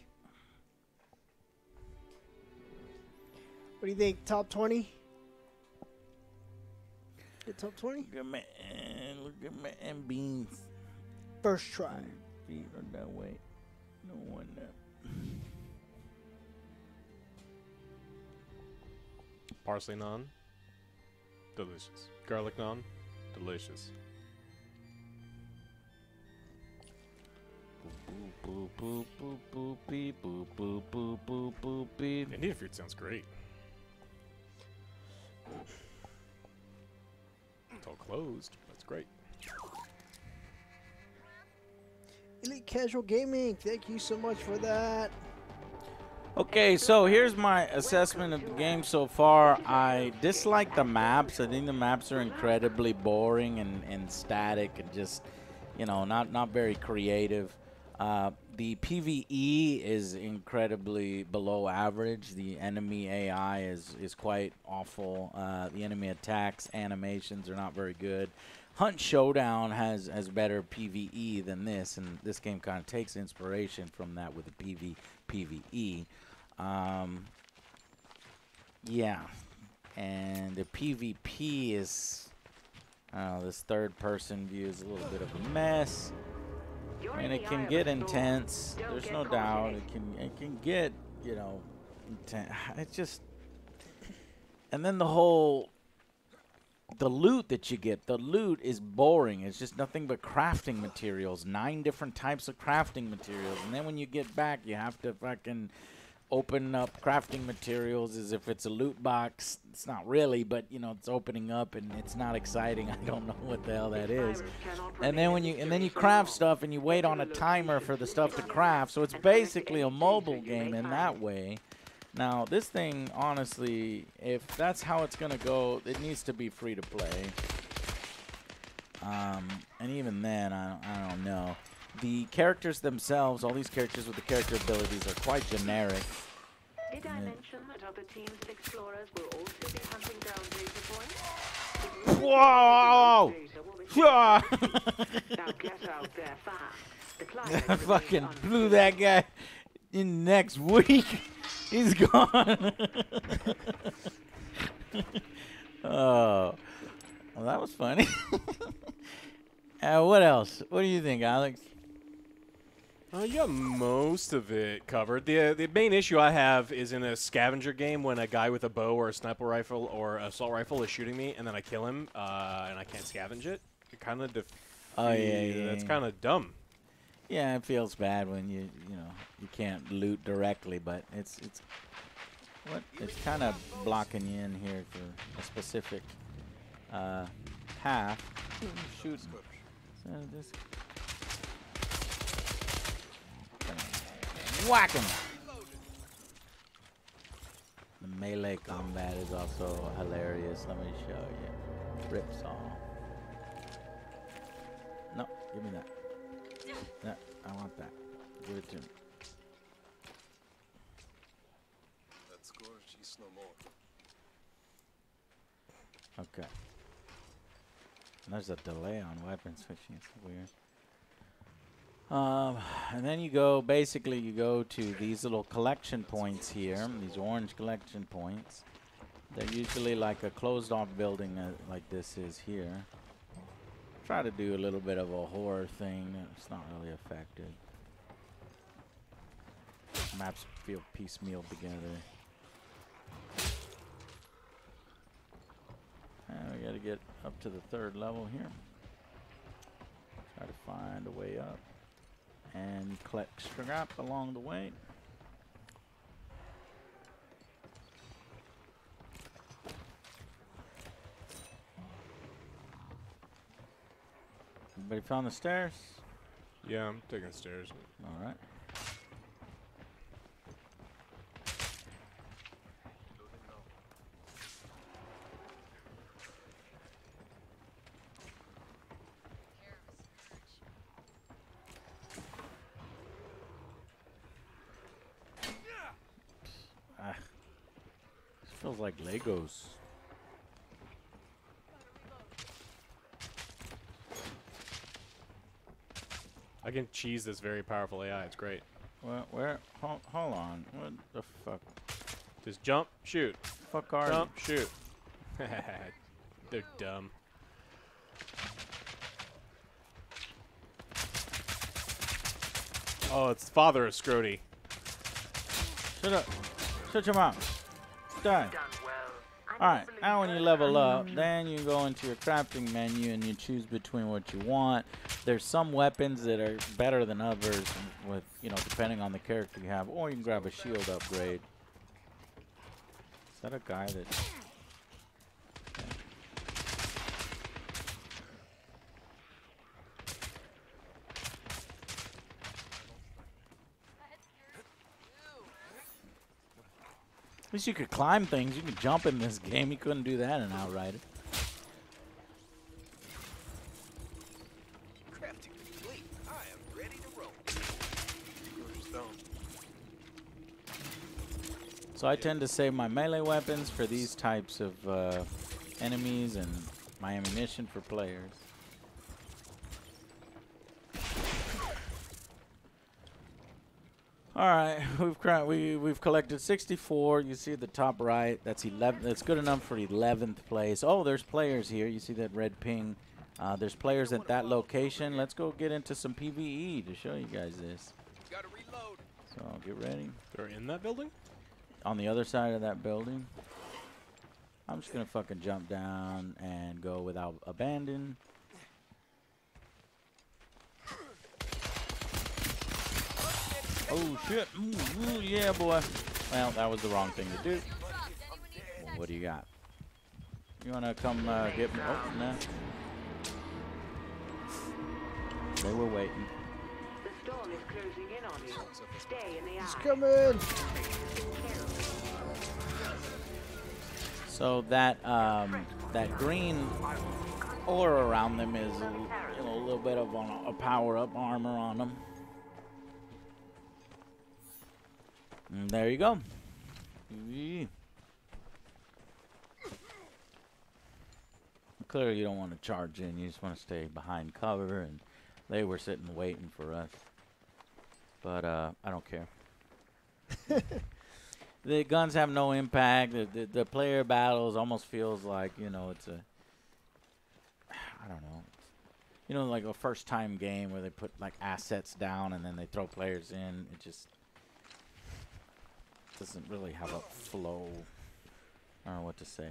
What do you think? Top 20? Get top 20? Look at my, eh, look at my and beans. First try. Feet are that way. No wonder. Parsley naan. Delicious. Garlic naan. Delicious. Boop boop boop boop beep boop boop boop boop boop beep. Indian food sounds great. It's all closed. That's great. Elite Casual Gaming, thank you so much for that. Okay, so here's my assessment of the game so far. I dislike the maps. I think the maps are incredibly boring and, and static and just, you know, not, not very creative. Uh, the PVE is incredibly below average. The enemy AI is, is quite awful. Uh, the enemy attacks, animations are not very good. Hunt Showdown has, has better PVE than this, and this game kind of takes inspiration from that with the PV, PVE. Um, yeah, and the PvP is, I know, this third person view is a little bit of a mess. You're And it can get intense. There's get no doubt. it. It can it can get you know intense. It's just, and then the whole the loot that you get. The loot is boring. It's just nothing but crafting materials. Nine different types of crafting materials, and then when you get back, you have to fucking open up crafting materials as if it's a loot box. It's not really, but you know, it's opening up and it's not exciting. I don't know what the hell that is. And then when you and then you craft stuff and you wait on a timer for the stuff to craft. So it's basically a mobile game in that way. Now, this thing honestly, if that's how it's going to go, it needs to be free to play. Um, and even then, I, I don't know. The characters themselves, all these characters with the character abilities are quite generic. Did I mention that other teams' explorers will also be hunting down data points? Whoa! Data will be Yeah. Now get out there fast. The climate I remains fucking blew that guy in next week. He's gone. oh, well, that was funny. uh, what else? What do you think, Alex? Uh, you got most of it covered. The uh, the main issue I have is in a scavenger game when a guy with a bow or a sniper rifle or assault rifle is shooting me, and then I kill him, uh, and I can't scavenge it. It kind of. Oh, yeah, yeah, That's yeah. kind of dumb. Yeah, it feels bad when you you know you can't loot directly, but it's it's what it's kind of blocking you in here for a specific uh, path. Shooting. So this whack him. The melee combat is also hilarious. Let me show you. Ripsaw. No, give me that. No, I want that. Give it to me. That scourge is no more. Okay. And there's a delay on weapon switching. It's weird. Um, and then you go, basically, you go to these little collection points here, these orange collection points. They're usually like a closed off building uh, like this is here. Try to do a little bit of a horror thing. It's not really effective. Maps feel piecemeal together. And we gotta get up to the third level here. Try to find a way up. And collect scrap along the way. Everybody found the stairs? Yeah, I'm taking the stairs. Alright. Ah. This feels like Legos. I can cheese this very powerful AI. It's great. Where, where, hold, hold on. What the fuck? Just jump, shoot. Fuck are Jump, shoot. They're dumb. Oh, it's the father of Scrody. Shut up. Shut your mouth. Die. Done Alright, now when you level up, then you go into your crafting menu and you choose between what you want. There's some weapons that are better than others with, you know, depending on the character you have. Or you can grab a shield upgrade. Is that a guy that... At least you could climb things. You could jump in this game. You couldn't do that in Outrider. Crafting complete. I am ready to roll. Gorgeous down. So I tend to save my melee weapons for these types of uh, enemies and my ammunition for players. All right, we've we we've collected 64. You see at the top right. That's 11. That's good enough for 11th place. Oh, there's players here. You see that red ping. Uh, there's players at that location. Let's go get into some PVE to show you guys this. Gotta reload. So get ready. They're in that building? On the other side of that building. I'm just gonna fucking jump down and go without abandon. Oh shit! Ooh, ooh, yeah, boy. Well, that was the wrong thing to do. Well, what do you got? You wanna come uh, get me? Oh, no. They were waiting. The storm is closing in on you. Stay in the He's eye. coming. So that um, that green aura around them is a, a little bit of a, a power up armor on them. And there you go. Yee. Clearly, you don't want to charge in. You just want to stay behind cover, and they were sitting waiting for us. But uh, I don't care. the guns have no impact. The, the the player battles almost feels like you know it's a I don't know. You know, like a first time game where they put like assets down and then they throw players in. It just doesn't really have a flow. I don't know what to say.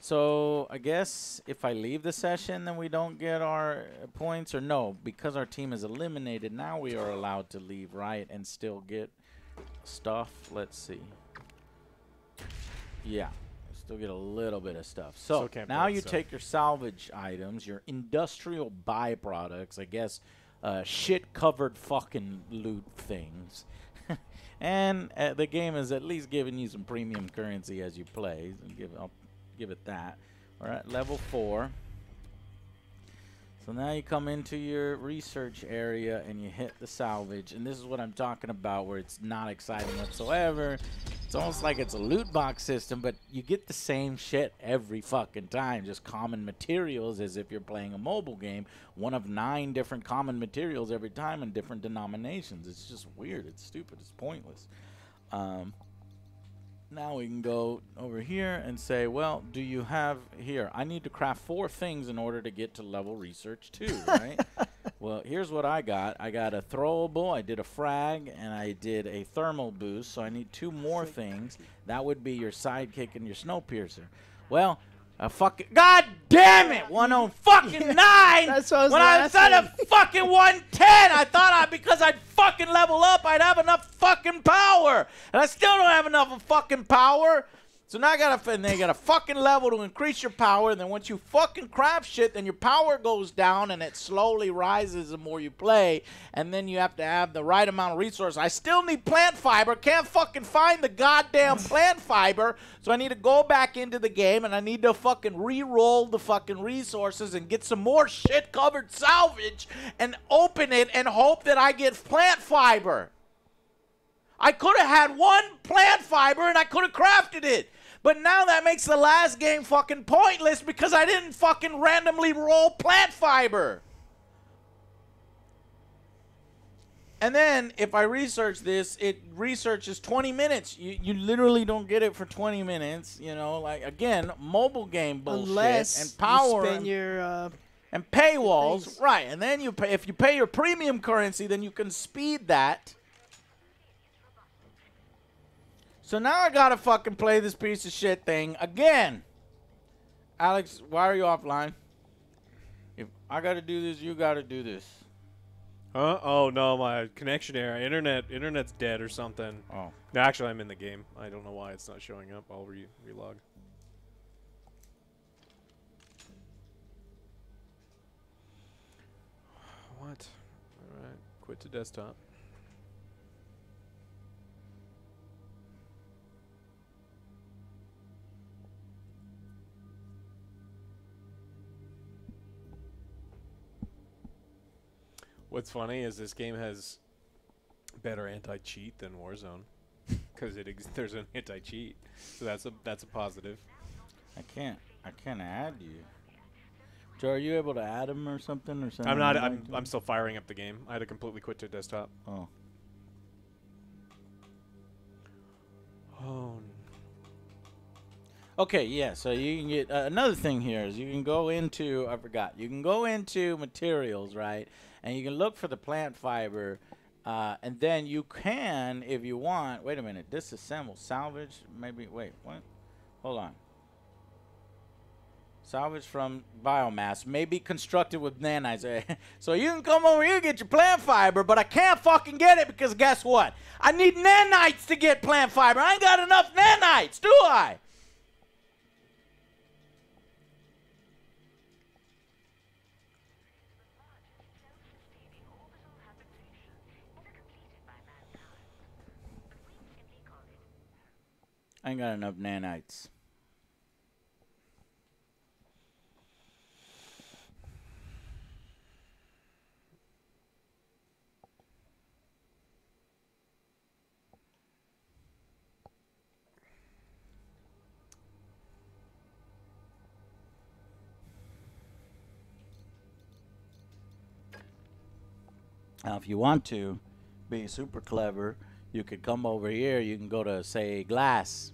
So I guess if I leave the session, then we don't get our points, or no, because our team is eliminated. Now we are allowed to leave, right, and still get stuff. Let's see. Yeah, still get a little bit of stuff. So now you stuff. take your salvage items, your industrial byproducts, I guess, uh, shit-covered fucking loot things. and uh, the game is at least giving you some premium currency as you play. So give, I'll give it that. All right, level four. So now you come into your research area and you hit the salvage, and this is what I'm talking about, where it's not exciting whatsoever. It's almost like it's a loot box system, but you get the same shit every fucking time, just common materials as if you're playing a mobile game. One of nine different common materials every time in different denominations. It's just weird. It's stupid. It's pointless. Um, now we can go over here and say, well, do you have here? I need to craft four things in order to get to level research two, right? well, here's what I got. I got a throwable, I did a frag, and I did a thermal boost. So I need two more things. That would be your sidekick and your snowpiercer. Well, a fucking God damn it! One on fucking nine. That's what I was when I said a fucking 110. I thought I because I'd fucking level up, I'd have enough fucking power, and I still don't have enough of fucking power. So now I gotta and they got a fucking level to increase your power. And then once you fucking craft shit, then your power goes down and it slowly rises the more you play. And then you have to have the right amount of resources. I still need plant fiber. Can't fucking find the goddamn plant fiber. So I need to go back into the game and I need to fucking re-roll the fucking resources and get some more shit covered salvage and open it and hope that I get plant fiber. I could have had one plant fiber and I could have crafted it. But now that makes the last game fucking pointless because I didn't fucking randomly roll plant fiber. And then if I research this, it researches 20 minutes. You you literally don't get it for 20 minutes. You know, like again, mobile game bullshit Unless and power you and, your uh, and paywalls, things. right? And then you pay if you pay your premium currency, then you can speed that. So now I gotta fucking play this piece of shit thing again. Alex, why are you offline? If I gotta do this, you gotta do this. Huh? Oh no, my connection error. Internet, internet's dead or something. Oh. No, actually, I'm in the game. I don't know why it's not showing up. I'll re relog. What? All right, quit to desktop. What's funny is this game has better anti-cheat than Warzone because it ex- there's an anti-cheat, so that's a that's a positive. I can't. I can't add you. Joe, are you able to add him or something or something? I'm not. I'm I'm still firing up the game. I had to completely quit to desktop. Oh. Oh. Okay, yeah. So you can get uh, another thing here is you can go into I forgot. You can go into materials, right? And you can look for the plant fiber, uh, and then you can, if you want. Wait a minute. Disassemble, salvage. Maybe. Wait. What? Hold on. Salvage from biomass may be constructed with nanites. so you can come over here and get your plant fiber, but I can't fucking get it because guess what? I need nanites to get plant fiber. I ain't got enough nanites, do I? I ain't got enough nanites. Now, if you want to be super clever, you could come over here. You can go to, say, glass.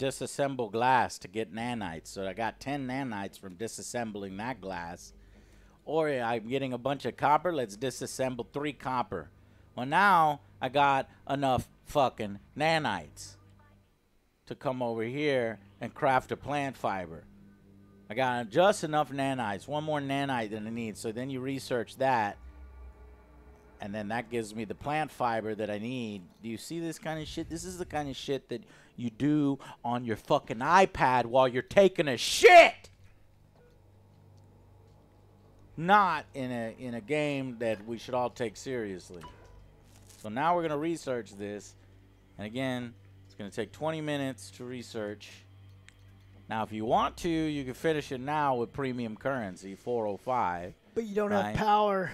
Disassemble glass to get nanites. So I got 10 nanites from disassembling that glass. Or I'm getting a bunch of copper. Let's disassemble three copper. Well, now I got enough fucking nanites to come over here and craft a plant fiber. I got just enough nanites, one more nanite than I need. So then you research that, and then that gives me the plant fiber that I need. Do you see this kind of shit? This is the kind of shit that you do on your fucking iPad while you're taking a shit. Not in a in a game that we should all take seriously. So now we're gonna research this, and again, it's gonna take 20 minutes to research. Now, if you want to, you can finish it now with premium currency, 405. but you don't Right. have power.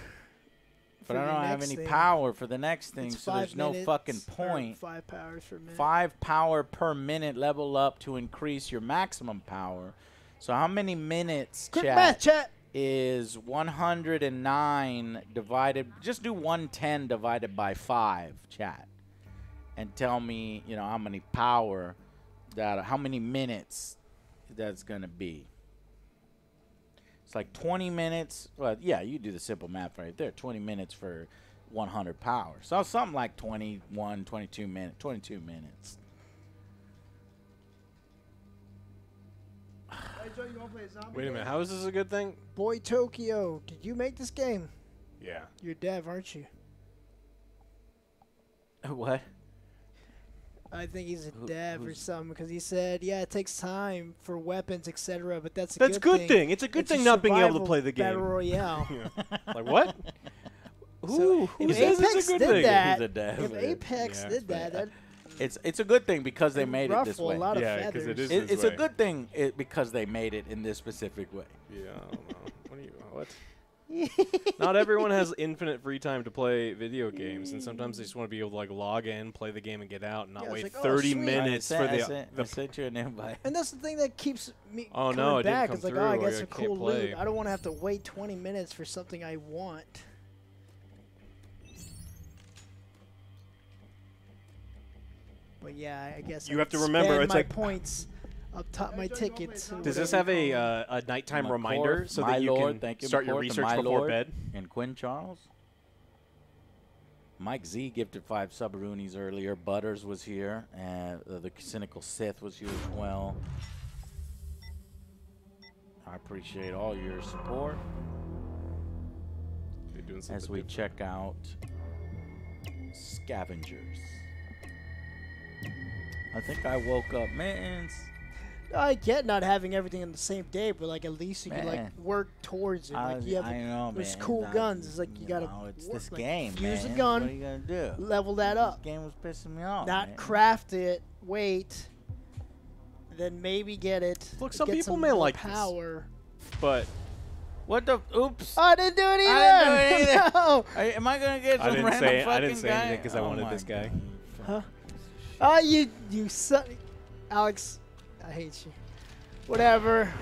But I don't have any thing. power for the next thing, It's so there's no fucking point. Five powers per minute. Five power per minute level up to increase your maximum power. So how many minutes, Quick chat, math, chat. is 109 divided? Just do 110 divided by five, chat, and tell me, you know, how many power that, how many minutes that's gonna be. It's like 20 minutes. Well, yeah, you do the simple math right there. 20 minutes for 100 power. So something like 21, 22 minutes. 22 minutes. Wait a minute. How is this a good thing? Boy Tokyo, did you make this game? Yeah. You're dev, aren't you? What? I think he's a Who- dev or something because he said, yeah, it takes time for weapons, etc. But that's a That's good, good thing. It's a good It's thing not being able to play the Battle game. Royale. Like what? So Who, who if says Apex it's a good did thing? that, He's a dev. if Apex Yeah, did that, that It's it's a good thing because they would made it this way. a lot of Yeah, 'cause feathers. it is It, this it's a good thing it, because they made it in this specific way. Yeah, I don't know. What are you? What? Not everyone has infinite free time to play video games, and sometimes they just want to be able to like log in, play the game, and get out, and not Yeah, it's wait like, oh, 30 sweet. minutes I for sent, I the sent, I the sent you an invite. And that's the thing that keeps me Oh, coming no, it didn't back. come It's like, oh, I I got some can't cool play. loot. I don't want to have to wait 20 minutes for something I want. But yeah, I guess You I have to remember, spend it's my like- points up top my tickets. Does this have a uh, a nighttime McCord, reminder so that you lord, can thank you, start your McCord, the research before lord. bed? And Quinn Charles. Mike Z gifted five subaroonies earlier. Butters was here, and uh, the cynical Sith was here as well. I appreciate all your support They're as we different. check out Scavengers. I think I woke up, man. I get not having everything on the same day, but like at least you can like work towards it. I, Like you have I know, there's man. cool I- guns. It's like you gotta know, it's work- this like, game, use man. a gun, What are you gonna do? level that This up. game was pissing me off. not man. craft it, wait, then maybe get it. Look, some get people may more like this. power. But What the? Oops. Oh, I didn't do it either. I didn't do it either. no. Are- am I gonna get some I some didn't random say I fucking didn't say guy? anything because I Oh wanted this guy. God. Oh, ah, you, you son, Alex, I hate you. Whatever.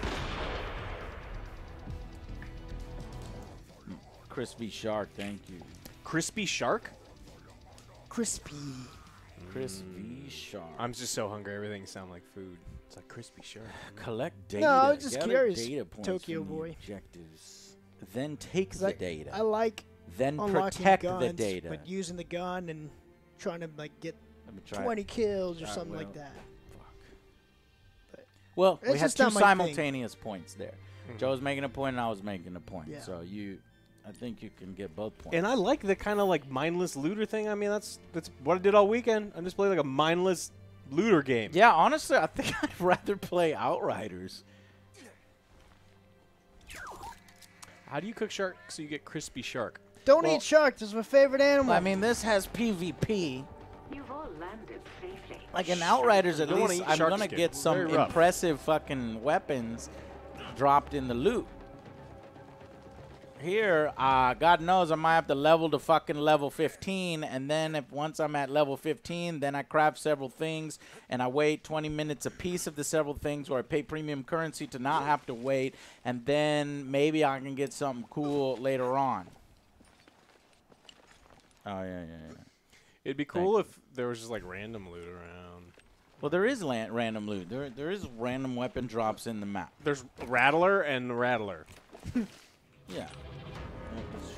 Crispy Shark, thank you. Crispy Shark? Crispy. Crispy Shark. I'm just so hungry. Everything sounds like food. It's like Crispy Shark. Collect data. No, I was just gather curious, Data points Tokyo from the Boy. Objectives. Then take the I, data. I like then protect guns, the data. but using the gun and trying to like get try. 20 kills or something like that. Well, It's we had just two not my thing. simultaneous points there. Mm-hmm. Joe was making a point, and I was making a point. Yeah. So you, I think you can get both points. And I like the kind of like mindless looter thing. I mean, that's that's what I did all weekend. I'm just played like a mindless looter game. yeah, honestly, I think I'd rather play Outriders. How do you cook shark so you get crispy shark? Don't Well- eat shark. This is my favorite animal. I mean, this has PvP. You've all landed safely. Like in Outriders, at You don't wanna least I'm gonna get some impressive fucking weapons dropped in the loot. Here, uh, God knows I might have to level to fucking level 15, and then if once I'm at level 15, then I craft several things, and I wait 20 minutes a piece of the several things, or I pay premium currency to not have to wait, and then maybe I can get something cool later on. Oh yeah, yeah, yeah. It'd be cool if there was just like random loot around. Well, there is lan- random loot. There, there is random weapon drops in the map. There's Rattler and Rattler. Yeah.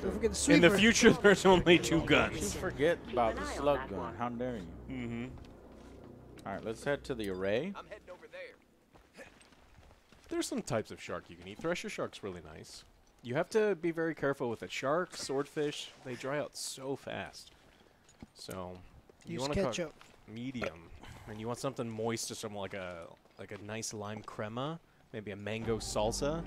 Don't forget the In the future, there's only two guns. You forget about the an eye on slug gun. How dare you? Mm-hmm. All right, let's head to the array. I'm heading over there. There's some types of shark you can eat. Thresher shark's really nice. You have to be very careful with it. Shark, swordfish, they dry out so fast. So you Use want to cook ketchup. medium, and you want something moist or something like a like a nice lime crema, maybe a mango salsa.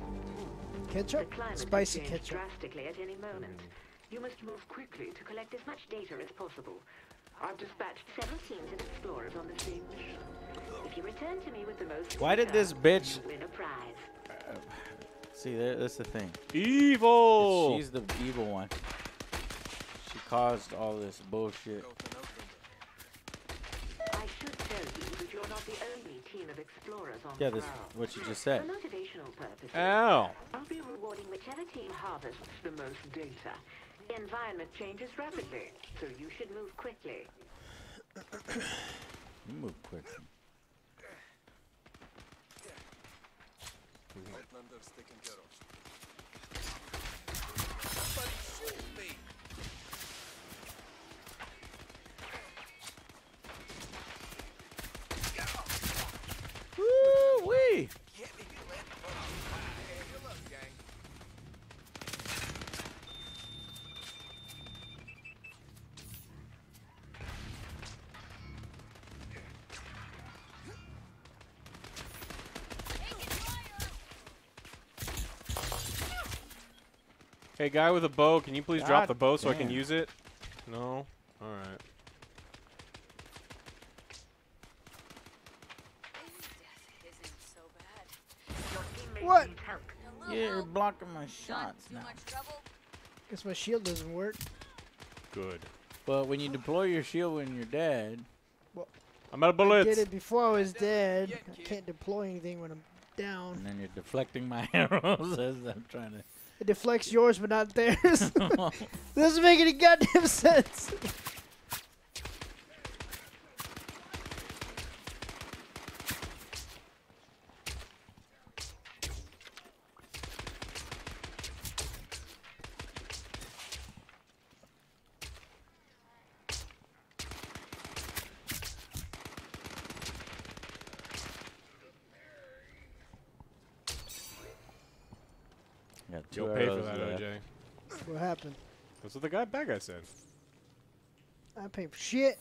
Ketchup? Spicy ketchup. drastically at any moment. Mm. You must move quickly to collect as much data as possible. I've dispatched several teams of explorers on the same mission. If you return to me with the most Why did this bitch- win a prize. See, there, that's the thing. Evil. She's the evil one. She caused all this bullshit. I should tell you that you're not the only team of explorers on Yeah, the this prowl. what you just For said. motivational purposes, Ow. I'll be rewarding whichever team harvests the most data. The environment changes rapidly, so you should move quickly. You move quick. Hey, guy with a bow, can you please drop the bow so I can use it? No. All right. isn't so bad. Your teammate What? needs help. A little Yeah, you're blocking my shots now. Guess my shield doesn't work. Good. But when you deploy your shield when you're dead, I'm out of I bullets. did it before I was dead. I can't deploy anything when I'm down. and then you're deflecting my arrows as I'm trying to. It deflects yours, but not theirs. doesn't make any goddamn sense. Got two You'll pay for arrows that, left. OJ. What happened? That's what the guy, bad guy said. I pay for shit.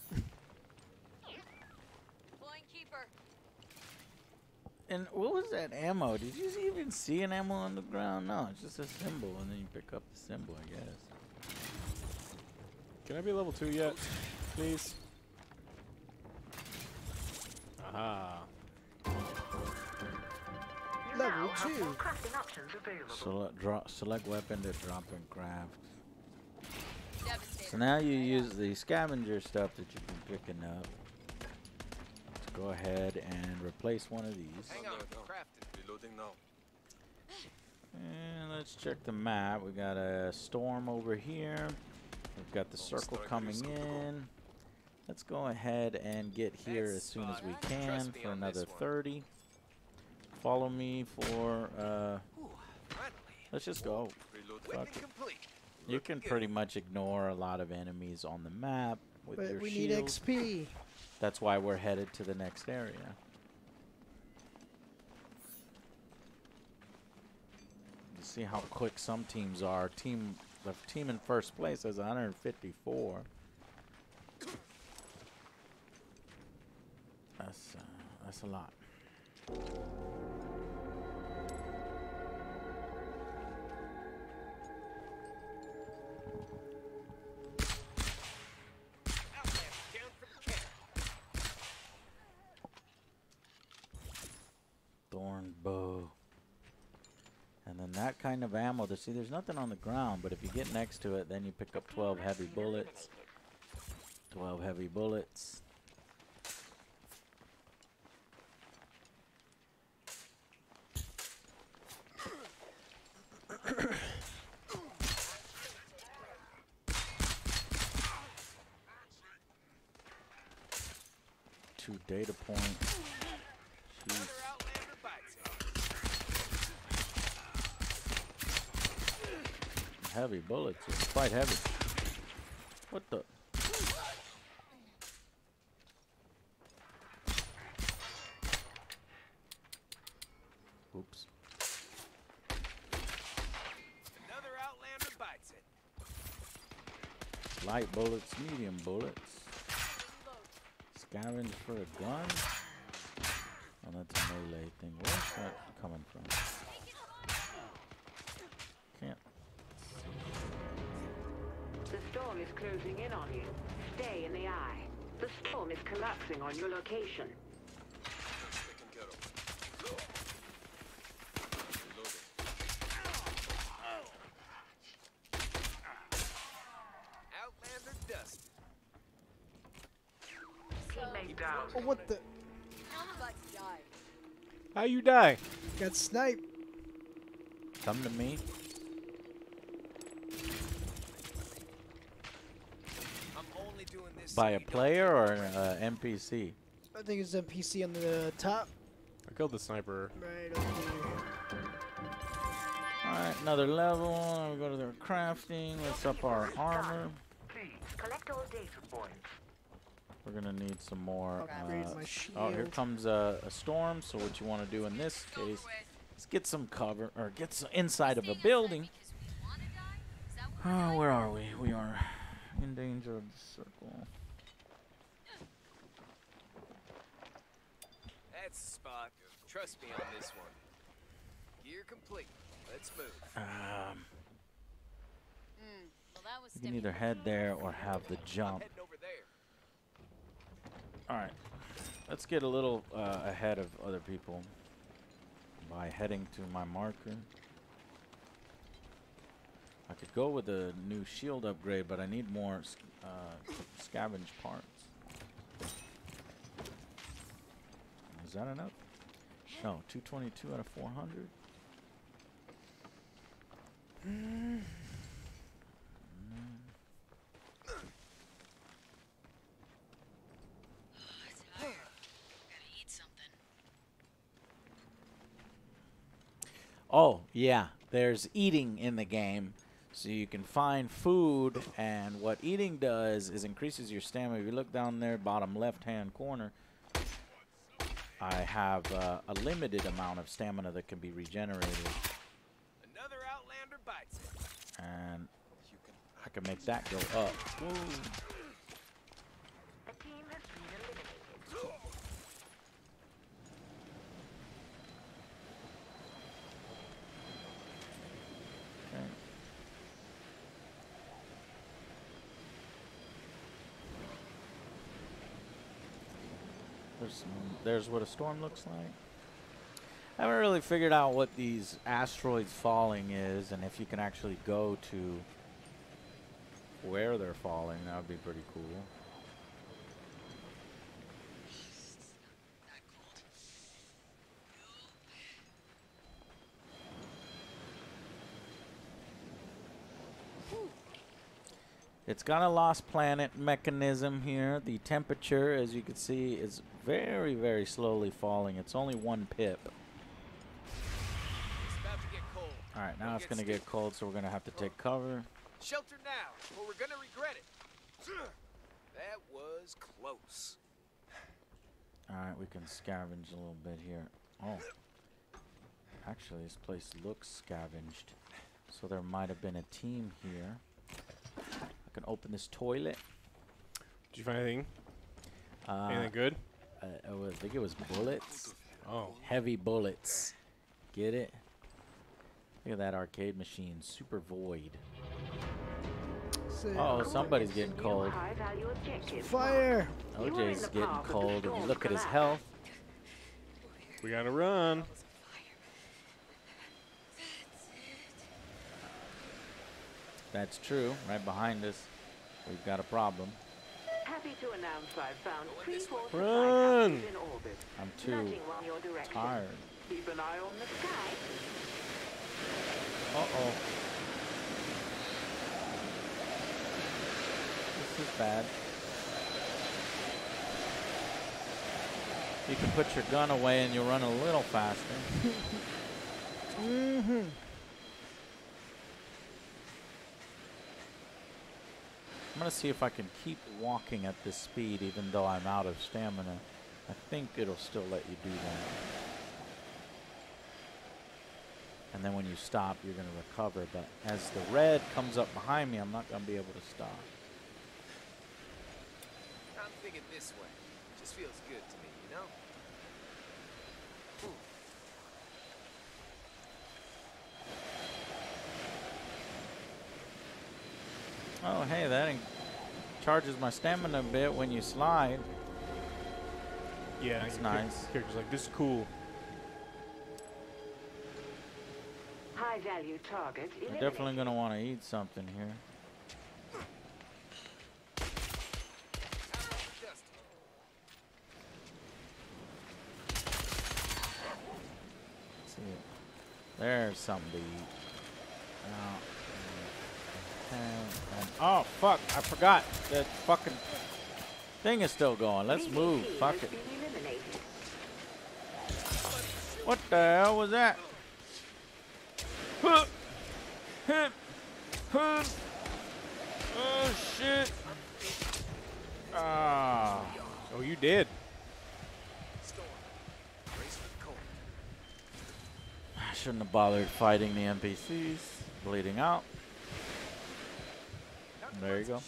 And what was that ammo? Did you even see an ammo on the ground? No, it's just a symbol, and then you pick up the symbol, I guess. Can I be level two yet, please? Aha. Level two. more crafting options available. Select, select weapon to drop and craft. So now you use the scavenger stuff that you've been picking up. to go ahead and replace one of these. Hang on, No, no. crafted. Reloading now. And let's check the map. We got a storm over here. We've got the Oh, circle coming risk of the goal. in. Let's go ahead and get here as soon as we can for another 30. Follow me for, uh, let's just go. Fuck Weapon it. complete. You can pretty much ignore a lot of enemies on the map with But your we need. XP. That's why we're headed to the next area. You see how quick some teams are. Team the team in first place has 154. That's uh, that's a lot. Thorn bow. And then that kind of ammo. To see, there's nothing on the ground, but if you get next to it, then you pick up 12 heavy bullets. 12 heavy bullets. Two data points. Jeez. Another Outlander bites it. Heavy bullets. It's quite heavy. What the? Oops. Another Outlander bites it. Light bullets, medium bullets. Scavenge for a gun. Oh, that's a melee thing. Where's that coming from? Storm is closing in on you. Stay in the eye. The storm is collapsing on your location. Taken care of. Reloading. Outlander dusted. Teammate down. Oh, what the? I'm about to die. How you die? Got sniped. Come to me. I'm only doing this By a player or an uh, NPC? I think it's NPC on the top. I killed the sniper. Right over here. Alright, another level. We go to the crafting. Let's up our armor. Please collect all data points. We're gonna need some more. Uh, oh, here comes a, a storm. So what you want to do in this case with. is get some cover or get some inside of a building. Because we wanna die? Is that what we're Oh, where are we? We are in danger of the circle. That's the spot. Trust me on this one. Gear complete. Let's move. Um, Hmm. Well, that was you can either head there or have the I'm jump. over there. All right, let's get a little uh, ahead of other people by heading to my marker. I could go with a new shield upgrade, but I need more s- uh, scavenge parts. Is that enough? No, 222 out of 400. Tired. Gotta eat something. Oh, yeah. There's eating in the game. So you can find food, and what eating does is increases your stamina. If you look down there, bottom left-hand corner, I have uh, a limited amount of stamina that can be regenerated, Another Outlander bites and I can make that go up. Whoa. A team has been eliminated. Okay. There's what a storm looks like. I haven't really figured out what these asteroids falling is, and if you can actually go to where they're falling, that would be pretty cool. It's got a lost planet mechanism here. The temperature, as you can see, is very, very slowly falling. It's only one pip. It's about to get cold. All right, now Don't it's going to get cold, so we're going to have to take cover. Shelter now, or we're gonna regret it. That was close. All right, we can scavenge a little bit here. Oh, actually, this place looks scavenged, so there might have been a team here. I can open this toilet. Did you find anything? Uh, anything good? Uh, oh, I think it was bullets. Oh. Heavy bullets. Get it? Look at that arcade machine, super void. Say, Oh, somebody's getting cold. Fire! You are in OJ's getting path of the cold. If you look at his health, We gotta run. that's true. Right behind us, we've got a problem. Happy to announce I've found three Run! in orbit. I'm too Nudging on your direction. tired. Keep an eye on the sky. Uh oh. This is bad. You can put your gun away and you'll run a little faster. Mm-hmm. I'm gonna see if I can keep walking at this speed even though I'm out of stamina. I think it'll still let you do that. And then when you stop, you're gonna recover. But as the red comes up behind me, I'm not gonna be able to stop. I'm thinking this way. It Just feels good to me, you know? Oh, hey, that charges my stamina a bit when you slide. Yeah, That's your char- nice. Character's like, this is cool. High-value target I'm definitely gonna want to eat something here. See it. There's something to eat. Oh, now, and- oh fuck! I forgot that fucking thing is still going. Let's move. Fuck it. What the hell was that? Huh. Huh. Huh. Oh shit! Ah. Oh, you did. Storm. Brace for the cold. I shouldn't have bothered fighting the NPCs. Bleeding out. There you go.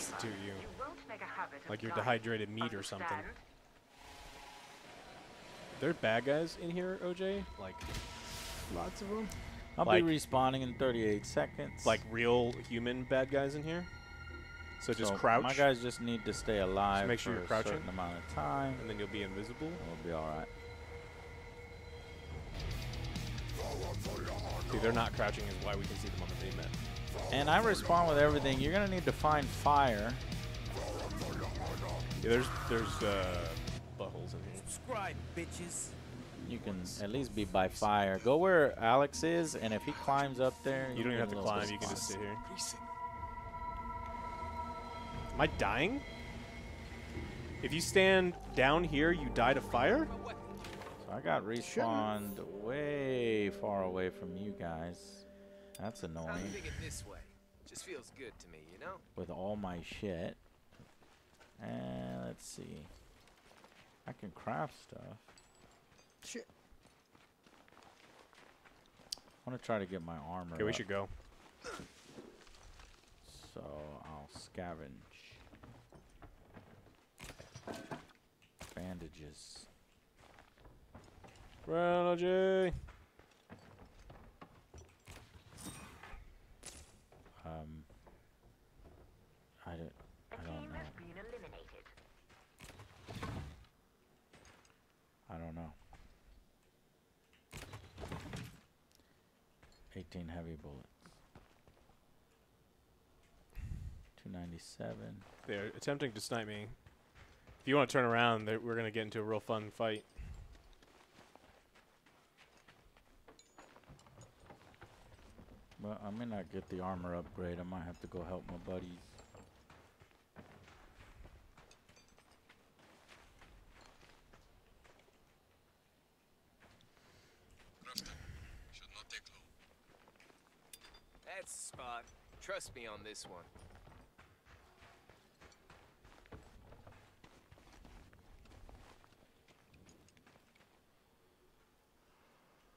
Reconstitute you. won't make a habit of Like you're dehydrated meat or something. Understand? There bad guys in here, OJ? Like, Lots of them. I'll Like- be respawning in 38 seconds. like real human bad guys in here? So just So crouch, My guys just need to stay alive make sure for you're a crouching. certain amount of time. and then you'll be invisible. We'll be all right. See, they're not crouching is why we can see them on the mini map. And I respawn with everything. You're gonna need to find fire. Yeah, there's there's uh, buttholes in here. Subscribe, bitches. You can at least be by fire. Go where Alex is, and if he climbs up there, You don't even have to climb. bit You can just sit here. Am I dying? If you stand down here, you die to fire? So I got respawned way far away from you guys. That's I'm annoying. this way. Just feels good to me, you know? With all my shit. And let's see. I can craft stuff. Shit. I want to try to get my armor. Okay, we up, should go. So I'll scavenge. Bandages. Run, OJ. Um. I don't. The I don't team know. has been eliminated. I don't know. 18 heavy bullets. 297. They're attempting to snipe me. If you want to turn around, we're gonna get into a real fun fight. Well, I may not get the armor upgrade. I might have to go help my buddies. Crafter. Should not take long. That's spot. Trust me on this one.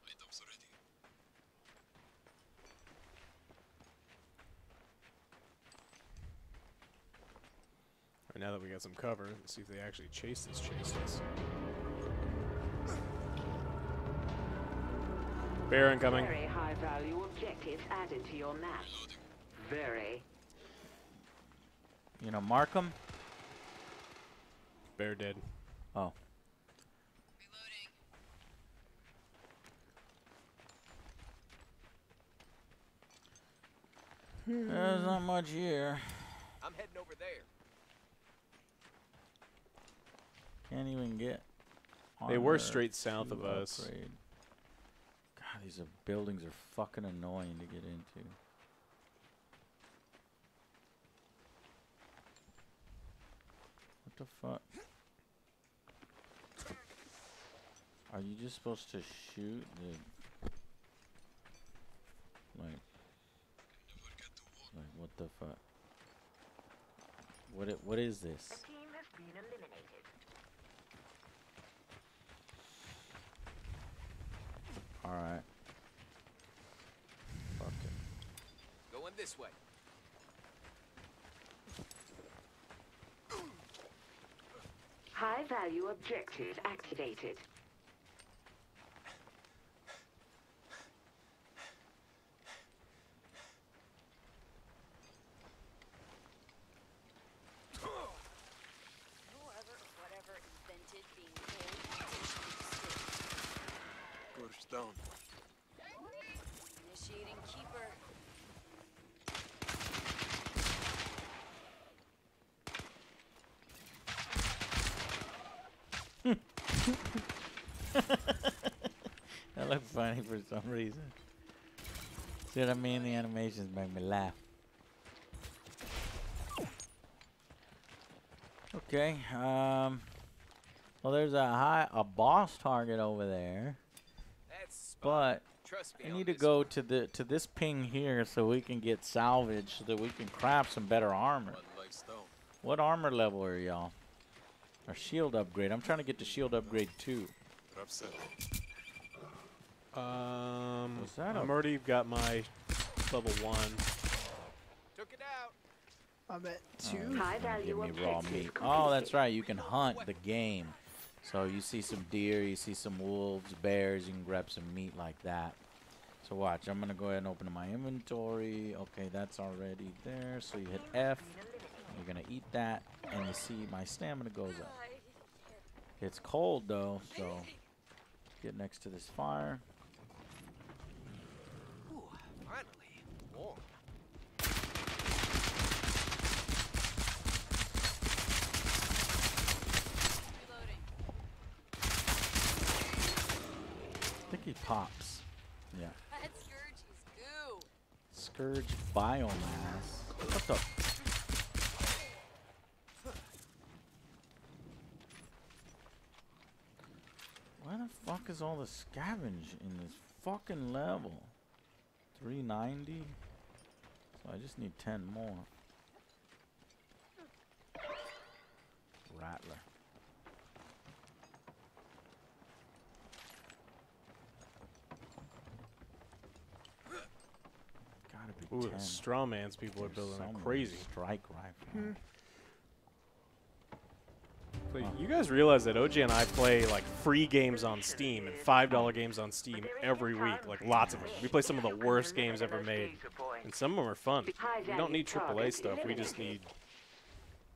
Items ready. Right now that we got some cover, let's see if they actually chase this chase us. Bear incoming. Very high value objectives added to your map. Very. You know, mark 'em? Bear dead. Oh. Reloading. There's not much here. I'm heading over there. Can't even get. They were straight south of us. upgrade. These are buildings are fucking annoying to get into. What the fuck? Are you just supposed to shoot the like Never get to walk. like what the fuck? What it, what is this? The team has been eliminated. All right. Fuck it. Going this way. High value objective activated. Whoever or whatever invented being cold, they should be still. Gorge down. Initiating keeper. That looked funny for some reason. See what I mean? The animations make me laugh. Okay. Um. Well, there's a high a boss target over there, That's but Trust me I need to go one. to the to this ping here so we can get salvage so that we can craft some better armor. One lights down. What armor level are y'all? Our shield upgrade? I'm trying to get to shield upgrade two. Trap set. Um, Was that I'm a- already got my level one. Took it out. I'm at two. he's High value give me raw meat. Oh, that's right. You can hunt the game. So you see some deer, you see some wolves, bears. You can grab some meat like that. So watch. I'm gonna go ahead and open my inventory. Okay, that's already there. So you hit F. You're gonna eat that, and you see my stamina goes up. It's cold though, so get next to this fire. Ooh, finally. Warm. Reloading. I think he pops. Yeah. That scourge is goo. Scourge biomass. What the? Why the fuck is all the scavenge in this fucking level? 390? So I just need 10 more. Rattler. Gotta be Ooh, 10. the straw man's people are building so like crazy. Strike rifle. Hmm. So you guys realize that OJ and I play like free games on Steam and five dollar games on Steam every week, like lots of them. We play some of the worst games ever made, and some of them are fun. We don't need AAA stuff. We just need.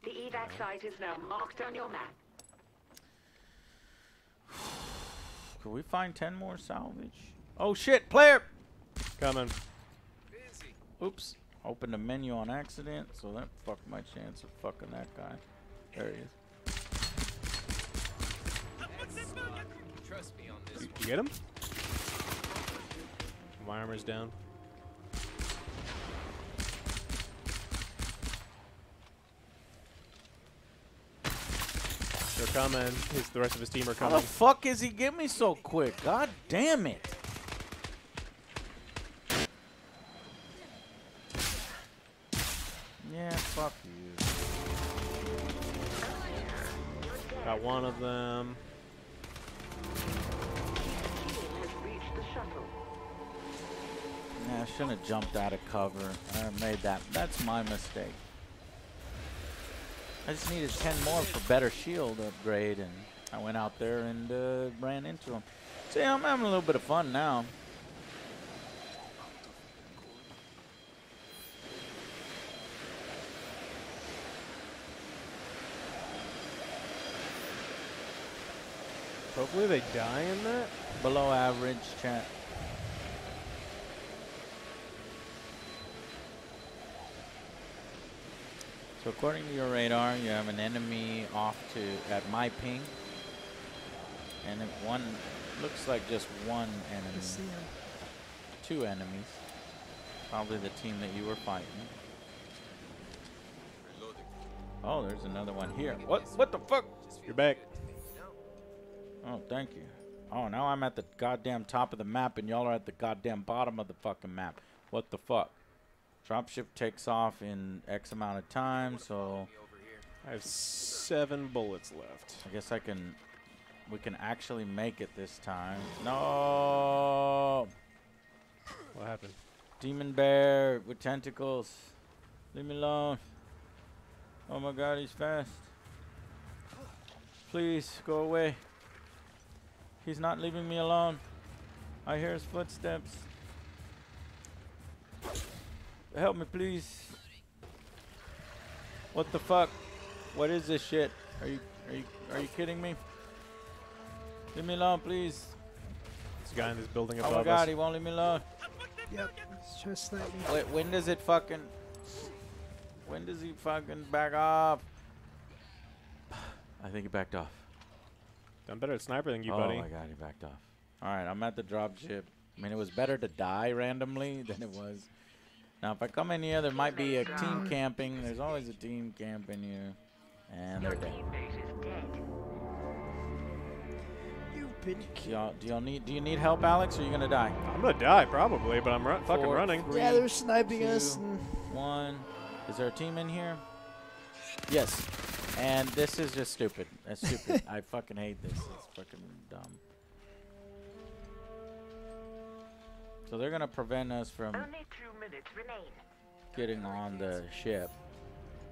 The evac site is now marked on your map. Could we find 10 more salvage? Oh shit, player! Coming. Busy. Oops. Opened a menu on accident, so that fucked my chance of fucking that guy. There he is. Trust me on this You, one. you get him? My armor's down. They're coming. His, the rest of his team are coming. How coming. the fuck is he getting me so quick? God damn it. Got one of them. Yeah, I shouldn't have jumped out of cover. I made that. That's my mistake. I just needed 10 more for better shield upgrade, and I went out there and uh, ran into him. See, I'm having a little bit of fun now. Hopefully they die in that. Below average, chat. So according to your radar, you have an enemy off to at my ping, and if one looks like just one I enemy, see two enemies, probably the team that you were fighting. Reloading. Oh, there's another one here. What? What the fuck? You're back. Oh, thank you. Oh, now I'm at the goddamn top of the map, and y'all are at the goddamn bottom of the fucking map. What the fuck? Dropship takes off in X amount of time, so I have seven bullets left. I guess I can. We can actually make it this time. No, What happened? demon bear with tentacles. Leave me alone. Oh my god, he's fast. Please go away. He's not leaving me alone. I hear his footsteps. Help me, please. What the fuck? What is this shit? Are you are you are you kidding me? Leave me alone, please. This guy in this building above us. Oh my god, us. he won't leave me alone. Yep. He's trying to snipe me. Wait, when does it fucking? When does he fucking back off? I think he backed off. I'm better at sniper than you, oh buddy. Oh my god, he backed off. All right, I'm at the drop ship. I mean, it was better to die randomly than it was. Now, if I come in here, there might be a team camping. There's always a team camping here, and Your they're dead. teammate is dead. You've been Do killed. y'all, do y'all need? Do you need help, Alex? Or are you gonna die? I'm gonna die probably, but I'm run- fucking running. three, Yeah, they're sniping us. two, And One. Is there a team in here? Yes. And this is just stupid. That's stupid. I fucking hate this. It's fucking dumb. So they're gonna prevent us from Only two minutes remain. getting on the ship.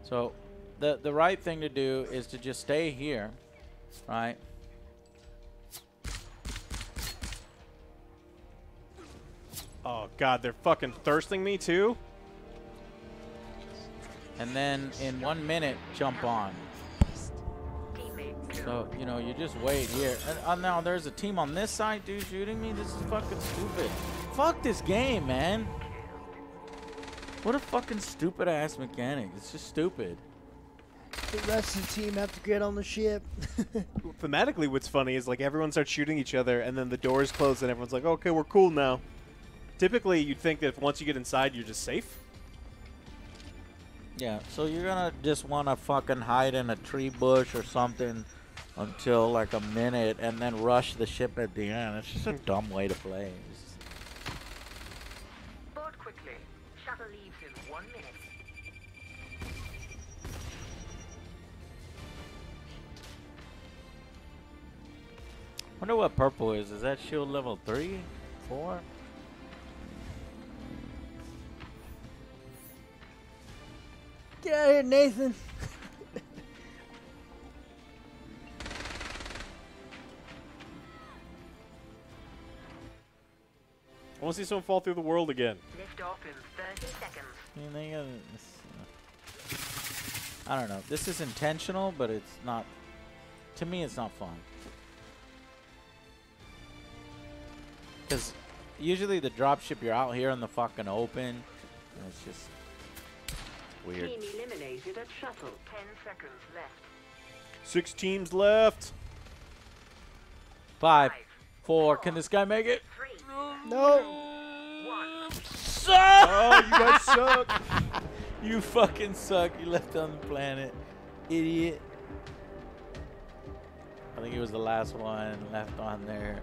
So the the right thing to do is to just stay here, right? Oh god, they're fucking thirsting me too. And then in one minute jump on. Teammate So you know you just wait here. And uh, now there's a team on this side, dude, shooting me. This is fucking stupid. Fuck this game, man. What a fucking stupid ass mechanic. It's just stupid. The rest of the team have to get on the ship. Thematically, what's funny is like everyone starts shooting each other, and then the doors close, and everyone's like, "Okay, we're cool now." Typically, you'd think that once you get inside, you're just safe. Yeah, so you're gonna just wanna fucking hide in a tree bush or something until like a minute and then rush the ship at the end. It's just a hmm. dumb way to play. It's Board quickly. Shuttle leaves in one minute. wonder what purple is. Is that shield level three, four? Get out of here, Nathan. I want to see someone fall through the world again. Lift off in 30 seconds. I mean, they uh, I don't know. This is intentional, but it's not. To me, it's not fun. Because usually the dropship, you're out here in the fucking open. And it's just weird. Team eliminated at shuttle. 10 seconds left. Six teams left. Five, four. Can this guy make it? Three, No. one. Oh, you guys suck. You fucking suck. You left on the planet, idiot. I think he was the last one left on there.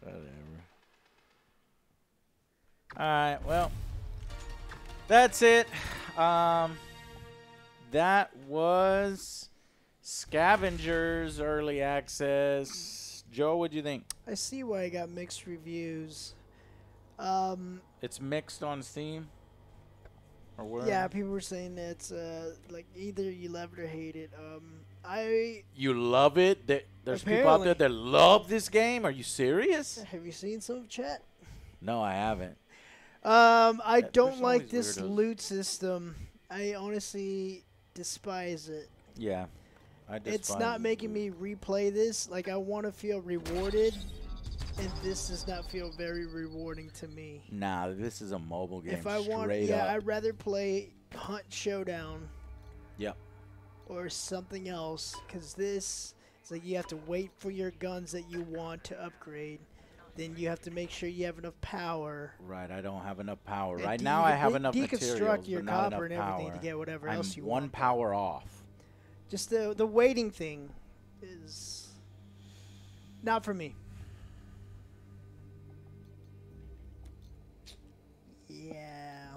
Whatever. All right. Well, that's it. Um, that was Scavengers early access. Joe, what do you think? I see why I got mixed reviews. Um, It's mixed on Steam. Or where? yeah, people were saying that it's uh, like either you love it or hate it. Um, I You love it. There- There's people out there that love this game. Are you serious? have you seen some chat? No, I haven't. Um, I don't like this weirdos. loot system. I honestly despise it. Yeah. It's not making me replay this. Like I want to feel rewarded, and this does not feel very rewarding to me. Nah, this is a mobile game. if I want, yeah, up. I'd rather play Hunt Showdown Yep. or something else, because this is like you have to wait for your guns that you want to upgrade. Then you have to make sure you have enough power. Right, I don't have enough power. and Right now, I have enough deconstruct materials, your but not copper and everything power. to get whatever I'm else you one want. power off. Just the the waiting thing is not for me. Yeah.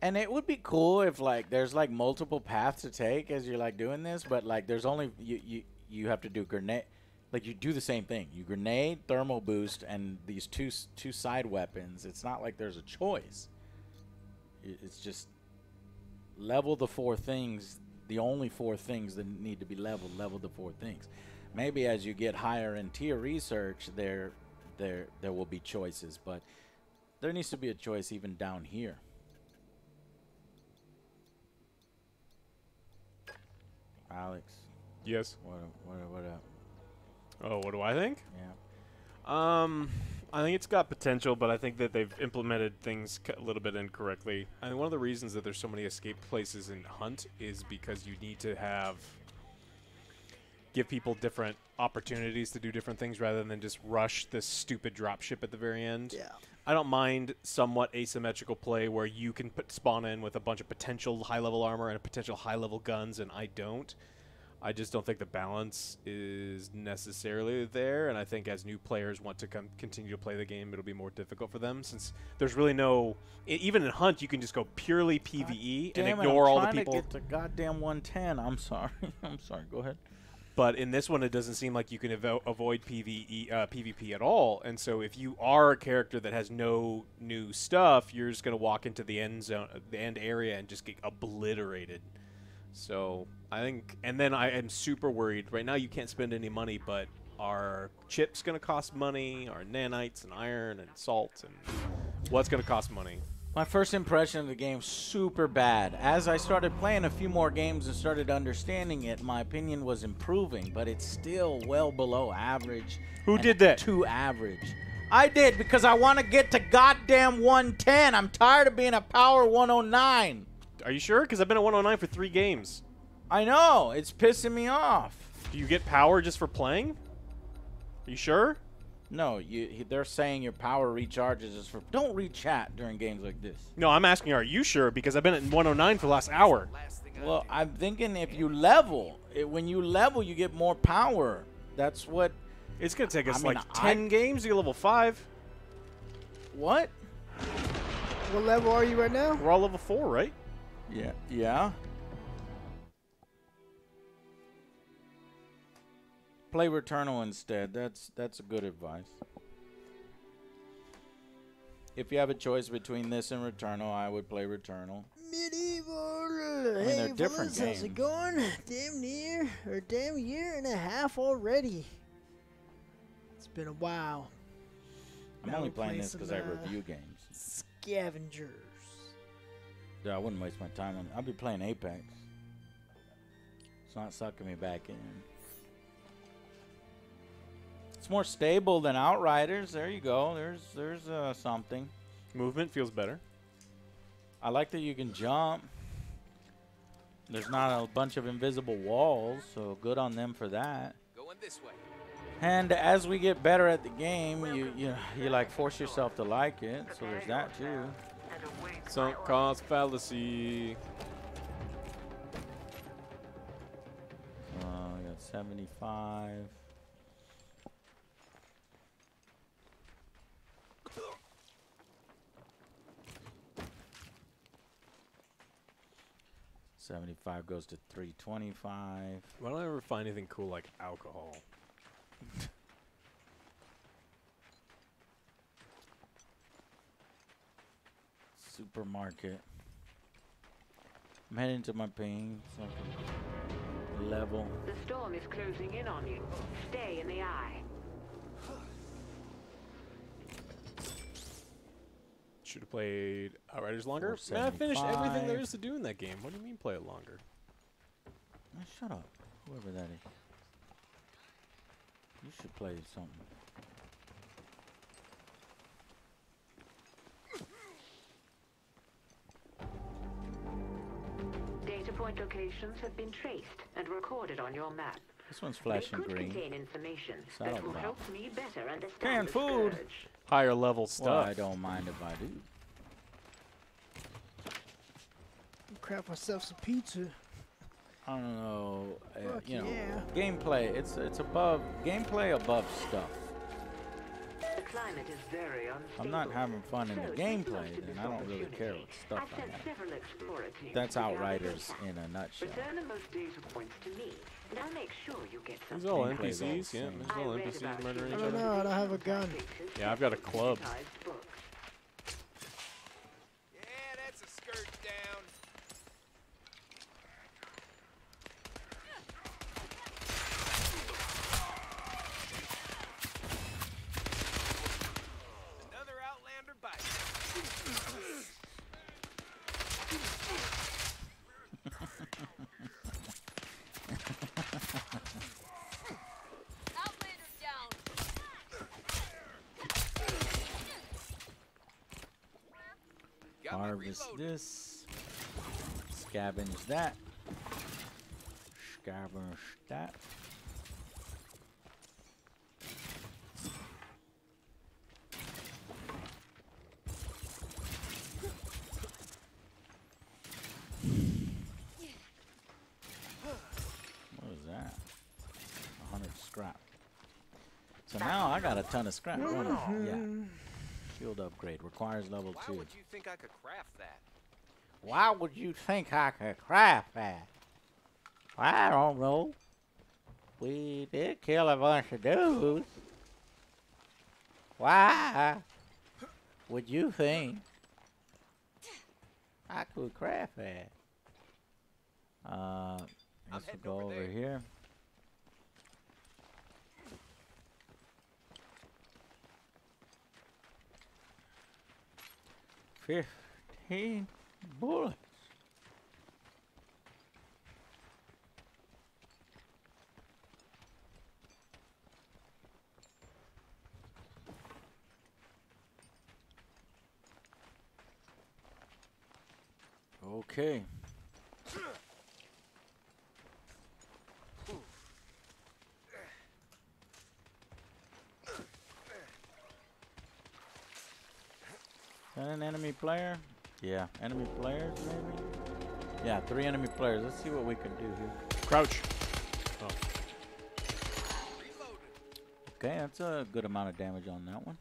And it would be cool if like there's like multiple paths to take as you're like doing this, but like there's only you you you have to do grenade. Like you do the same thing. You grenade, thermal boost, and these two two side weapons. It's not like there's a choice. It's just level the four things. The only four things that need to be leveled. Level the four things. Maybe as you get higher in tier research, there there there will be choices, but there needs to be a choice even down here. Alex, Yes. what what what up? Oh, what do I think? Yeah. Um, I think it's got potential, but I think that they've implemented things a little bit incorrectly. I mean, one of the reasons that there's so many escape places in Hunt is because you need to have give people different opportunities to do different things rather than just rush this stupid dropship at the very end. Yeah. I don't mind somewhat asymmetrical play where you can put spawn in with a bunch of potential high level armor and potential high level guns, and I don't. I just don't think the balance is necessarily there, and I think as new players want to come continue to play the game, it'll be more difficult for them since there's really no. Even in Hunt, you can just go purely PVE and Damn it, ignore all the people. To get to goddamn 110. I'm sorry. I'm sorry. Go ahead. But in this one, it doesn't seem like you can avo- avoid PVE, uh, PvP at all. And so, if you are a character that has no new stuff, you're just gonna walk into the end zone, the end area, and just get obliterated. So I think, and then I am super worried. Right now, you can't spend any money, but are chips gonna cost money? Are nanites and iron and salt and what's gonna cost money? My first impression of the game super bad. As I started playing a few more games and started understanding it, my opinion was improving, but it's still well below average. Who did that? Too average. I did because I want to get to goddamn 110. I'm tired of being a power 109. Are you sure? Because I've been at 109 for three games. I know. It's pissing me off. Do you get power just for playing? Are you sure? No, you, they're saying your power recharges is for. Don't read chat during games like this. No, I'm asking, are you sure? Because I've been at 109 for the last hour. Well, I'm thinking if you level, it, when you level, you get more power. That's what. It's gonna take us I mean, like I- 10 games to get level five. What? What level are you right now? We're all level four, right? Yeah. Yeah. Play Returnal instead. That's that's a good advice. If you have a choice between this and Returnal, I would play Returnal. Medieval. mean, hey, they're different fellas, how's it going? Damn near, or damn year and a half already. It's been a while. I'm Now only playing this because some, I uh, review games. Scavengers. Yeah, I wouldn't waste my time on. I'll be playing Apex. It's not sucking me back in. It's more stable than Outriders. There you go. There's there's uh, something. Movement feels better. I like that you can jump. There's not a bunch of invisible walls, so good on them for that. Going this way. And as we get better at the game, you you you like force yourself to like it. So there's that too. Sunk cost fallacy. Uh, we got 75. Seventy-five goes to three twenty-five. Why don't I ever find anything cool like alcohol? Supermarket. I'm heading to my ping so level. The storm is closing in on you. Stay in the eye. Should have played Outriders longer. Man, I finished everything there is to do in that game. What do you mean play it longer? Man, shut up, whoever that is. You should play something. Point locations have been traced and recorded on your map. This one's They flashing could green. contain information Salad that will bar. help me better understand Canned food. scourge. Higher level Well, stuff. I don't mind if I do. Craft myself some pizza. I don't know. Uh, you know, yeah. gameplay. It's it's above gameplay above stuff. I'm not having fun in the So, gameplay, of then I don't really care opportunity. what stuff I've I sent have. several explorer teams That's Outriders in a nutshell. Return the most data points to me, and make sure you get These all Gameplay is all NPCs, yeah. These I all read NPCs murdering you each I don't know. I don't have a gun. Yeah, I've got a club. Digitized book. Yeah, that's a skirt down. Another Outlander bite. Outlander down. This. Scavenge that. Scavenge that. What is that? A hundred scrap. So now I got a ton of scrap. don't I? Yeah. Shield upgrade requires level Why two. would you think I could craft that? Why would you think I could craft that? I don't know. We did kill a bunch of dudes. Why would you think I could craft that? Uh, let's go over over here. Fifteen bullets. Okay. Is that an enemy player? Yeah, enemy players maybe? Yeah, three enemy players. Let's see what we can do here. Crouch. Okay, that's a good amount of damage on that one.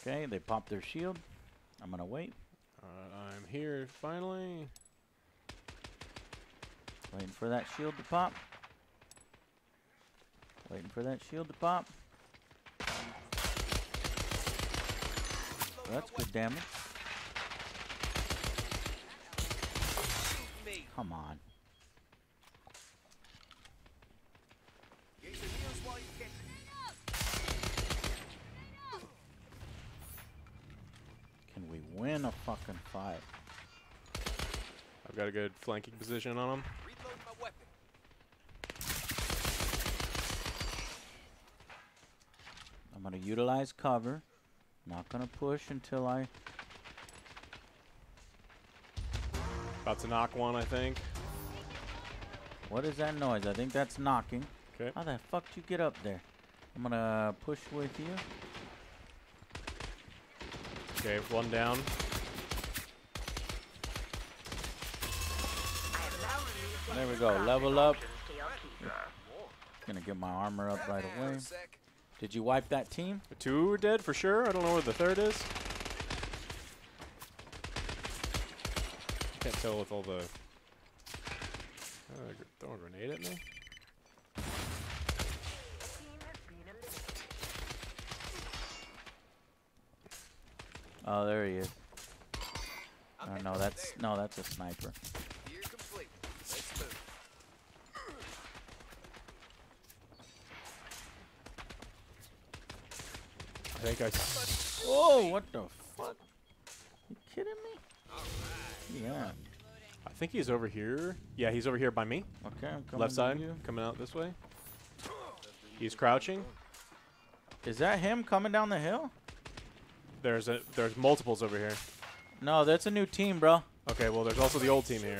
Okay, they pop their shield. I'm gonna wait. Uh, I'm here finally. Waiting for that shield to pop. Waiting for that shield to pop. That's good damage. Come on. Use the heals while you can. We win a fucking fight? I've got a good flanking position on him. Reload my weapon. I'm gonna utilize cover. Not gonna push until I. About to knock one, I think. What is that noise? I think that's knocking. Okay. How the fuck did you get up there? I'm gonna push with you. Okay, one down. There we go. Level up. Gonna get my armor up right Hang on away. A sec. Did you wipe that team? The two are dead for sure. I don't know where the third is. Can't tell with all the. Uh, throw a grenade at me. Oh, there he is. Oh, no, that's no, that's a sniper. Gear complete. Let's move. I think I. s- Oh, what the fuck? You kidding me? Yeah. I think he's over here. Yeah, he's over here by me. Okay, I'm coming Left side, you. coming out this way. He's crouching. Is that him coming down the hill? There's a there's multiples over here. No, that's a new team, bro. Okay, well there's also the old team here.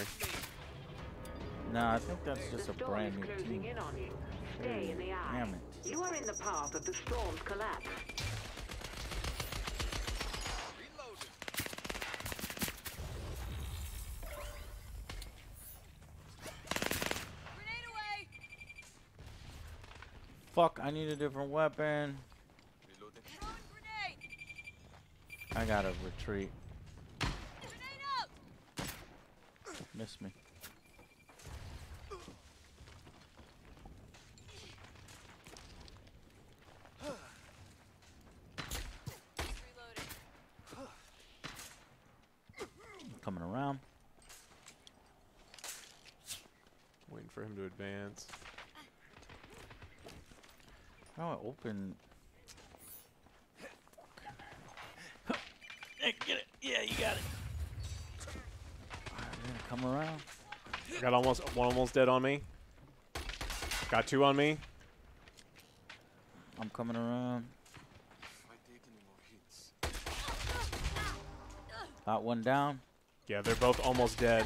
No, I think that's just a The brand new team. in on you. Stay in the eye. Damn it. You are in the path of the storm's collapse. Fuck, I need a different weapon. I gotta retreat. Miss me. Reloading. Coming around. Waiting for him to advance. Oh, open. Hey, get it. Yeah, you got it. Alright, we're come around. Got almost one almost dead on me. Got two on me. I'm coming around. If I take any more hits, Got one down. Yeah, they're both almost dead.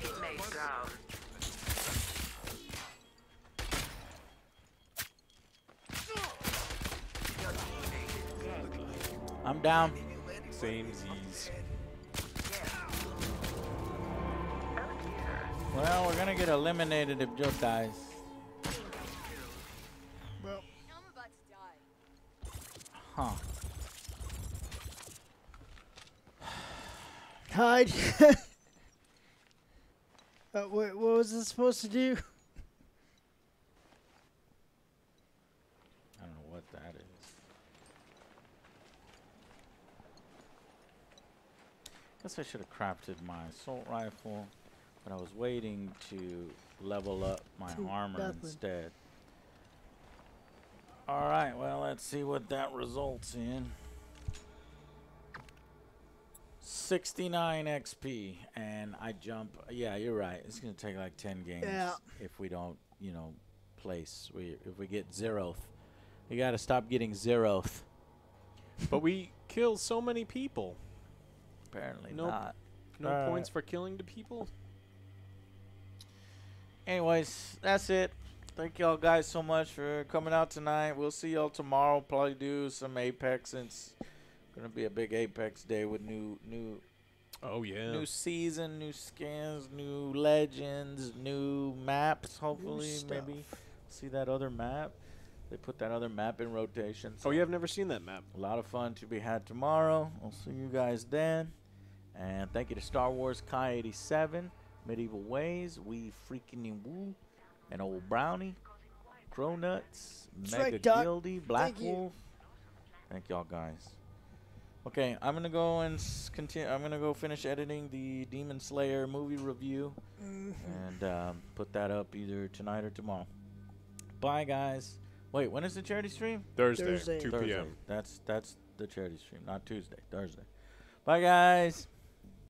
Teammate down. Your teammate is dead. I'm down. Same Z's. Well, we're gonna get eliminated if Joe dies. Huh. Hide. uh, what was this supposed to do? I don't know what that is. Guess I should have crafted my assault rifle, but I was waiting to level up my To armor nothing. instead. Alright, well, let's see what that results in. 69 XP, and I jump. Yeah, you're right. It's going to take like 10 games Yeah. if we don't, you know, place. We If we get zeroth. We got to stop getting zeroth. But we kill so many people. Apparently Nope. not. No Uh, points for killing the people. Anyways, that's it. Thank y'all guys so much for coming out tonight. We'll see y'all tomorrow. Probably do some Apex since gonna be a big Apex day with new new Oh yeah. new season, new skins, new legends, new maps. Hopefully, maybe see that other map. They put that other map in rotation. oh yeah, I've never seen that map. A lot of fun to be had tomorrow. I'll see you guys then. And thank you to Star Wars Kai 87, Medieval Ways, We Freaking You Woo, and Old Brownie, Crow Nuts, That's Mega right, Doc. Gildy, Black Thank you. Wolf. Thank y'all guys. Okay, I'm gonna go and continue. I'm gonna go finish editing the Demon Slayer movie review, Mhm. and um, put that up either tonight or tomorrow. Bye, guys. Wait, when is the charity stream? Thursday, Thursday. 2 Thursday. p.m. That's that's the charity stream, not Tuesday. Thursday. Bye, guys.